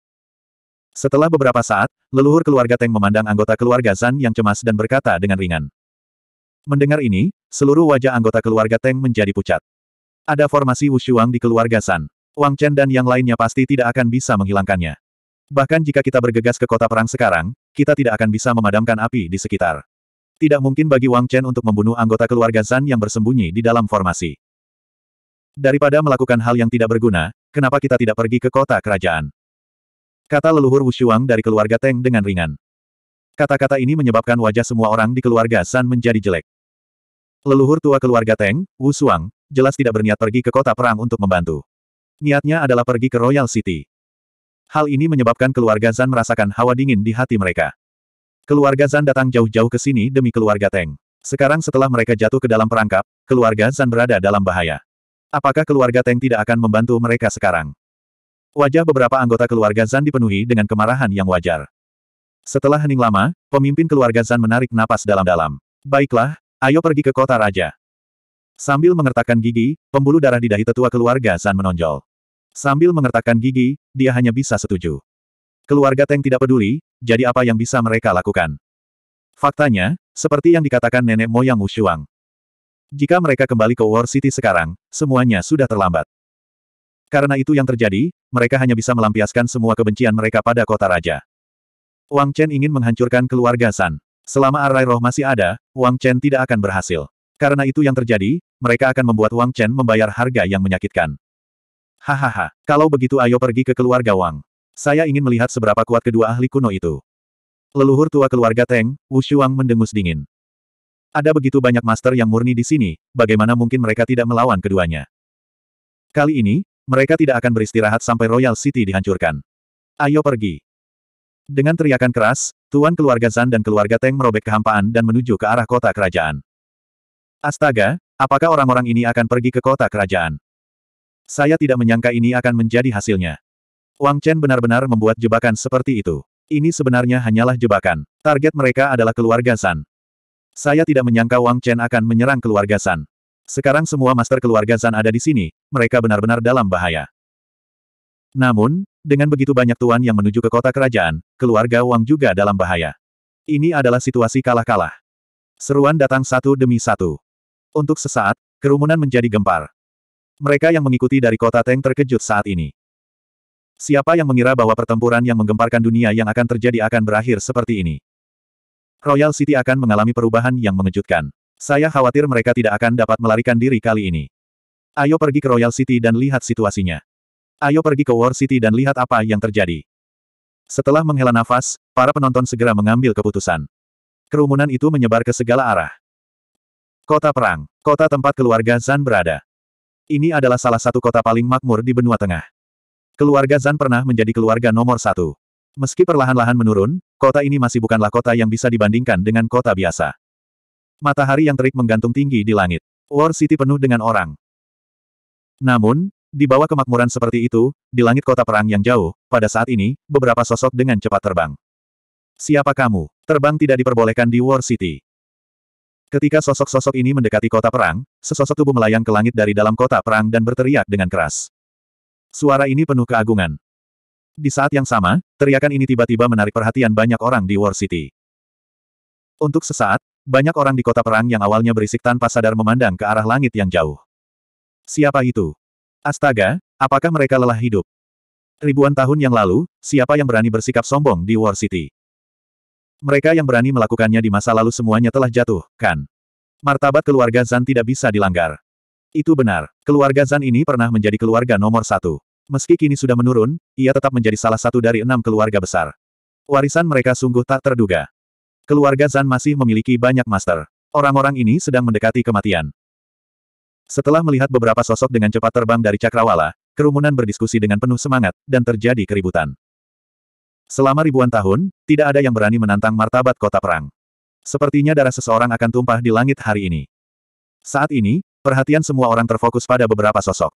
Setelah beberapa saat, leluhur keluarga Teng memandang anggota keluarga San yang cemas dan berkata dengan ringan. Mendengar ini, seluruh wajah anggota keluarga Teng menjadi pucat. Ada formasi Wushuang di keluarga San. Wang Chen dan yang lainnya pasti tidak akan bisa menghilangkannya. Bahkan jika kita bergegas ke kota perang sekarang, kita tidak akan bisa memadamkan api di sekitar. Tidak mungkin bagi Wang Chen untuk membunuh anggota keluarga Zan yang bersembunyi di dalam formasi. Daripada melakukan hal yang tidak berguna, kenapa kita tidak pergi ke kota kerajaan? Kata leluhur Wu Shuang dari keluarga Teng dengan ringan. Kata-kata ini menyebabkan wajah semua orang di keluarga Zan menjadi jelek. Leluhur tua keluarga Teng, Wu Shuang, jelas tidak berniat pergi ke kota perang untuk membantu. Niatnya adalah pergi ke Royal City. Hal ini menyebabkan keluarga Zan merasakan hawa dingin di hati mereka. Keluarga Zan datang jauh-jauh ke sini demi keluarga Teng. Sekarang setelah mereka jatuh ke dalam perangkap, keluarga Zan berada dalam bahaya. Apakah keluarga Teng tidak akan membantu mereka sekarang? Wajah beberapa anggota keluarga Zan dipenuhi dengan kemarahan yang wajar. Setelah hening lama, pemimpin keluarga Zan menarik napas dalam-dalam. Baiklah, ayo pergi ke kota raja. Sambil mengertakkan gigi, pembuluh darah di dahi tetua keluarga Zan menonjol. Sambil mengertakkan gigi, dia hanya bisa setuju. Keluarga Teng tidak peduli, jadi apa yang bisa mereka lakukan? Faktanya, seperti yang dikatakan nenek moyang Wushuang. Jika mereka kembali ke War City sekarang, semuanya sudah terlambat. Karena itu yang terjadi, mereka hanya bisa melampiaskan semua kebencian mereka pada kota raja. Wang Chen ingin menghancurkan keluarga San. Selama arai roh masih ada, Wang Chen tidak akan berhasil. Karena itu yang terjadi, mereka akan membuat Wang Chen membayar harga yang menyakitkan. Hahaha, kalau begitu ayo pergi ke keluarga Wang. Saya ingin melihat seberapa kuat kedua ahli kuno itu. Leluhur tua keluarga Teng, Wu Shuang mendengus dingin. Ada begitu banyak master yang murni di sini, bagaimana mungkin mereka tidak melawan keduanya? Kali ini, mereka tidak akan beristirahat sampai Royal City dihancurkan. Ayo pergi. Dengan teriakan keras, Tuan keluarga Zan dan keluarga Teng merobek kehampaan dan menuju ke arah kota kerajaan. Astaga, apakah orang-orang ini akan pergi ke kota kerajaan? Saya tidak menyangka ini akan menjadi hasilnya. Wang Chen benar-benar membuat jebakan seperti itu. Ini sebenarnya hanyalah jebakan. Target mereka adalah keluarga San. Saya tidak menyangka Wang Chen akan menyerang keluarga San. Sekarang semua master keluarga San ada di sini, mereka benar-benar dalam bahaya. Namun, dengan begitu banyak tuan yang menuju ke kota kerajaan, keluarga Wang juga dalam bahaya. Ini adalah situasi kalah-kalah. Seruan datang satu demi satu. Untuk sesaat, kerumunan menjadi gempar. Mereka yang mengikuti dari kota Teng terkejut saat ini. Siapa yang mengira bahwa pertempuran yang menggemparkan dunia yang akan terjadi akan berakhir seperti ini? Royal City akan mengalami perubahan yang mengejutkan. Saya khawatir mereka tidak akan dapat melarikan diri kali ini. Ayo pergi ke Royal City dan lihat situasinya. Ayo pergi ke War City dan lihat apa yang terjadi. Setelah menghela nafas, para penonton segera mengambil keputusan. Kerumunan itu menyebar ke segala arah. Kota Perang, kota tempat keluarga Zan berada. Ini adalah salah satu kota paling makmur di benua tengah. Keluarga Zan pernah menjadi keluarga nomor satu. Meski perlahan-lahan menurun, kota ini masih bukanlah kota yang bisa dibandingkan dengan kota biasa. Matahari yang terik menggantung tinggi di langit. War City penuh dengan orang. Namun, di bawah kemakmuran seperti itu, di langit kota perang yang jauh, pada saat ini, beberapa sosok dengan cepat terbang. Siapa kamu? Terbang tidak diperbolehkan di War City. Ketika sosok-sosok ini mendekati kota perang, sesosok tubuh melayang ke langit dari dalam kota perang dan berteriak dengan keras. Suara ini penuh keagungan. Di saat yang sama, teriakan ini tiba-tiba menarik perhatian banyak orang di War City. Untuk sesaat, banyak orang di kota perang yang awalnya berisik tanpa sadar memandang ke arah langit yang jauh. Siapa itu? Astaga, apakah mereka lelah hidup? Ribuan tahun yang lalu, siapa yang berani bersikap sombong di War City? Mereka yang berani melakukannya di masa lalu semuanya telah jatuh, kan? Martabat keluarga Zan tidak bisa dilanggar. Itu benar, keluarga Zan ini pernah menjadi keluarga nomor satu. Meski kini sudah menurun, ia tetap menjadi salah satu dari enam keluarga besar. Warisan mereka sungguh tak terduga. Keluarga Zan masih memiliki banyak master. Orang-orang ini sedang mendekati kematian. Setelah melihat beberapa sosok dengan cepat terbang dari Cakrawala, kerumunan berdiskusi dengan penuh semangat, dan terjadi keributan. Selama ribuan tahun, tidak ada yang berani menantang martabat kota perang. Sepertinya darah seseorang akan tumpah di langit hari ini. Saat ini, perhatian semua orang terfokus pada beberapa sosok.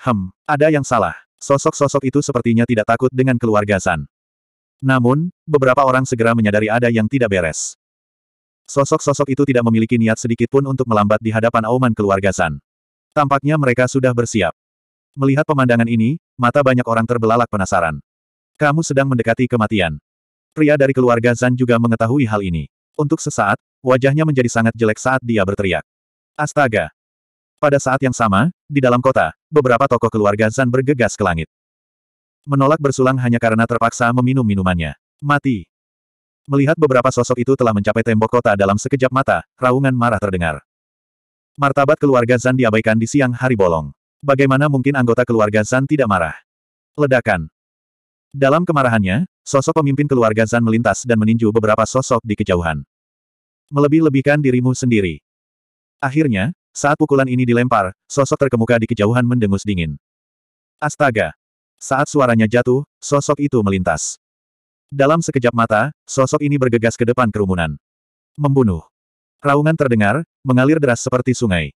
Hem, ada yang salah. Sosok-sosok itu sepertinya tidak takut dengan keluarga San. Namun, beberapa orang segera menyadari ada yang tidak beres. Sosok-sosok itu tidak memiliki niat sedikit pun untuk melambat di hadapan auman keluarga San. Tampaknya mereka sudah bersiap. Melihat pemandangan ini, mata banyak orang terbelalak penasaran. Kamu sedang mendekati kematian. Pria dari keluarga Zan juga mengetahui hal ini. Untuk sesaat, wajahnya menjadi sangat jelek saat dia berteriak. Astaga! Pada saat yang sama, di dalam kota, beberapa tokoh keluarga Zan bergegas ke langit. Menolak bersulang hanya karena terpaksa meminum minumannya. Mati. Melihat beberapa sosok itu telah mencapai tembok kota dalam sekejap mata, raungan marah terdengar. Martabat keluarga Zan diabaikan di siang hari bolong. Bagaimana mungkin anggota keluarga Zan tidak marah? Ledakan. Dalam kemarahannya, sosok pemimpin keluarga Zan melintas dan meninju beberapa sosok di kejauhan. Melebih-lebihkan dirimu sendiri. Akhirnya, saat pukulan ini dilempar, sosok terkemuka di kejauhan mendengus dingin. Astaga! Saat suaranya jatuh, sosok itu melintas. Dalam sekejap mata, sosok ini bergegas ke depan kerumunan. Membunuh. Raungan terdengar, mengalir deras seperti sungai.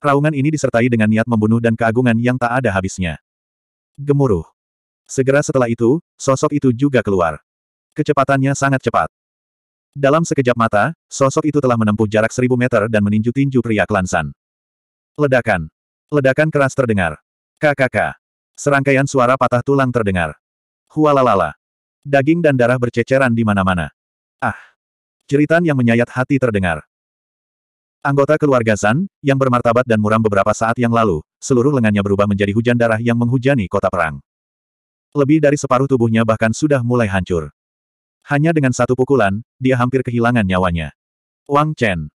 Raungan ini disertai dengan niat membunuh dan keagungan yang tak ada habisnya. Gemuruh. Segera setelah itu, sosok itu juga keluar. Kecepatannya sangat cepat. Dalam sekejap mata, sosok itu telah menempuh jarak seribu meter dan meninju tinju pria Klansan. Ledakan. Ledakan keras terdengar. KKK. Serangkaian suara patah tulang terdengar. Hualalala. Daging dan darah berceceran di mana-mana. Ah. Jeritan yang menyayat hati terdengar. Anggota keluarga San, yang bermartabat dan muram beberapa saat yang lalu, seluruh lengannya berubah menjadi hujan darah yang menghujani kota perang. Lebih dari separuh tubuhnya bahkan sudah mulai hancur. Hanya dengan satu pukulan, dia hampir kehilangan nyawanya. Wang Chen.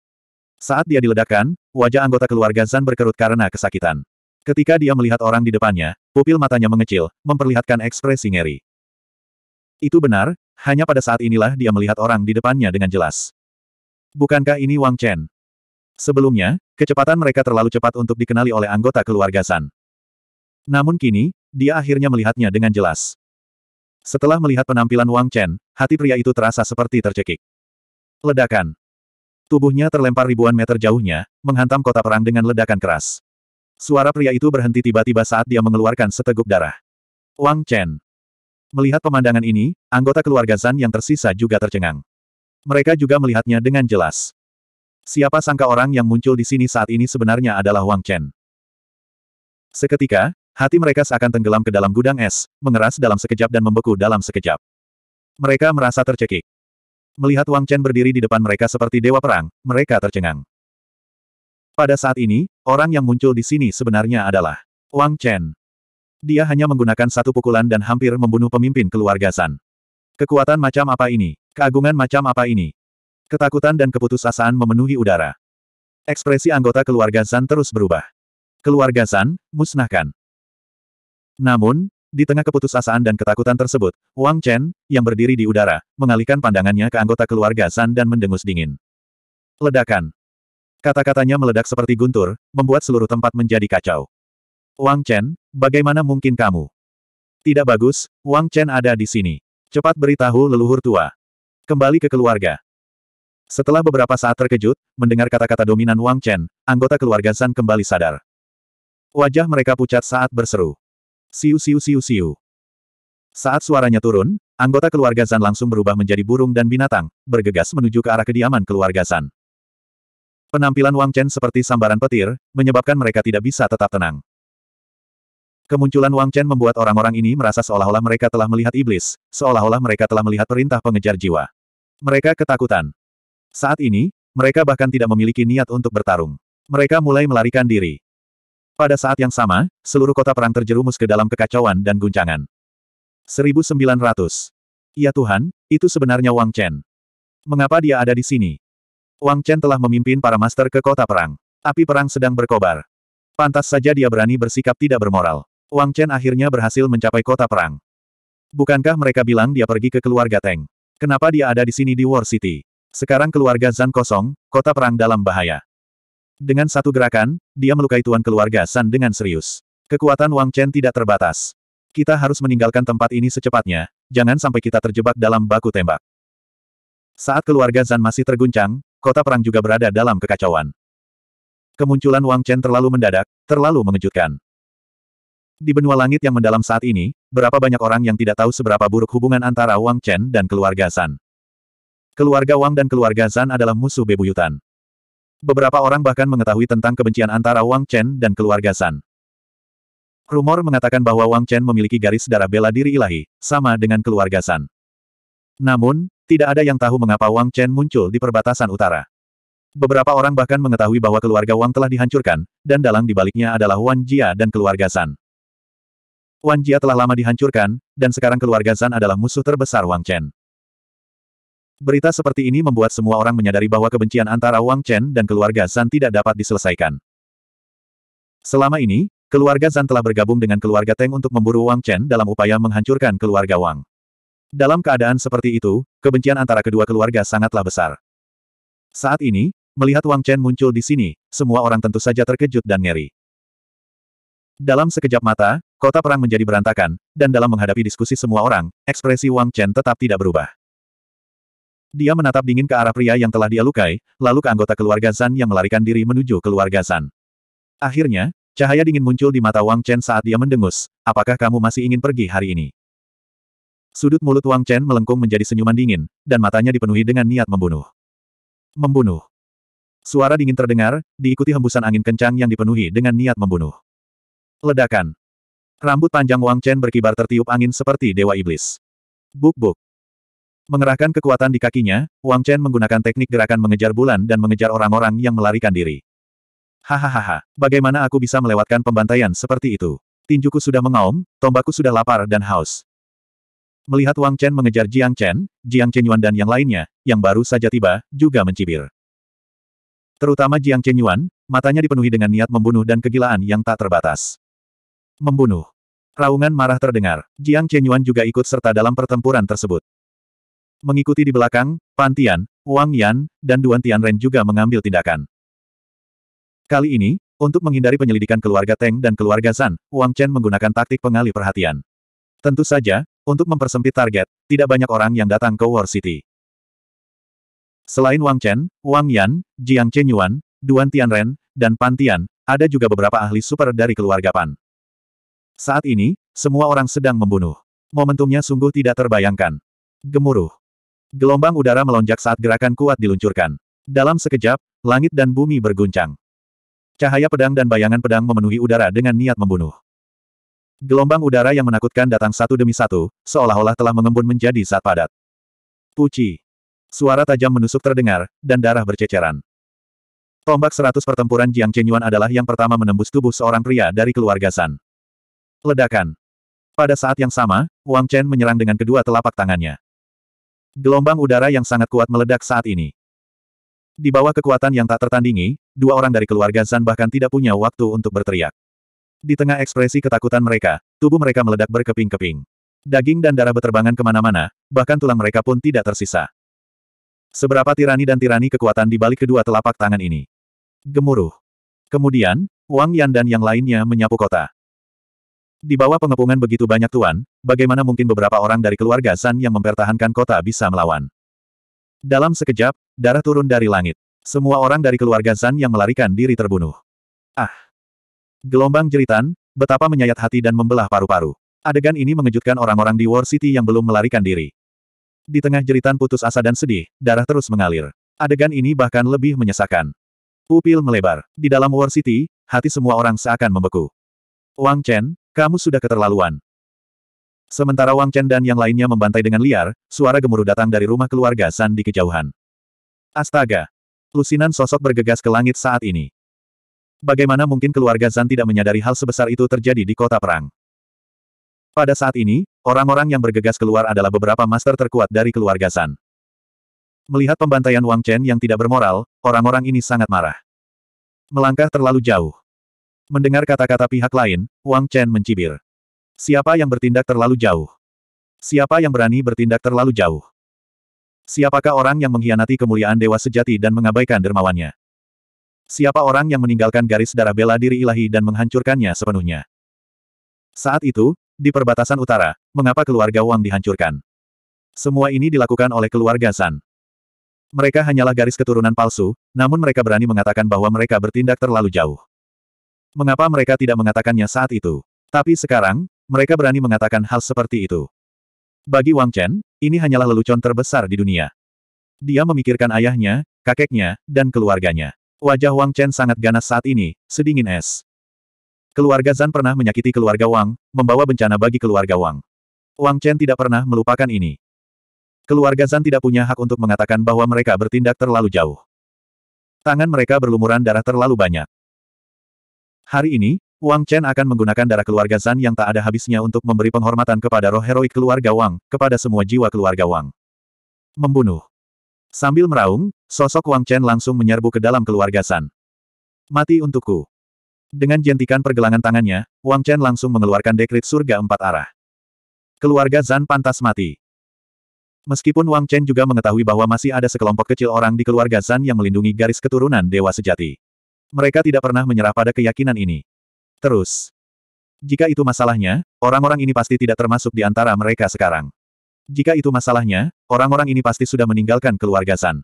Saat dia diledakkan, wajah anggota keluarga Zan berkerut karena kesakitan. Ketika dia melihat orang di depannya, pupil matanya mengecil, memperlihatkan ekspresi ngeri. Itu benar, hanya pada saat inilah dia melihat orang di depannya dengan jelas. Bukankah ini Wang Chen? Sebelumnya, kecepatan mereka terlalu cepat untuk dikenali oleh anggota keluarga San. Namun kini, dia akhirnya melihatnya dengan jelas. Setelah melihat penampilan Wang Chen, hati pria itu terasa seperti tercekik. Ledakan. Tubuhnya terlempar ribuan meter jauhnya, menghantam kota perang dengan ledakan keras. Suara pria itu berhenti tiba-tiba saat dia mengeluarkan seteguk darah. Wang Chen. Melihat pemandangan ini, anggota keluarga Zan yang tersisa juga tercengang. Mereka juga melihatnya dengan jelas. Siapa sangka orang yang muncul di sini saat ini sebenarnya adalah Wang Chen. Seketika, Hati mereka seakan tenggelam ke dalam gudang es, mengeras dalam sekejap dan membeku dalam sekejap. Mereka merasa tercekik. Melihat Wang Chen berdiri di depan mereka seperti dewa perang, mereka tercengang. Pada saat ini, orang yang muncul di sini sebenarnya adalah Wang Chen. Dia hanya menggunakan satu pukulan dan hampir membunuh pemimpin keluarga San. Kekuatan macam apa ini? Keagungan macam apa ini? Ketakutan dan keputusasaan memenuhi udara. Ekspresi anggota keluarga San terus berubah. Keluarga San, musnahkan. Namun, di tengah keputusasaan dan ketakutan tersebut, Wang Chen, yang berdiri di udara, mengalihkan pandangannya ke anggota keluarga San dan mendengus dingin. Ledakan. Kata-katanya meledak seperti guntur, membuat seluruh tempat menjadi kacau. Wang Chen, bagaimana mungkin kamu? Tidak bagus, Wang Chen ada di sini. Cepat beritahu leluhur tua. Kembali ke keluarga. Setelah beberapa saat terkejut, mendengar kata-kata dominan Wang Chen, anggota keluarga San kembali sadar. Wajah mereka pucat saat berseru. Siu siu siu siu. Saat suaranya turun, anggota keluarga Zan langsung berubah menjadi burung dan binatang, bergegas menuju ke arah kediaman keluarga Zan. Penampilan Wang Chen seperti sambaran petir, menyebabkan mereka tidak bisa tetap tenang. Kemunculan Wang Chen membuat orang-orang ini merasa seolah-olah mereka telah melihat iblis, seolah-olah mereka telah melihat perintah pengejar jiwa. Mereka ketakutan. Saat ini, mereka bahkan tidak memiliki niat untuk bertarung. Mereka mulai melarikan diri. Pada saat yang sama, seluruh kota perang terjerumus ke dalam kekacauan dan guncangan. 1900. Ya Tuhan, itu sebenarnya Wang Chen. Mengapa dia ada di sini? Wang Chen telah memimpin para master ke kota perang. Api perang sedang berkobar. Pantas saja dia berani bersikap tidak bermoral. Wang Chen akhirnya berhasil mencapai kota perang. Bukankah mereka bilang dia pergi ke keluarga Teng? Kenapa dia ada di sini di War City? Sekarang keluarga Zan kosong, kota perang dalam bahaya. Dengan satu gerakan, dia melukai tuan keluarga San dengan serius. Kekuatan Wang Chen tidak terbatas. Kita harus meninggalkan tempat ini secepatnya, jangan sampai kita terjebak dalam baku tembak. Saat keluarga Zan masih terguncang, kota perang juga berada dalam kekacauan. Kemunculan Wang Chen terlalu mendadak, terlalu mengejutkan. Di benua langit yang mendalam saat ini, berapa banyak orang yang tidak tahu seberapa buruk hubungan antara Wang Chen dan keluarga Zan. Keluarga Wang dan keluarga Zan adalah musuh bebuyutan. Beberapa orang bahkan mengetahui tentang kebencian antara Wang Chen dan keluarga San. Rumor mengatakan bahwa Wang Chen memiliki garis darah bela diri ilahi, sama dengan keluarga San. Namun, tidak ada yang tahu mengapa Wang Chen muncul di perbatasan utara. Beberapa orang bahkan mengetahui bahwa keluarga Wang telah dihancurkan, dan dalang di baliknya adalah Wan Jia dan keluarga San. Wan Jia telah lama dihancurkan, dan sekarang keluarga San adalah musuh terbesar Wang Chen. Berita seperti ini membuat semua orang menyadari bahwa kebencian antara Wang Chen dan keluarga Zan tidak dapat diselesaikan. Selama ini, keluarga Zan telah bergabung dengan keluarga Teng untuk memburu Wang Chen dalam upaya menghancurkan keluarga Wang. Dalam keadaan seperti itu, kebencian antara kedua keluarga sangatlah besar. Saat ini, melihat Wang Chen muncul di sini, semua orang tentu saja terkejut dan ngeri. Dalam sekejap mata, kota perang menjadi berantakan, dan dalam menghadapi diskusi semua orang, ekspresi Wang Chen tetap tidak berubah. Dia menatap dingin ke arah pria yang telah dia lukai, lalu ke anggota keluarga Zan yang melarikan diri menuju keluarga Zan. Akhirnya, cahaya dingin muncul di mata Wang Chen saat dia mendengus, apakah kamu masih ingin pergi hari ini? Sudut mulut Wang Chen melengkung menjadi senyuman dingin, dan matanya dipenuhi dengan niat membunuh. Membunuh. Suara dingin terdengar, diikuti hembusan angin kencang yang dipenuhi dengan niat membunuh. Ledakan. Rambut panjang Wang Chen berkibar tertiup angin seperti dewa iblis. Buk-buk. Mengerahkan kekuatan di kakinya, Wang Chen menggunakan teknik gerakan mengejar bulan dan mengejar orang-orang yang melarikan diri. Hahaha, bagaimana aku bisa melewatkan pembantaian seperti itu? Tinjuku sudah mengaum, tombakku sudah lapar dan haus. Melihat Wang Chen mengejar Jiang Chen, Jiang Chenyuan dan yang lainnya, yang baru saja tiba, juga mencibir. Terutama Jiang Chenyuan, matanya dipenuhi dengan niat membunuh dan kegilaan yang tak terbatas. Membunuh. Raungan marah terdengar. Jiang Chenyuan juga ikut serta dalam pertempuran tersebut. Mengikuti di belakang, Pan Tian, Wang Yan, dan Duan Tianren juga mengambil tindakan. Kali ini, untuk menghindari penyelidikan keluarga Teng dan keluarga Zan, Wang Chen menggunakan taktik pengalih perhatian. Tentu saja, untuk mempersempit target, tidak banyak orang yang datang ke War City. Selain Wang Chen, Wang Yan, Jiang Chenyuan, Duan Tianren, dan Pan Tian, ada juga beberapa ahli super dari keluarga Pan. Saat ini, semua orang sedang membunuh. Momentumnya sungguh tidak terbayangkan. Gemuruh. Gelombang udara melonjak saat gerakan kuat diluncurkan. Dalam sekejap, langit dan bumi berguncang. Cahaya pedang dan bayangan pedang memenuhi udara dengan niat membunuh. Gelombang udara yang menakutkan datang satu demi satu, seolah-olah telah mengembun menjadi zat padat. Puci. Suara tajam menusuk terdengar, dan darah berceceran. Tombak seratus pertempuran Jiang Chenyuan adalah yang pertama menembus tubuh seorang pria dari keluarga San. Ledakan. Pada saat yang sama, Wang Chen menyerang dengan kedua telapak tangannya. Gelombang udara yang sangat kuat meledak saat ini. Di bawah kekuatan yang tak tertandingi, dua orang dari keluarga Zan bahkan tidak punya waktu untuk berteriak. Di tengah ekspresi ketakutan mereka, tubuh mereka meledak berkeping-keping. Daging dan darah beterbangan ke mana-mana, bahkan tulang mereka pun tidak tersisa. Seberapa tirani dan tirani kekuatan di balik kedua telapak tangan ini. Gemuruh. Kemudian, Wang Yan dan yang lainnya menyapu kota. Di bawah pengepungan begitu banyak tuan, bagaimana mungkin beberapa orang dari keluarga San yang mempertahankan kota bisa melawan? Dalam sekejap, darah turun dari langit. Semua orang dari keluarga San yang melarikan diri terbunuh. Ah! Gelombang jeritan, betapa menyayat hati dan membelah paru-paru. Adegan ini mengejutkan orang-orang di War City yang belum melarikan diri. Di tengah jeritan putus asa dan sedih, darah terus mengalir. Adegan ini bahkan lebih menyesakan. Pupil melebar. Di dalam War City, hati semua orang seakan membeku. Wang Chen, kamu sudah keterlaluan. Sementara Wang Chen dan yang lainnya membantai dengan liar, suara gemuruh datang dari rumah keluarga San di kejauhan. Astaga! Lusinan sosok bergegas ke langit saat ini. Bagaimana mungkin keluarga Zan tidak menyadari hal sebesar itu terjadi di kota perang? Pada saat ini, orang-orang yang bergegas keluar adalah beberapa master terkuat dari keluarga San. Melihat pembantaian Wang Chen yang tidak bermoral, orang-orang ini sangat marah. Melangkah terlalu jauh. Mendengar kata-kata pihak lain, Wang Chen mencibir. Siapa yang bertindak terlalu jauh? Siapa yang berani bertindak terlalu jauh? Siapakah orang yang mengkhianati kemuliaan dewa sejati dan mengabaikan dermawannya? Siapa orang yang meninggalkan garis darah bela diri ilahi dan menghancurkannya sepenuhnya? Saat itu, di perbatasan utara, mengapa keluarga Wang dihancurkan? Semua ini dilakukan oleh keluarga San. Mereka hanyalah garis keturunan palsu, namun mereka berani mengatakan bahwa mereka bertindak terlalu jauh. Mengapa mereka tidak mengatakannya saat itu? Tapi sekarang, mereka berani mengatakan hal seperti itu. Bagi Wang Chen, ini hanyalah lelucon terbesar di dunia. Dia memikirkan ayahnya, kakeknya, dan keluarganya. Wajah Wang Chen sangat ganas saat ini, sedingin es. Keluarga Zan pernah menyakiti keluarga Wang, membawa bencana bagi keluarga Wang. Wang Chen tidak pernah melupakan ini. Keluarga Zan tidak punya hak untuk mengatakan bahwa mereka bertindak terlalu jauh. Tangan mereka berlumuran darah terlalu banyak. Hari ini, Wang Chen akan menggunakan darah keluarga Zan yang tak ada habisnya untuk memberi penghormatan kepada roh heroik keluarga Wang, kepada semua jiwa keluarga Wang. Membunuh. Sambil meraung, sosok Wang Chen langsung menyerbu ke dalam keluarga San. Mati untukku. Dengan jentikan pergelangan tangannya, Wang Chen langsung mengeluarkan dekrit surga empat arah. Keluarga Zan pantas mati. Meskipun Wang Chen juga mengetahui bahwa masih ada sekelompok kecil orang di keluarga Zan yang melindungi garis keturunan dewa sejati. Mereka tidak pernah menyerah pada keyakinan ini. Terus, jika itu masalahnya, orang-orang ini pasti tidak termasuk di antara mereka sekarang. Jika itu masalahnya, orang-orang ini pasti sudah meninggalkan keluarga San.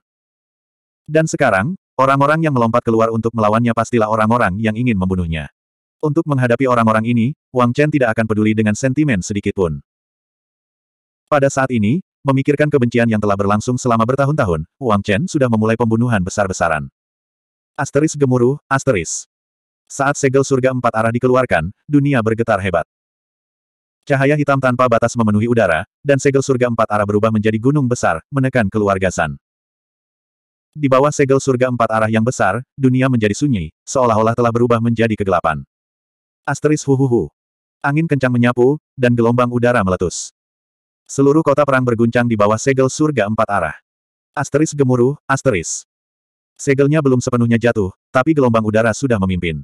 Dan sekarang, Orang-orang yang melompat keluar untuk melawannya pastilah orang-orang yang ingin membunuhnya. Untuk menghadapi orang-orang ini, Wang Chen tidak akan peduli dengan sentimen sedikit pun. Pada saat ini, memikirkan kebencian yang telah berlangsung selama bertahun-tahun, Wang Chen sudah memulai pembunuhan besar-besaran. Asteris gemuruh, asteris. Saat segel surga empat arah dikeluarkan, dunia bergetar hebat. Cahaya hitam tanpa batas memenuhi udara, dan segel surga empat arah berubah menjadi gunung besar, menekan keluarga San. Di bawah segel surga empat arah yang besar, dunia menjadi sunyi, seolah-olah telah berubah menjadi kegelapan. Asteris huhuhu. Angin kencang menyapu, dan gelombang udara meletus. Seluruh kota perang berguncang di bawah segel surga empat arah. Asteris gemuruh, asteris. Segelnya belum sepenuhnya jatuh, tapi gelombang udara sudah memimpin.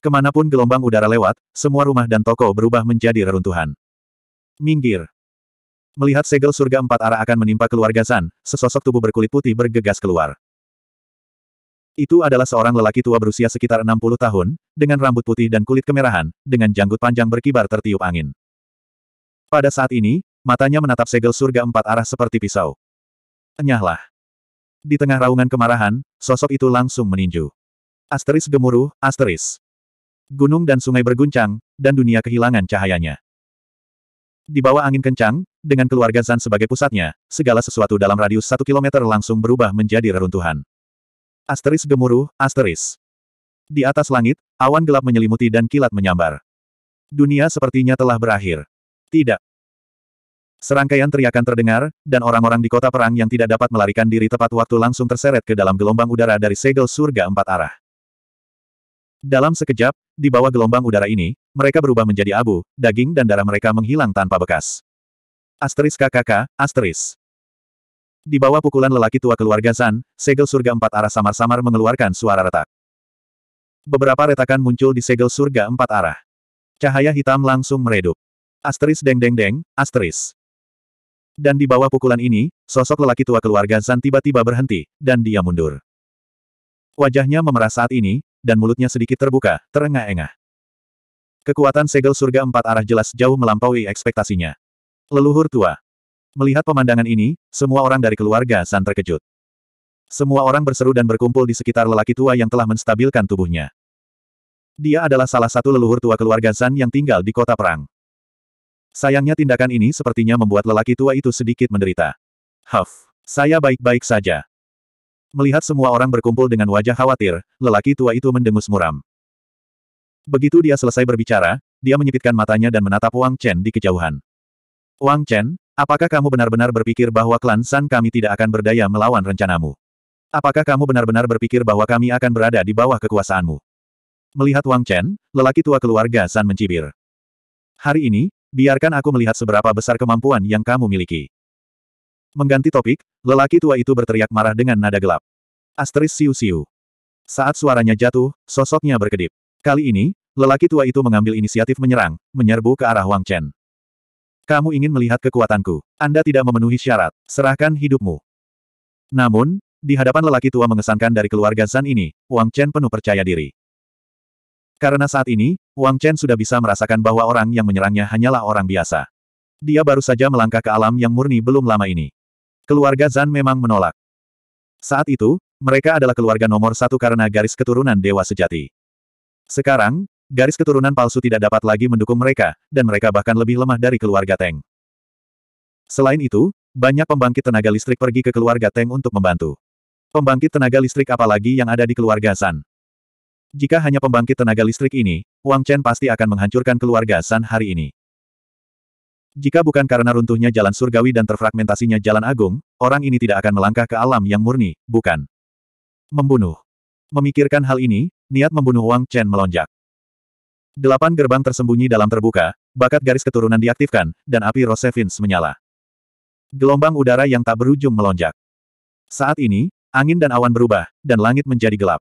Ke mana pun gelombang udara lewat, semua rumah dan toko berubah menjadi reruntuhan. Minggir. Melihat segel surga empat arah akan menimpa keluarga Zan, sesosok tubuh berkulit putih bergegas keluar. Itu adalah seorang lelaki tua berusia sekitar 60 tahun, dengan rambut putih dan kulit kemerahan, dengan janggut panjang berkibar tertiup angin. Pada saat ini, matanya menatap segel surga empat arah seperti pisau. Enyahlah. Di tengah raungan kemarahan, sosok itu langsung meninju. Asteris gemuruh, asteris. Gunung dan sungai berguncang, dan dunia kehilangan cahayanya. Di bawah angin kencang, dengan keluarga Zan sebagai pusatnya, segala sesuatu dalam radius satu kilometer langsung berubah menjadi reruntuhan. Asteris gemuruh, asteris. Di atas langit, awan gelap menyelimuti dan kilat menyambar. Dunia sepertinya telah berakhir. Tidak. Serangkaian teriakan terdengar, dan orang-orang di kota perang yang tidak dapat melarikan diri tepat waktu langsung terseret ke dalam gelombang udara dari segel surga empat arah. Dalam sekejap, di bawah gelombang udara ini, mereka berubah menjadi abu, daging dan darah mereka menghilang tanpa bekas. Asteris KKK, asteris. Di bawah pukulan lelaki tua keluarga Zan, segel surga empat arah samar-samar mengeluarkan suara retak. Beberapa retakan muncul di segel surga empat arah. Cahaya hitam langsung meredup. Asteris deng deng deng, asteris. Dan di bawah pukulan ini, sosok lelaki tua keluarga Zan tiba-tiba berhenti, dan dia mundur. Wajahnya memerah saat ini, dan mulutnya sedikit terbuka, terengah-engah. Kekuatan segel surga empat arah jelas jauh melampaui ekspektasinya. Leluhur tua. Melihat pemandangan ini, semua orang dari keluarga San terkejut. Semua orang berseru dan berkumpul di sekitar lelaki tua yang telah menstabilkan tubuhnya. Dia adalah salah satu leluhur tua keluarga Zan yang tinggal di kota perang. Sayangnya tindakan ini sepertinya membuat lelaki tua itu sedikit menderita. Huff, saya baik-baik saja. Melihat semua orang berkumpul dengan wajah khawatir, lelaki tua itu mendengus muram. Begitu dia selesai berbicara, dia menyipitkan matanya dan menatap Wang Chen di kejauhan. Wang Chen, apakah kamu benar-benar berpikir bahwa klan San kami tidak akan berdaya melawan rencanamu? Apakah kamu benar-benar berpikir bahwa kami akan berada di bawah kekuasaanmu? Melihat Wang Chen, lelaki tua keluarga San mencibir. Hari ini, biarkan aku melihat seberapa besar kemampuan yang kamu miliki. Mengganti topik, lelaki tua itu berteriak marah dengan nada gelap. Asteris siu-siu. Saat suaranya jatuh, sosoknya berkedip. Kali ini, lelaki tua itu mengambil inisiatif menyerang, menyerbu ke arah Wang Chen. Kamu ingin melihat kekuatanku. Anda tidak memenuhi syarat. Serahkan hidupmu. Namun, di hadapan lelaki tua mengesankan dari keluarga Zan ini, Wang Chen penuh percaya diri. Karena saat ini, Wang Chen sudah bisa merasakan bahwa orang yang menyerangnya hanyalah orang biasa. Dia baru saja melangkah ke alam yang murni belum lama ini. Keluarga Zan memang menolak. Saat itu, mereka adalah keluarga nomor satu karena garis keturunan dewa sejati. Sekarang, garis keturunan palsu tidak dapat lagi mendukung mereka, dan mereka bahkan lebih lemah dari keluarga Teng. Selain itu, banyak pembangkit tenaga listrik pergi ke keluarga Teng untuk membantu. Pembangkit tenaga listrik apalagi yang ada di keluarga San. Jika hanya pembangkit tenaga listrik ini, Wang Chen pasti akan menghancurkan keluarga San hari ini. Jika bukan karena runtuhnya jalan surgawi dan terfragmentasinya jalan agung, orang ini tidak akan melangkah ke alam yang murni, bukan? Membunuh. Memikirkan hal ini, niat membunuh Wang Chen melonjak. Delapan gerbang tersembunyi dalam terbuka, bakat garis keturunan diaktifkan, dan api Rosevins menyala. Gelombang udara yang tak berujung melonjak. Saat ini, angin dan awan berubah, dan langit menjadi gelap.